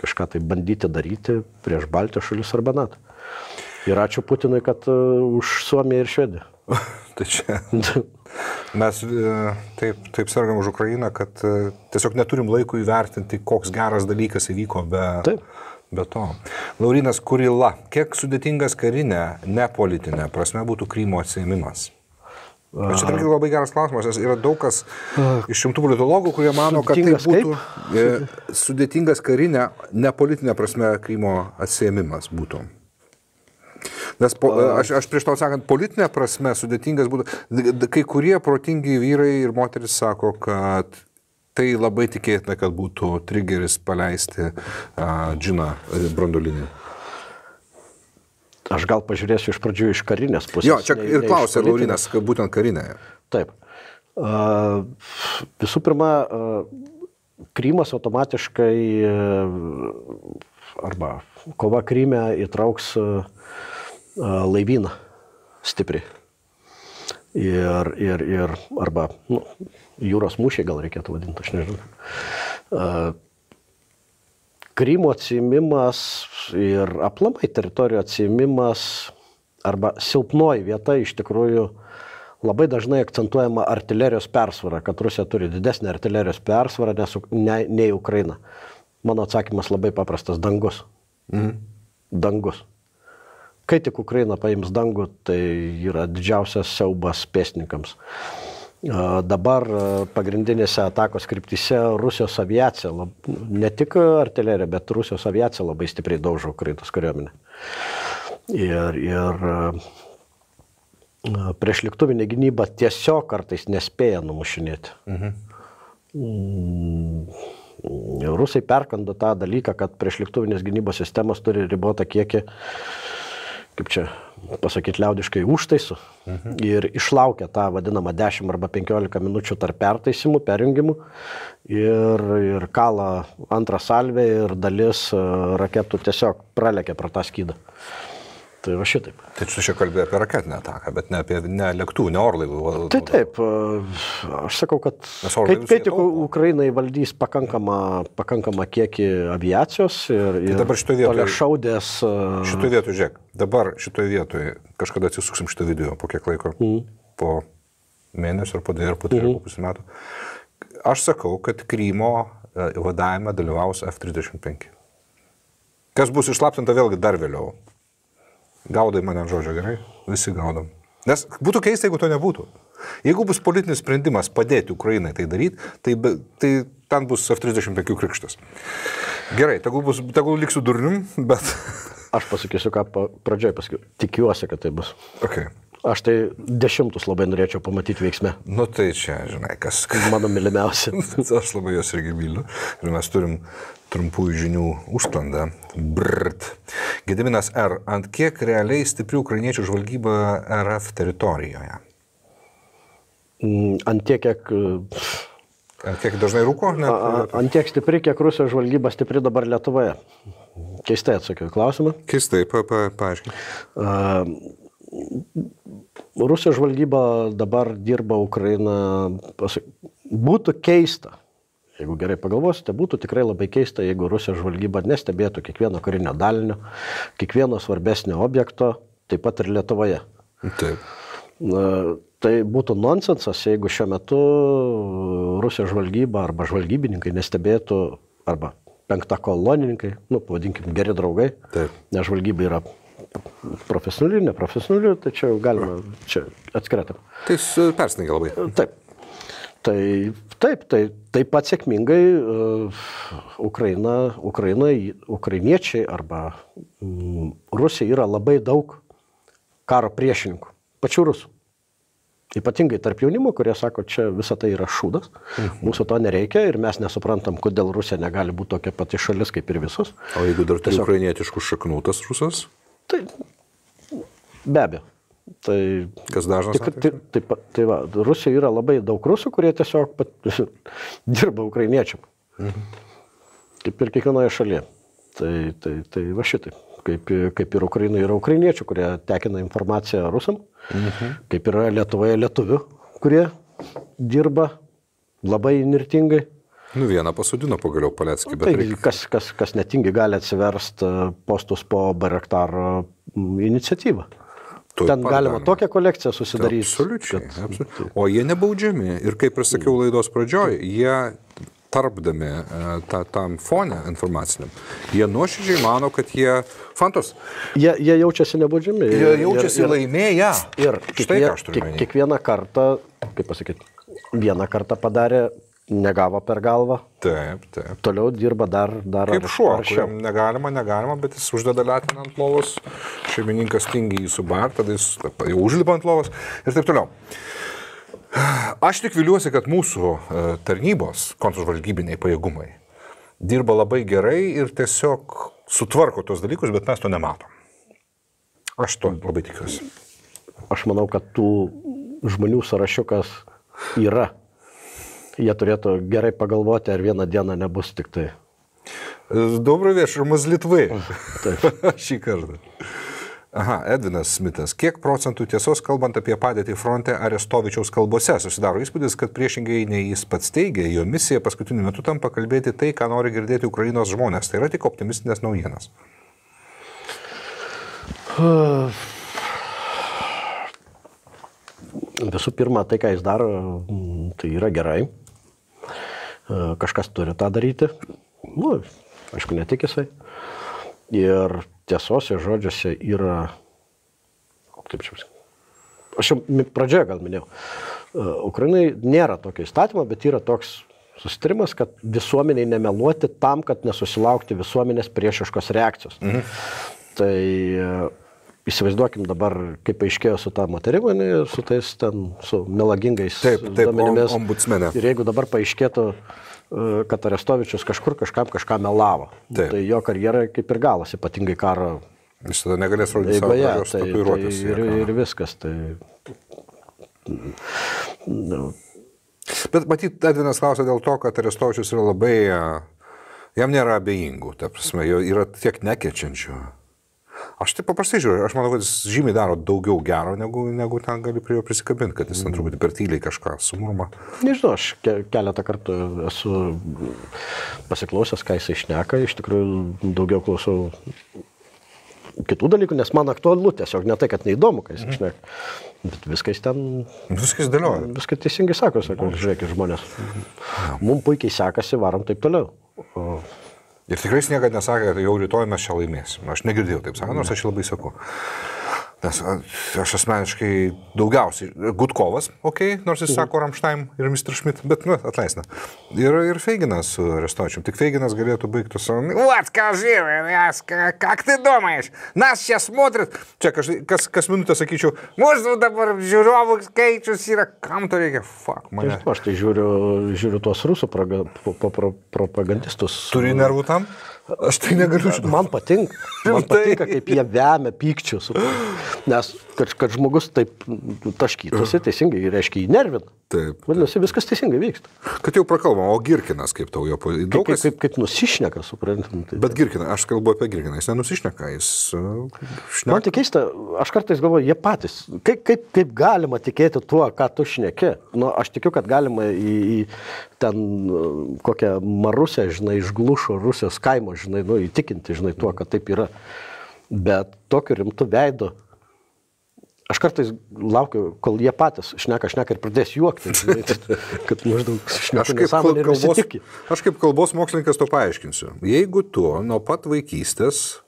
kažką tai bandyti daryti prieš Baltijos šalis arba NATO. Ir ačiū Putinui, kad uh, už Suomiją ir Švediją. tai čia. Mes e, taip, taip sergam už Ukrainą, kad e, tiesiog neturim laiko įvertinti, koks geras dalykas įvyko be, taip. be to. Laurinas Kurila, kiek sudėtingas karinė, ne politinė prasme būtų Krymo atsėmimas? Bet čia irgi labai geras klausimas, nes yra daug kas iš šimtų politologų, kurie mano, kad tai būtų kaip? E, sudėtingas karinė, ne politinė prasme Krymo atsėmimas būtų. Nes po, aš, aš prieš tau sakant, politinė prasme sudėtingas būtų, kai kurie protingi vyrai ir moteris sako, kad tai labai tikėtina, kad būtų trigeris paleisti uh, džiną brandolinį. Aš gal pažiūrėsiu iš pradžių iš karinės pusės. Jo, čia ne, ir klausė Laurinas, būtent karinėje. Taip. Uh, visų pirma, uh, Krymas automatiškai uh, arba kova Kryme įtrauks laivyną stipriai. Ir, ir, ir arba nu, jūros mūšiai gal reikėtų vadinti, aš nežinau. Krymo atsimimas ir aplamai teritorijų atsimimas arba silpnoji vieta iš tikrųjų labai dažnai akcentuojama artilerijos persvara, kad Rusija turi didesnį artilerijos persvarą ne, nei Ukraina. Mano atsakymas labai paprastas - dangus. Mhm. Dangus. Kai tik Ukraina paims dangų, tai yra didžiausias siaubas pėsnikams. Dabar pagrindinėse atakos kryptise Rusijos aviacija, ne tik artilerija, bet Rusijos aviacija labai stipriai daužo Ukrainos kariuomenę. Ir, ir prieš lėktuvinę gynybą tiesiog kartais nespėja numušinėti. Mhm. Rusai perkando tą dalyką, kad prieš lėktuvinės gynybos sistemas turi ribotą kiekį kaip čia pasakyti liaudiškai, užtaisų mhm. ir išlaukia tą vadinamą 10 arba 15 minučių tarp pertaisimų, perjungimų ir, ir kala antrą salvę ir dalis e, raketų tiesiog pralekia pro tą skydą. Tai va šitaip. Tai čia čia kalbėjo apie raketinę ataką, bet ne apie ne lėktuvų, ne orlaivų. Tai taip, aš sakau, kad kai, kai tik Ukrainai valdys pakankamą, pakankamą kiekį aviacijos ir, tai ir dabar šitoje vietoje šaudės. Šitoje vietoje, žiūrėk, dabar šitoje vietoje kažkada atsisuksim šitą video po kiek laiko, mm. po mėnesio ar po dviejų ar po trijų, mm. po pusę metų. Aš sakau, kad Krymo e, vadavime dalyvaus F-35. Kas bus išslaptinta vėlgi dar vėliau. Gaudai mane žodžio, gerai? Visi gaudom. Nes būtų keista, jeigu to nebūtų. Jeigu bus politinis sprendimas padėti Ukrainai tai daryti, tai, be, tai ten bus F-35 krikštas. Gerai, tegul, bus, tegul liksiu durnim, bet... Aš pasakysiu, ką pradžioje pasakiau. Tikiuosi, kad tai bus. Okay. Aš tai dešimtus labai norėčiau pamatyti veiksme. Nu tai čia, žinai, kas. Mano mylimiausia. Aš labai jos irgi myliu. Ir mes turim trumpųjų žinių užsklandą. Brrt. Gediminas R. Ant kiek realiai stiprių ukrainiečių žvalgyba RF teritorijoje? Mm, ant tiek, kiek... Kiek dažnai rūko? Ne, Ant tiek stipri, kiek Rusijos žvalgyba stipri dabar Lietuvoje. Keistai atsakiau į klausimą. keistai, pa, pa, paaiškink. A, Rusijos žvalgyba dabar dirba Ukraina. Būtų keista, jeigu gerai pagalvosite, būtų tikrai labai keista, jeigu Rusijos žvalgyba nestebėtų kiekvieno karinio dalinio, kiekvieno svarbesnio objekto, taip pat ir Lietuvoje. Taip. Na, tai būtų nonsensas, jeigu šiuo metu Rusijos žvalgyba arba žvalgybininkai nestebėtų, arba penktakolonininkai, nu, pavadinkim, geri draugai, Taip. nes žvalgyba yra profesionali, neprofesionali, tačiau galima čia atskirti. Tai persneigia labai. Taip. Tai taip, tai taip pat sėkmingai uh, Ukraina, Ukraina, ukrainiečiai arba mm, Rusija yra labai daug karo priešininkų, pačių rusų. Ypatingai tarp jaunimo, kurie sako, čia visa tai yra šūdas, mūsų to nereikia ir mes nesuprantam, kodėl Rusija negali būti tokia pati šalis kaip ir visos. O jeigu dar turi ukrainietiškų šaknų tas rusas, Tai be abejo. Tai kas dažnas? Tik, tai, taip, pat- tai va, Rusijoje yra labai daug rusų, kurie tiesiog pat, dirba ukrainiečiam. Kaip ir kiekvienoje šalyje. Tai, tai, tai va šitai. Kaip, kaip ir Ukrainoje yra ukrainiečių, kurie tekina informaciją rusam. Kaip yra Lietuvoje lietuvių, kurie dirba labai nirtingai. Nu vieną pasodino pagaliau Paleckį, bet Tai reikia. kas, kas, kas netingi gali atsiversti postus po Baraktaro iniciatyvą. Tuoj Ten galima tokią kolekciją susidaryti. Absoliučiai. absoliučiai. O jie nebaudžiami. Ir kaip ir sakiau laidos pradžioj, jie tarpdami e, tą, tam fonę informaciniam, jie nuoširdžiai mano, kad jie fantos. Jie, jie jaučiasi nebaudžiami. Jie jaučiasi laimėję. Ir štai kiekvie, kiekvieną kartą, kaip pasakyti, vieną kartą padarė, negavo per galvą, Taip, taip. toliau dirba dar, dar Kaip šuo, kuriam negalima, negalima, bet jis uždeda letiną ant lovos, šeimininkas tingi jį subar, tada jis jau užlipa ant lovos ir taip toliau. Aš tik viliuosi, kad mūsų e, tarnybos, kontržvalgybiniai pajėgumai dirba labai gerai ir tiesiog sutvarko tos dalykus, bet mes to nematom. Aš to labai tikiuosi. Aš manau, kad tų žmonių sąrašiukas yra. Jie turėtų gerai pagalvoti, ar vieną dieną nebus tik tai. Dobro viešumas Litvai. Taip. Šį kartą. Aha, Edvinas Smithas. Kiek procentų tiesos, kalbant apie padėtį fronte Arestovičiaus kalbose, susidaro įspūdis, kad priešingai nei jis pats teigia, jo misija paskutiniu metu tampa kalbėti tai, ką nori girdėti Ukrainos žmonės. Tai yra tik optimistinės naujienas. Visų pirma, tai, ką jis daro, mm, tai yra gerai. E, Kažkas turi tą daryti. Nu, aišku, ne tik jisai. Ir tiesos jo žodžiuose yra, kaip čia pasakyti. Aš jau pradžioje gal minėjau. Ukrainai nėra tokio įstatymo, bet yra toks susitarimas, kad visuomeniai nemeluoti tam, kad nesusilaukti visuomenės priešiškos reakcijos. Mhm. Tai įsivaizduokim dabar, kaip aiškėjo su ta moterimi, ne, su tais ten, su melagingais Taip, taip, duomenimis. om- ombudsmene. Ir jeigu dabar paaiškėtų, e, kad Arestovičius kažkur kažkam kažką melavo, Taip. tai jo karjera kaip ir galas, ypatingai karo Jis tada negalės rodyti savo gražios Tai, tai tatuiruotės. ir, ir viskas. Tai, nu, Bet matyt, Edvinas klausia dėl to, kad Arestovičius yra labai, a, jam nėra abejingų, ta prasme, jo yra tiek nekečiančių. Aš taip paprastai žiūriu, aš manau, kad jis žymiai daro daugiau gero, negu, negu ten gali prie jo prisikabinti, kad jis ten truputį per tyliai kažką sumurma. Nežinau, aš ke keletą kartų esu pasiklausęs, ką jisai šneka, iš tikrųjų daugiau klausau kitų dalykų, nes man aktualu tiesiog, ne tai, kad neįdomu, ką jisai šneka, bet viskas ten, Viskas dėlioja. viskas teisingai sako, sako, žiūrėkit žmonės. Mums puikiai sekasi, varom taip toliau. O Ir tikrai jis niekada nesakė, kad jau rytoj mes čia laimėsim. Aš negirdėjau taip sakant, nors aš labai sakau. Nes aš asmeniškai daugiausiai. Gutkovas, okei, okay, nors jis mhm. sako Ramštaim ir Mr. Schmidt, bet, nu, atleisna. Ir, ir Feiginas su Restočiu. Tik Feiginas galėtų baigti su... Vat, ką žinai, ką tai domaiš? Nas čia smotrit. Čia kas, kas minutę sakyčiau, mūsų dabar žiūrovų skaičius yra, kam to reikia? Fuck, man. Aš tai žiūriu, žiūriu tuos rusų pro, pro, pro, propagandistus. Turi nervų tam? Aš tai negaliu žinoti. Man patinka. Man patinka, kaip jie vemia pykčių. Nes kad, kad žmogus taip taškytųsi, teisingai, reiškia, jį nervina. Taip. Vadinasi, viskas teisingai vyksta. Kad jau prakalbam, o Girkinas kaip tau jo po... Kaip, Daug kaip, kas... kaip, kaip nusišneka, suprantam. Tai. Bet Girkinas, aš kalbu apie Girkiną, jis nenusišneka, jis... uh, Man šneka. tai keista, aš kartais galvoju, jie patys. Kaip, kaip, kaip galima tikėti tuo, ką tu šneki? Nu, aš tikiu, kad galima į, į ten uh, kokią Marusę, žinai, iš Glušo Rusijos kaimo, žinai, nu, įtikinti, žinai, tuo, kad taip yra. Bet tokiu rimtu veidu. Aš kartais laukiu, kol jie patys šneka, šneka ir pradės juokti, žinai, kad maždaug Aš šneka kaip, ir visi kalbos, aš kaip kalbos mokslininkas to paaiškinsiu. Jeigu tu nuo pat vaikystės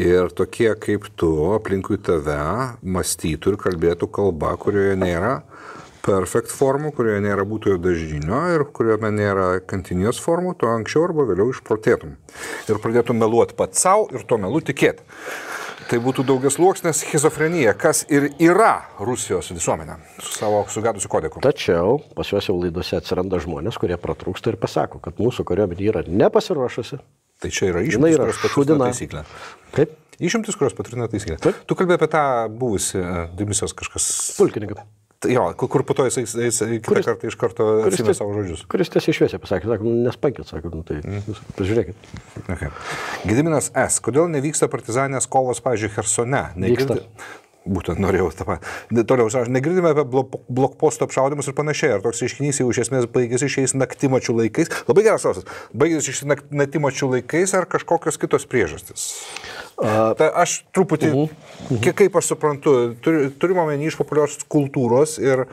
ir tokie kaip tu aplinkui tave mąstytų ir kalbėtų kalba, kurioje nėra perfect formų, kurioje nėra būtojo dažnio ir kurioje nėra kantinės formų, tu anksčiau arba vėliau išprotėtum. Ir pradėtum meluoti pats savo ir tuo melu tikėti. Tai būtų daugias luoksnės schizofrenija, kas ir yra Rusijos visuomenė su savo sugadusiu kodeku. Tačiau pas juos jau laidose atsiranda žmonės, kurie pratrūksta ir pasako, kad mūsų kariuomenė yra nepasiruošusi. Tai čia yra išimtis, yra kurios patvirtina taisyklę. Kaip? Išimtis, kurios patvirtina taisyklę. Taip. Tu kalbėjai apie tą buvusi e, dimisijos kažkas. Pulkininkas. Tai Jo, kur po to jis, jis, jis kitą Kuris- kartą iš karto atsimė savo žodžius. Kuris tiesiai šviesiai pasakė, sako, nu, nespankit, sako, nu, tai jūs pažiūrėkit. Okay. Gediminas S. Kodėl nevyksta partizanės kovos, pavyzdžiui, Hersone? Vyksta. Būtent norėjau tą patį. Toliau, aš negirdime apie blo- blokpostų apšaudimus ir panašiai. Ar toks reiškinys jau iš esmės baigėsi šiais naktimačių laikais? Labai geras klausimas. Baigėsi šiais nak- naktimačių laikais ar kažkokios kitos priežastys? Ta, aš truputį, uh -huh. kiek kaip aš suprantu, turi, turime omeny iš populiarios kultūros ir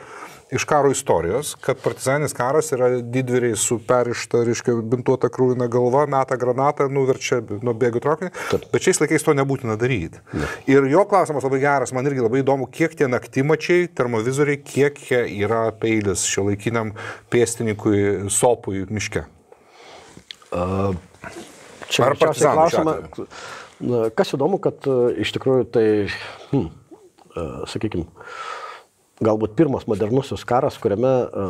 iš karo istorijos, kad partizanis karas yra didvyriai su perišta, reiškia, bintuota krūvina galva, meta granatą, nuverčia nuo bėgių traukinį, bet šiais laikais to nebūtina daryti. Ne. Ir jo klausimas labai geras, man irgi labai įdomu, kiek tie naktimačiai, termovizoriai, kiek jie yra peilis šio laikiniam pėstininkui sopui miške. Čia Ar partizanų klausimą. Kas įdomu, kad e, iš tikrųjų tai, hm, sakykime, galbūt pirmas modernusis karas, kuriame e,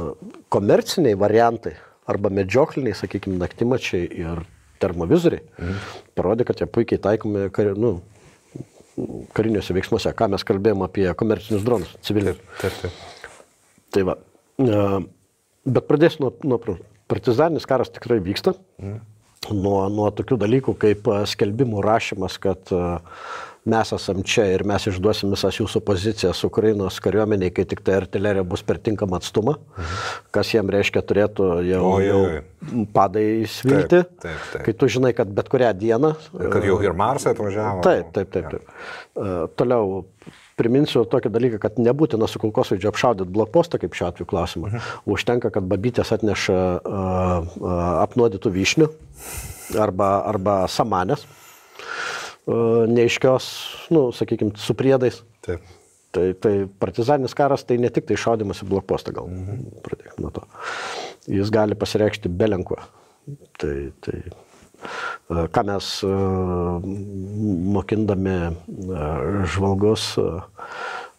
komerciniai variantai arba medžiokliniai, sakykime, naktimačiai ir termovizoriai mhm. parodė, kad jie puikiai taikomi kari, nu, kariniuose veiksmuose, ką mes kalbėjome apie komercinius dronus, civilinius. Taip, taip. Tai va. e, Bet pradėsiu nuo, nuo partizaninis karas tikrai vyksta. Nuo, nuo tokių dalykų kaip e, skelbimų rašymas, kad e, mes esam čia ir mes išduosim visas jūsų pozicijas Ukrainos kariuomeniai, kai tik tai artilerija bus per tinkamą atstumą, kas jiem reiškia turėtų jau, Oi, jau oi. padai svilti. Taip, taip, taip. Kai tu žinai, kad bet kurią dieną Kad jau ir Marsą atvažiavo. Taip, taip, taip. taip. Uh, toliau priminsiu tokį dalyką, kad nebūtina su kulkosvaidžiu apšaudyti blokpostą, kaip šiuo atveju klausimu. Užtenka, kad babytės atneša uh, uh, apnuodytų vyšnių arba, arba samanės, neiškios, nu, sakykime, su priedais. Taip. Tai, tai partizaninis karas tai ne tik tai šaudimas į blokpostą, gal pradėkime nuo to. Jis gali pasireikšti belenkuo. Tai, tai e, ką mes e, mokindami e, žvalgus e,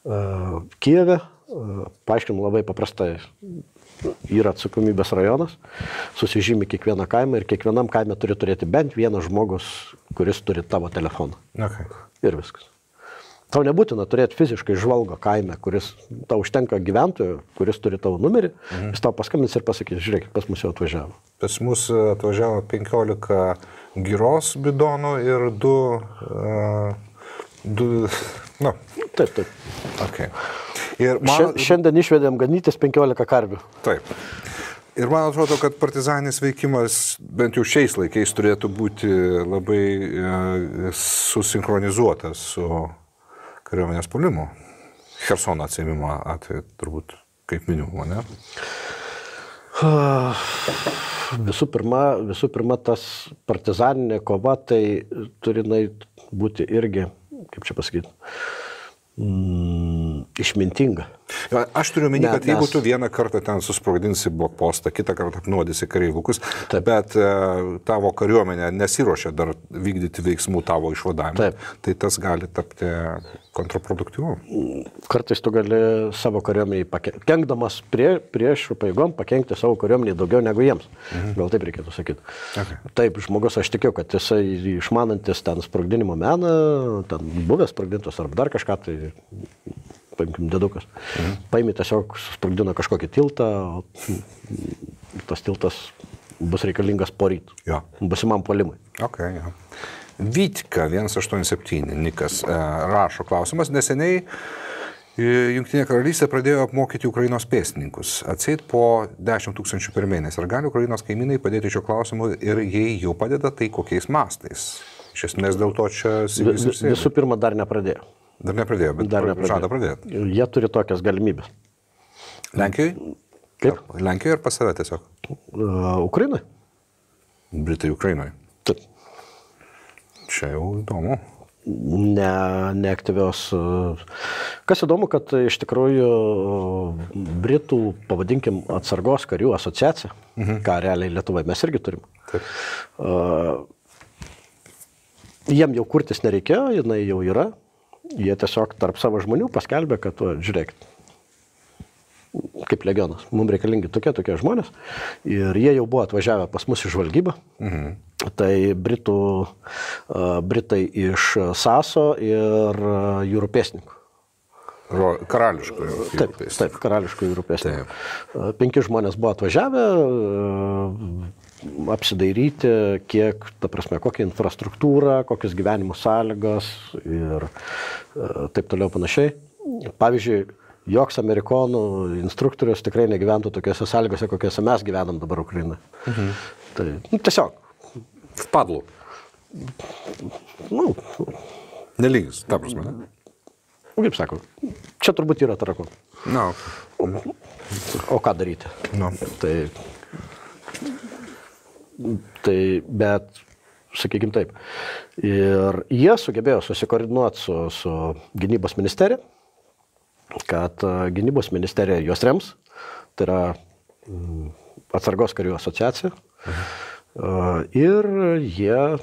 e, Kijeve, e, paaiškinom labai paprastai. Yra atsakomybės rajonas, susižymi kiekvieną kaimą ir kiekvienam kaime turi turėti bent vienas žmogus, kuris turi tavo telefoną. Okay. Ir viskas. Tau nebūtina turėti fiziškai žvalgo kaime, kuris tau užtenka gyventojų, kuris turi tavo numerį, mhm. jis tau paskambins ir pasakys, žiūrėk, pas mus jau atvažiavo. Pas mus atvažiavo 15 gyros bidonų ir 2... Uh, du, nu, Taip, taip. okay. Ir Man... Šiandien išvedėm ganytis 15 karvių. taip. Ir man atrodo, kad partizaninis veikimas bent jau šiais laikais turėtų būti labai e, susinchronizuotas su kariuomenės puolimu. Hersono atsėmimo atveju turbūt kaip minimum, ne? Visų pirma, visų pirma, tas partizaninė kova tai turi nai būti irgi, kaip čia pasakyti, mm, išmintinga. Aš turiu minį, Ne, kad jeigu mes- tu vieną kartą ten susprogdinsi blokpostą, kitą kartą apnuodysi kareivukus, Taip. bet e, tavo kariuomenė nesiuošia dar vykdyti veiksmų tavo išvadavimo, Taip. tai tas gali tapti kontraproduktyvu. Kartais tu gali savo kariuomeniai, pake- kenkdamas prie, prieš pajėgom, pakengti savo kariuomeniai daugiau negu jiems. Mhm. Gal taip reikėtų sakyti. Okay. Taip, žmogus, aš tikiu, kad jisai išmanantis ten sprogdinimo meną, ten buvęs sprogdintos arba dar kažką, tai paimkim dedukas. Mhm. Paimė tiesiog sprogdino kažkokį tiltą, o tas tiltas bus reikalingas poryt. Jo. Busimam polimui. Okay, ja. Vytka 187 Nikas e, rašo klausimas. Neseniai e, Junktinė karalystė pradėjo apmokyti Ukrainos pėstininkus. Atseit po 10 tūkstančių per mėnesį. Ar gali Ukrainos kaimynai padėti šio klausimu ir jei jau padeda, tai kokiais mastais? Iš esmės dėl to čia Vi- Sivis ir vi- sėdi. Visų pirma, dar nepradėjo. Dar nepradėjo, bet Dar pra- nepradėjo. žada pradėti. Jie turi tokias galimybės. Lenkijoje? Kaip? Lenkijoje ir pas save tiesiog. Uh, Ukrainai? Britai Ukrainoje. Taip. Čia jau įdomu. Ne, neaktyvios. uh, Kas įdomu, kad iš tikrųjų uh, Britų, pavadinkim, atsargos karių asociacija, mhm. ką realiai Lietuvoje mes irgi turim. Taip. Uh, Jiem jau kurtis nereikėjo, jinai jau yra. Jie tiesiog tarp savo žmonių paskelbė, kad, va, žiūrėkit, kaip legionas, mums reikalingi tokie, tokie žmonės. Ir jie jau buvo atvažiavę pas mus į žvalgybą. Mhm. Tai Britų, Britai iš Saso ir jūrų pėsninkų. Ro- Karališkojo. Taip, taip, karališkų jūrų pėsninkų. Penki žmonės buvo atvažiavę apsidairyti, kiek, ta prasme, kokią infrastruktūrą, kokius gyvenimo sąlygos ir uh, taip toliau panašiai. Pavyzdžiui, joks amerikonų instruktorius tikrai negyventų tokiuose sąlygose, kokiuose mes gyvenam dabar Ukrainoje. Mhm. Tai nu, tiesiog, padlų. nu, Nelygis, ta prasme. Ne? kaip sako, čia turbūt yra tarako. Na, O ką daryti? nu. Tai, tai bet, sakykime taip. Ir jie sugebėjo susikoordinuoti su, su gynybos ministerija, kad a, gynybos ministerija juos rems. Tai yra mm, atsargos karių asociacija. A, Ir jie a,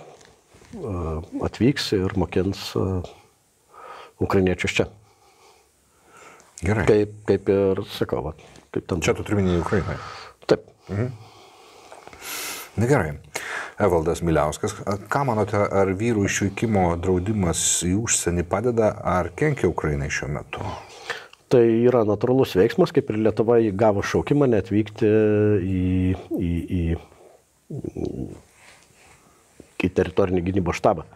atvyks ir mokins ukrainiečius čia. Gerai. Kaip, kaip ir sakau, va, kaip ten. Čia tu turi minį Ukrainoje. Taip. Na gerai. Evaldas Miliauskas, ką manote, ar vyrų išvykimo draudimas į užsienį padeda ar kenkia Ukrainai šiuo metu? Tai yra natūralus veiksmas, kaip ir Lietuva gavo šaukimą neatvykti į, į, į, į teritorinį gynybos štabą.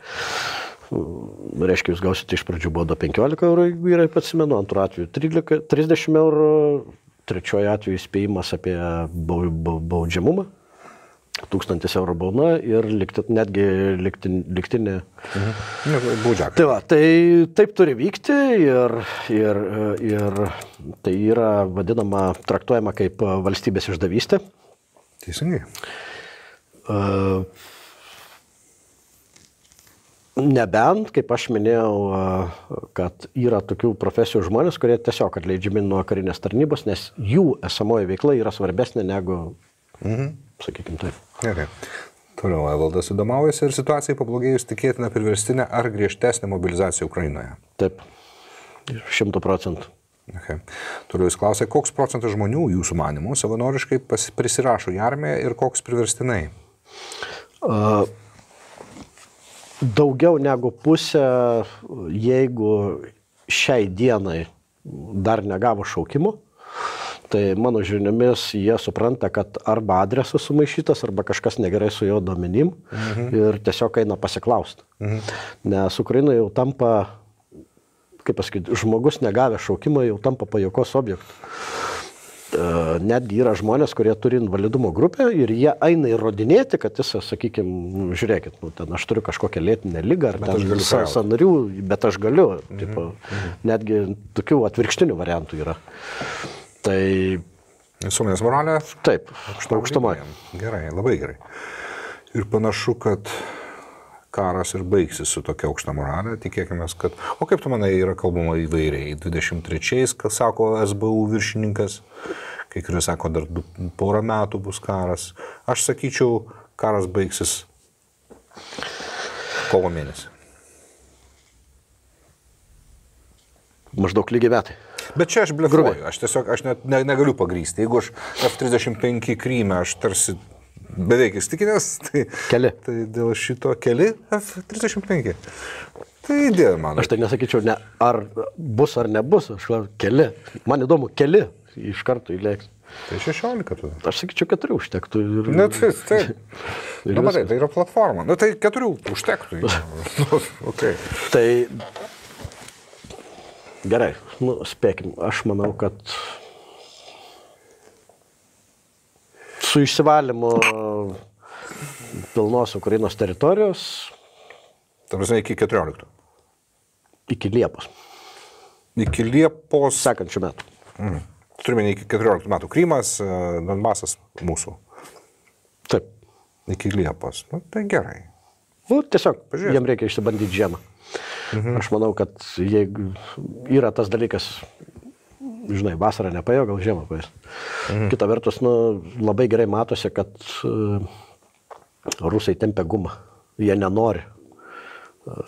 Reiškia, jūs gausite iš pradžių baudą 15 eurų, jeigu gerai atsimenu, antru atveju 13, 30 eurų, trečiojo atveju įspėjimas apie bau, bau, baudžiamumą, 1000 eurų bauna ir likti, netgi likti, liktinė Ne, Baudžiak. Tai va, tai taip turi vykti ir, ir, ir tai yra vadinama, traktuojama kaip valstybės išdavystė. Teisingai. E, Nebent, kaip aš minėjau, e, kad yra tokių profesijų žmonės, kurie tiesiog atleidžiami nuo karinės tarnybos, nes jų esamoji veikla yra svarbesnė negu, mhm. Sakykime taip. Gerai. Toliau Evaldas įdomaujasi ir situacijai pablogėjus tikėtina priverstinė ar griežtesnė mobilizacija Ukrainoje. Taip, šimtų procentų. Okay. Toliau jis klausė, koks procentas žmonių jūsų manimų savanoriškai prisirašo į armiją ir koks priverstinai? A, Daugiau negu pusė, jeigu šiai dienai dar negavo šaukimo, tai mano žiniomis jie supranta, kad arba adresas sumaišytas, arba kažkas negerai su jo domenim mhm. ir tiesiog eina pasiklausti. Mhm. Nes Ukraina jau tampa, kaip pasakyti, žmogus negavęs šaukimą jau tampa pajokos objektu. E, netgi yra žmonės, kurie turi invalidumo grupę ir jie eina įrodinėti, kad jis, sakykime, žiūrėkit, nu, ten aš turiu kažkokią lėtinę lygą ar Bet ten sa- sanarių, bet aš galiu. Mhm. Tipo, netgi tokių atvirkštinių variantų yra. Tai Visuomenės moralė taip, aukštumoje. Gerai, labai gerai. Ir panašu, kad karas ir baigsis su tokia aukšta moralė, tikėkime, kad... O kaip tu manai, yra kalbama įvairiai. 23-ais, kas sako SBU viršininkas, kai kurie sako, dar du, porą metų bus karas. Aš sakyčiau, karas baigsis kovo mėnesį. Maždaug lygiai metai. Bet čia aš blefuoju, aš tiesiog aš net ne, negaliu pagrysti. Jeigu aš F-35 kryme, aš tarsi beveik įstikinęs, tai, Keli. tai dėl šito keli F-35. Tai dėl man. Aš tai nesakyčiau, ne, ar bus ar nebus, aš gal keli. Man įdomu, keli iš karto įlėks. Tai 16 tada. Aš sakyčiau, keturi užtektų. Ir... Na, tai, tai. Ir Na, matai, viskas. tai yra platforma. Na, tai keturių užtektų. Nu, okay. Tai gerai, nu, spėkim, aš manau, kad su išsivalymu pilnos Ukrainos teritorijos Ta prasme, iki 14. iki Liepos, Iki Liepos. sekančių metų. Mm. Turime iki 14 metų. Krymas, e, Donbasas mūsų. Taip. Iki Liepos. Nu, tai gerai. Nu, tiesiog Pažiūrėsim. jiem reikia išsibandyti žiemą. Mhm. Aš manau, kad jeigu yra tas dalykas, žinai, vasarą nepaėjo, gal žiemą paės. Mhm. Kita vertus, nu, labai gerai matosi, kad uh, rusai tempia gumą. Jie nenori. Uh,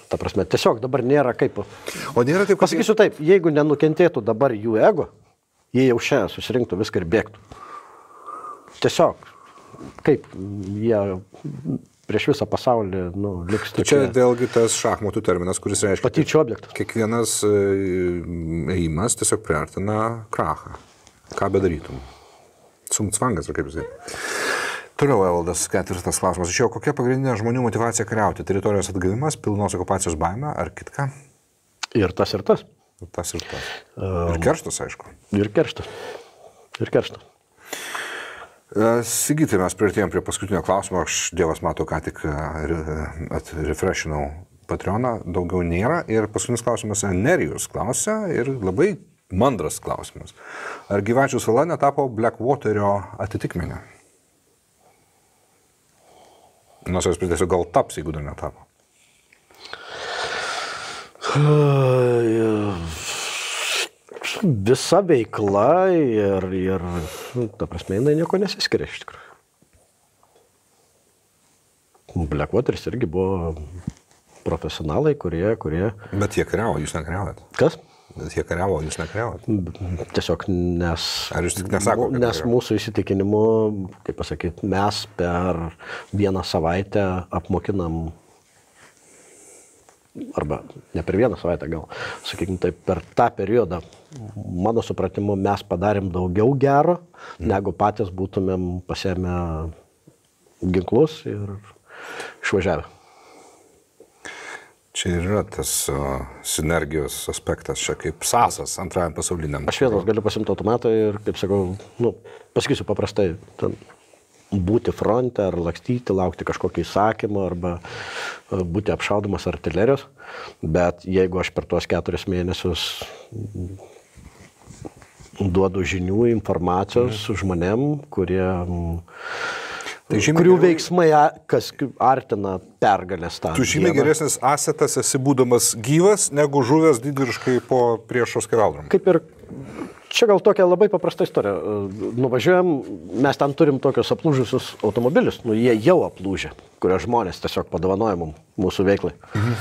Ta prasme, tiesiog dabar nėra kaip. O nėra taip, kad... Pasakysiu taip, jeigu nenukentėtų dabar jų ego, jie jau šiandien susirinktų viską ir bėgtų. Tiesiog, kaip jie prieš visą pasaulį nu, liks Tai čia vėlgi tas šachmatų terminas, kuris reiškia, patyčių objektas. kiekvienas e, ėjimas tiesiog priartina krachą. Ką bedarytum? Sumcvangas, kaip jisai. Toliau, Evaldas, ketvirtas klausimas. Čia kokia pagrindinė žmonių motivacija kariauti? Teritorijos atgavimas, pilnos okupacijos baime ar kitka? Ir tas, ir tas. Tas ir tas. Ir kerštas, aišku. Ir kerštas. Ir kerštas. E, Sigitai, mes prieartėjom prie paskutinio klausimo. Aš, Dievas, matau, ką tik e, re- atrefreshinau Patreoną, daugiau nėra. Ir paskutinis klausimas Nerijus klausia ir labai mandras klausimas. Ar gyvačių sala netapo Blackwaterio atitikmenė? Nors aš pridėsiu, gal taps, jeigu dar netapo. Visa veikla ir, ir nu, ta prasme, jinai nieko nesiskiria iš tikrųjų. Blackwateris irgi buvo profesionalai, kurie, kurie... Bet jie kariavo, jūs nekariavot. Kas? Bet jie kariavo, jūs nekariavot. Tiesiog nes... Ar jūs tik nesako, kad Nes yra? mūsų įsitikinimu, kaip pasakyti, mes per vieną savaitę apmokinam, arba ne per vieną savaitę gal, sakykime, taip, per tą periodą, mano supratimu, mes padarėm daugiau gero, negu patys būtumėm pasėmę ginklus ir išvažiavę. Čia ir yra tas uh, sinergijos aspektas, čia kaip sasas antrajam pasauliniam. Aš vienas galiu pasimti automatą ir, kaip sakau, nu, pasakysiu paprastai, ten būti fronte ar lakstyti, laukti kažkokio įsakymo arba e, būti apšaudomas artilerijos. Bet jeigu aš per tuos keturis mėnesius mm, duodu žinių, informacijos Mhm. žmonėm, kurie, mm, Tai žymiai kurių geriau- veiksmai kas artina pergalės tą. Tu žymiai dieną. geresnis asetas esi būdamas gyvas, negu žuvęs didvyriškai po priešo skeveldrom. Kaip ir čia gal tokia labai paprasta istorija. Nuvažiuojam, mes ten turim tokius aplūžusius automobilius, nu jie jau aplūžę, kurie žmonės tiesiog padovanoja mum, mūsų veiklai. Mhm.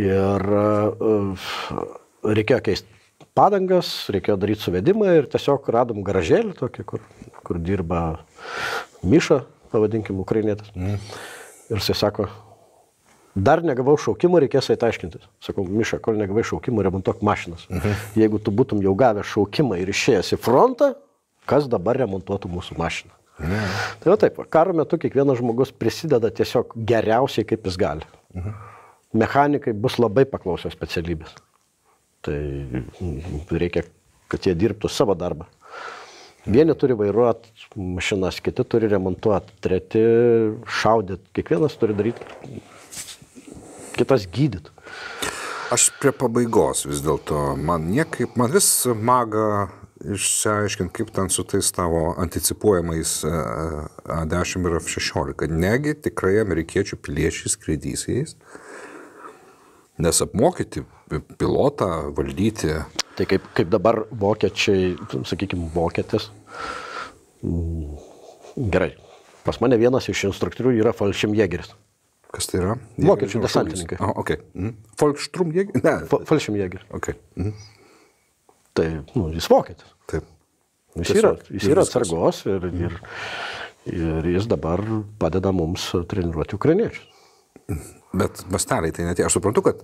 Ir e, reikėjo keisti padangas, reikėjo daryti suvedimą ir tiesiog radom garažėlį tokį, kur, kur dirba Miša, pavadinkim, ukrainietis. Mhm. Ir jisai sako, Dar negavau šaukimo, reikės eit aiškintis. Sakau, Miša, kol negavai šaukimo, remontuok mašinas. Mhm. Jeigu tu būtum jau gavęs šaukimą ir išėjęs į frontą, kas dabar remontuotų mūsų mašiną? Mhm. Tai va taip, karo metu kiekvienas žmogus prisideda tiesiog geriausiai, kaip jis gali. Mhm. Mechanikai bus labai paklausios specialybės. Tai reikia, kad jie dirbtų savo darbą. Vieni turi vairuoti mašinas, kiti turi remontuoti, treti šaudyti, kiekvienas turi daryti kitas gydyt. Aš prie pabaigos vis dėlto, man niekaip, man vis maga išsiaiškinti, kaip ten su tais tavo anticipuojamais e, A10 ir F16. Negi tikrai amerikiečių piliečiai skraidys jais, nes apmokyti pilotą valdyti. Tai kaip, kaip dabar vokiečiai, sakykime, vokietis. Mm, Gerai. Pas mane vienas iš instruktorių yra falšimjėgeris. Kas tai yra? Vokiečių Jėgerio desantininkai. O, okay. mhm. Volkstrumjėgeris? Ne. Falšimjėgeris. Okay. Mhm. Tai nu, jis vokietis. Taip. Jis Tiesiog. yra, jis yra atsargos ir, ir, ir jis dabar padeda mums treniruoti ukrainiečius. Bet masteliai tai net, aš suprantu, kad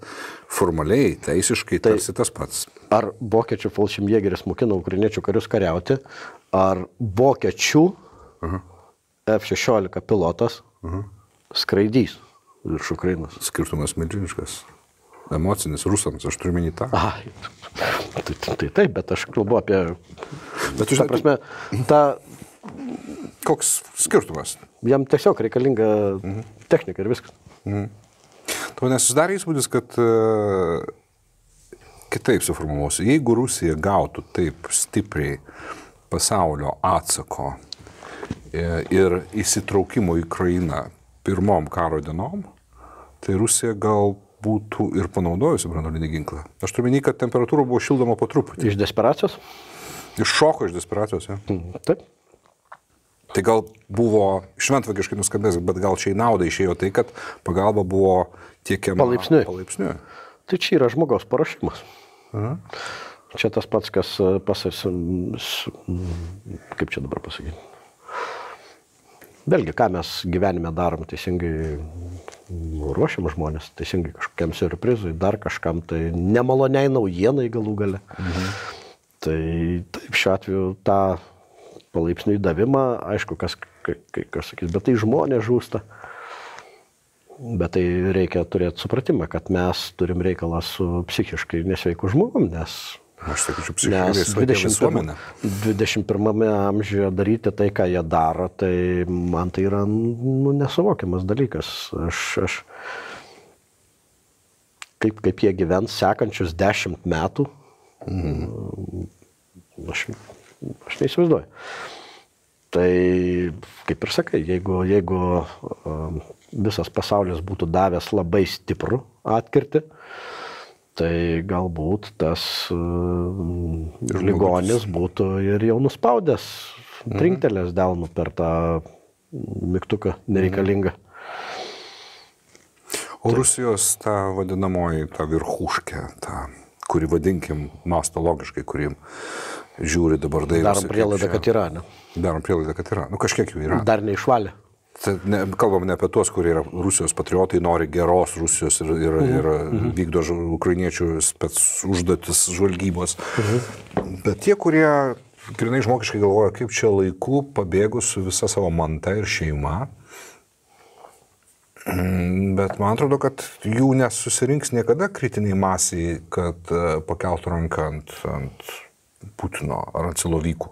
formaliai, teisiškai tai tarsi tas pats. Ar vokiečių falšimjėgeris mokina ukrainiečių karius kariauti, ar vokiečių F-16 pilotas skraidys virš Ukrainos. Skirtumas milžiniškas. Emocinis rusams, aš turiu minį tą. Ai, tai, tai, tai taip, bet aš kalbu apie... Bet tu žinai, prasme, ta, koks skirtumas? jam tiesiog reikalinga technika ir viskas. Tau nesusidarė įspūdis, kad uh, kitaip suformuosiu. Jeigu Rusija gautų taip stipriai pasaulio atsako e, ir įsitraukimo į Ukrainą pirmom karo dienom, tai Rusija gal būtų ir panaudojusi branduolinį ginklą. Aš turiu minį, kad temperatūra buvo šildoma po truputį. Iš desperacijos? Iš šoko, iš desperacijos. Ja. Taip. Tai gal buvo šventvagiškai nuskambės, bet gal čia į naudą išėjo tai, kad pagalba buvo tiekiama Palaipsniui. palaipsniui. Tai čia yra žmogaus paruošimas. Čia tas pats, kas pasas, kaip čia dabar pasakyti. Vėlgi, ką mes gyvenime darom, teisingai ruošiam žmonės, teisingai kažkokiam surprizui, dar kažkam, tai nemaloniai naujienai galų gale. Mhm. Tai taip, šiuo atveju tą palaipsniui davimą, aišku, kas, kas sakys, bet tai žmonės žūsta. Bet tai reikia turėti supratimą, kad mes turim reikalą su psichiškai nesveiku žmogum, nes, Aš sakyčiau, sveikia 21, visuomenė. 21 amžiuje daryti tai, ką jie daro, tai man tai yra nu, nesuvokiamas dalykas. Aš, aš kaip, kaip jie gyvens sekančius dešimt metų, aš, aš neįsivaizduoju. Tai kaip ir sakai, jeigu, jeigu um, visas pasaulis būtų davęs labai stiprų atkirtį, tai galbūt tas um, ligonis būtų ir jau nuspaudęs, trinktelės delnų per tą mygtuką nereikalingą. O Rusijos ta vadinamoji, ta viršūškė, ta, kuri vadinkim mastologiškai, kuri žiūri dabar dairosi. Darom prielaidą, kad yra, ne? Darom prielaidą, kad yra. Nu, kažkiek jų yra. Dar neišvalė. Ne, kalbam ne apie tuos, kurie yra Rusijos patriotai, nori geros Rusijos ir, ir, Mhm. ir vykdo žu- ukrainiečių spec užduotis žvalgybos. Bet tie, kurie grinai žmogiškai galvoja, kaip čia laiku pabėgus su visa savo manta ir šeima. Mm, Bet man atrodo, kad jų nesusirinks niekada kritiniai masiai, kad e, pakeltų ranką ant, ant Putino ar ant Silovykų.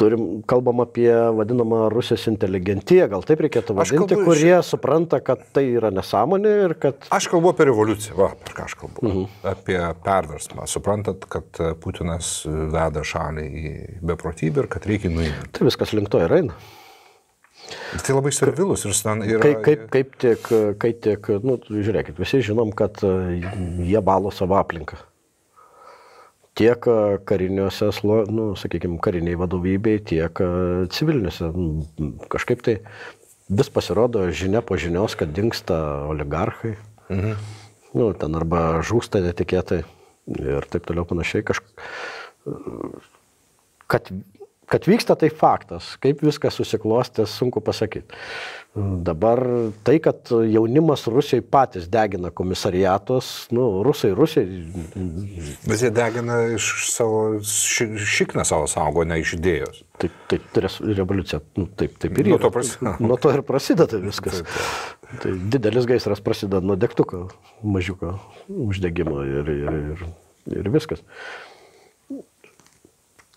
Turim, kalbam apie vadinamą Rusijos inteligentiją, gal taip reikėtų vadinti, kalbu iš- kurie supranta, kad tai yra nesąmonė ir kad Aš kalbu apie revoliuciją, va, apie ką aš kalbu. Mhm. Apie perversmą. Suprantat, kad e, Putinas veda šalį į beprotybę ir kad reikia nuimti. tai viskas link to ir eina. Tai labai servilus ir ten yra... Kaip, kaip, kaip tik, kai tik, nu, žiūrėkit, visi žinom, kad e, jie balo savo aplinką. Tiek e, kariniuose, nu, sakykime, kariniai vadovybei, tiek e, civiliniuose. Nu, Kažkaip tai vis pasirodo žinia po žinios, kad dinksta oligarchai. Mhm. Nu, ten arba žūsta netikėtai ir taip toliau panašiai. Kažk... Kad, kad vyksta tai faktas, kaip viskas susiklostė, sunku pasakyti. Dabar tai, kad jaunimas Rusijai patys degina komisariatus, nu, rusai, rusai, Bet jie degina iš savo, ši, šikną savo saugo, ne iš idėjos. taip, taip, tai revoliucija, nu, taip, taip ir Nuo yra. to prasideda. Nuo to ir prasideda viskas. Tai didelis gaisras prasideda nuo degtuko, mažiuko uždegimo ir, ir, ir, ir viskas.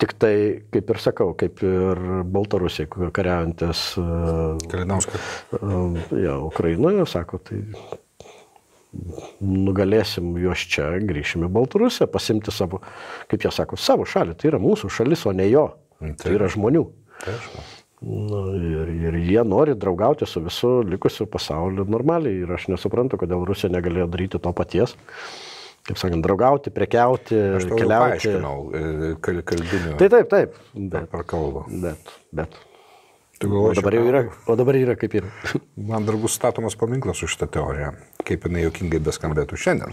Tik tai, kaip ir sakau, kaip ir Baltarusija, kariaujantis Kalinauskas. ja, Ukrainoje, sako, tai nugalėsim juos čia, grįšim į Baltarusiją, pasimti savo, kaip jie sako, savo šalį. Tai yra mūsų šalis, o ne jo. Mm, Tai yra žmonių. Tai aišku. Nu, ir, ir jie nori draugauti su visu likusiu pasauliu normaliai. Ir aš nesuprantu, kodėl Rusija negalėjo daryti to paties. Kaip sakant, draugauti, prekiauti, Aš keliauti. paaiškinau e, kal, kalbiniu. Tai taip, taip. Bet, per kalbą. bet, bet. Tu O galvoji, dabar yra, o dabar yra kaip yra. Man dar bus statomas paminklas už šitą teoriją, kaip jinai jokingai beskambėtų šiandien.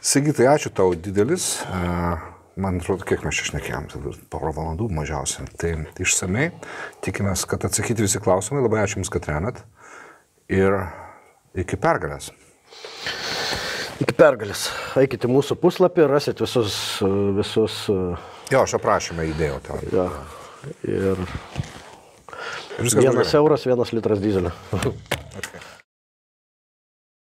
Sigitai, ačiū tau didelis. A, Man atrodo, kiek mes čia šnekėjom, tai porą valandų mažiausiai. Tai išsamei, tikimės, kad atsakyti visi klausimai. Labai ačiū Jums, kad remet. Ir iki pergalės. Iki pergalės. Eikite į mūsų puslapį, rasit visus, visus Jo, aš aprašymą įdėjau tau. ja, ir viskas vienas gerai. euras, vienas litras dizelio.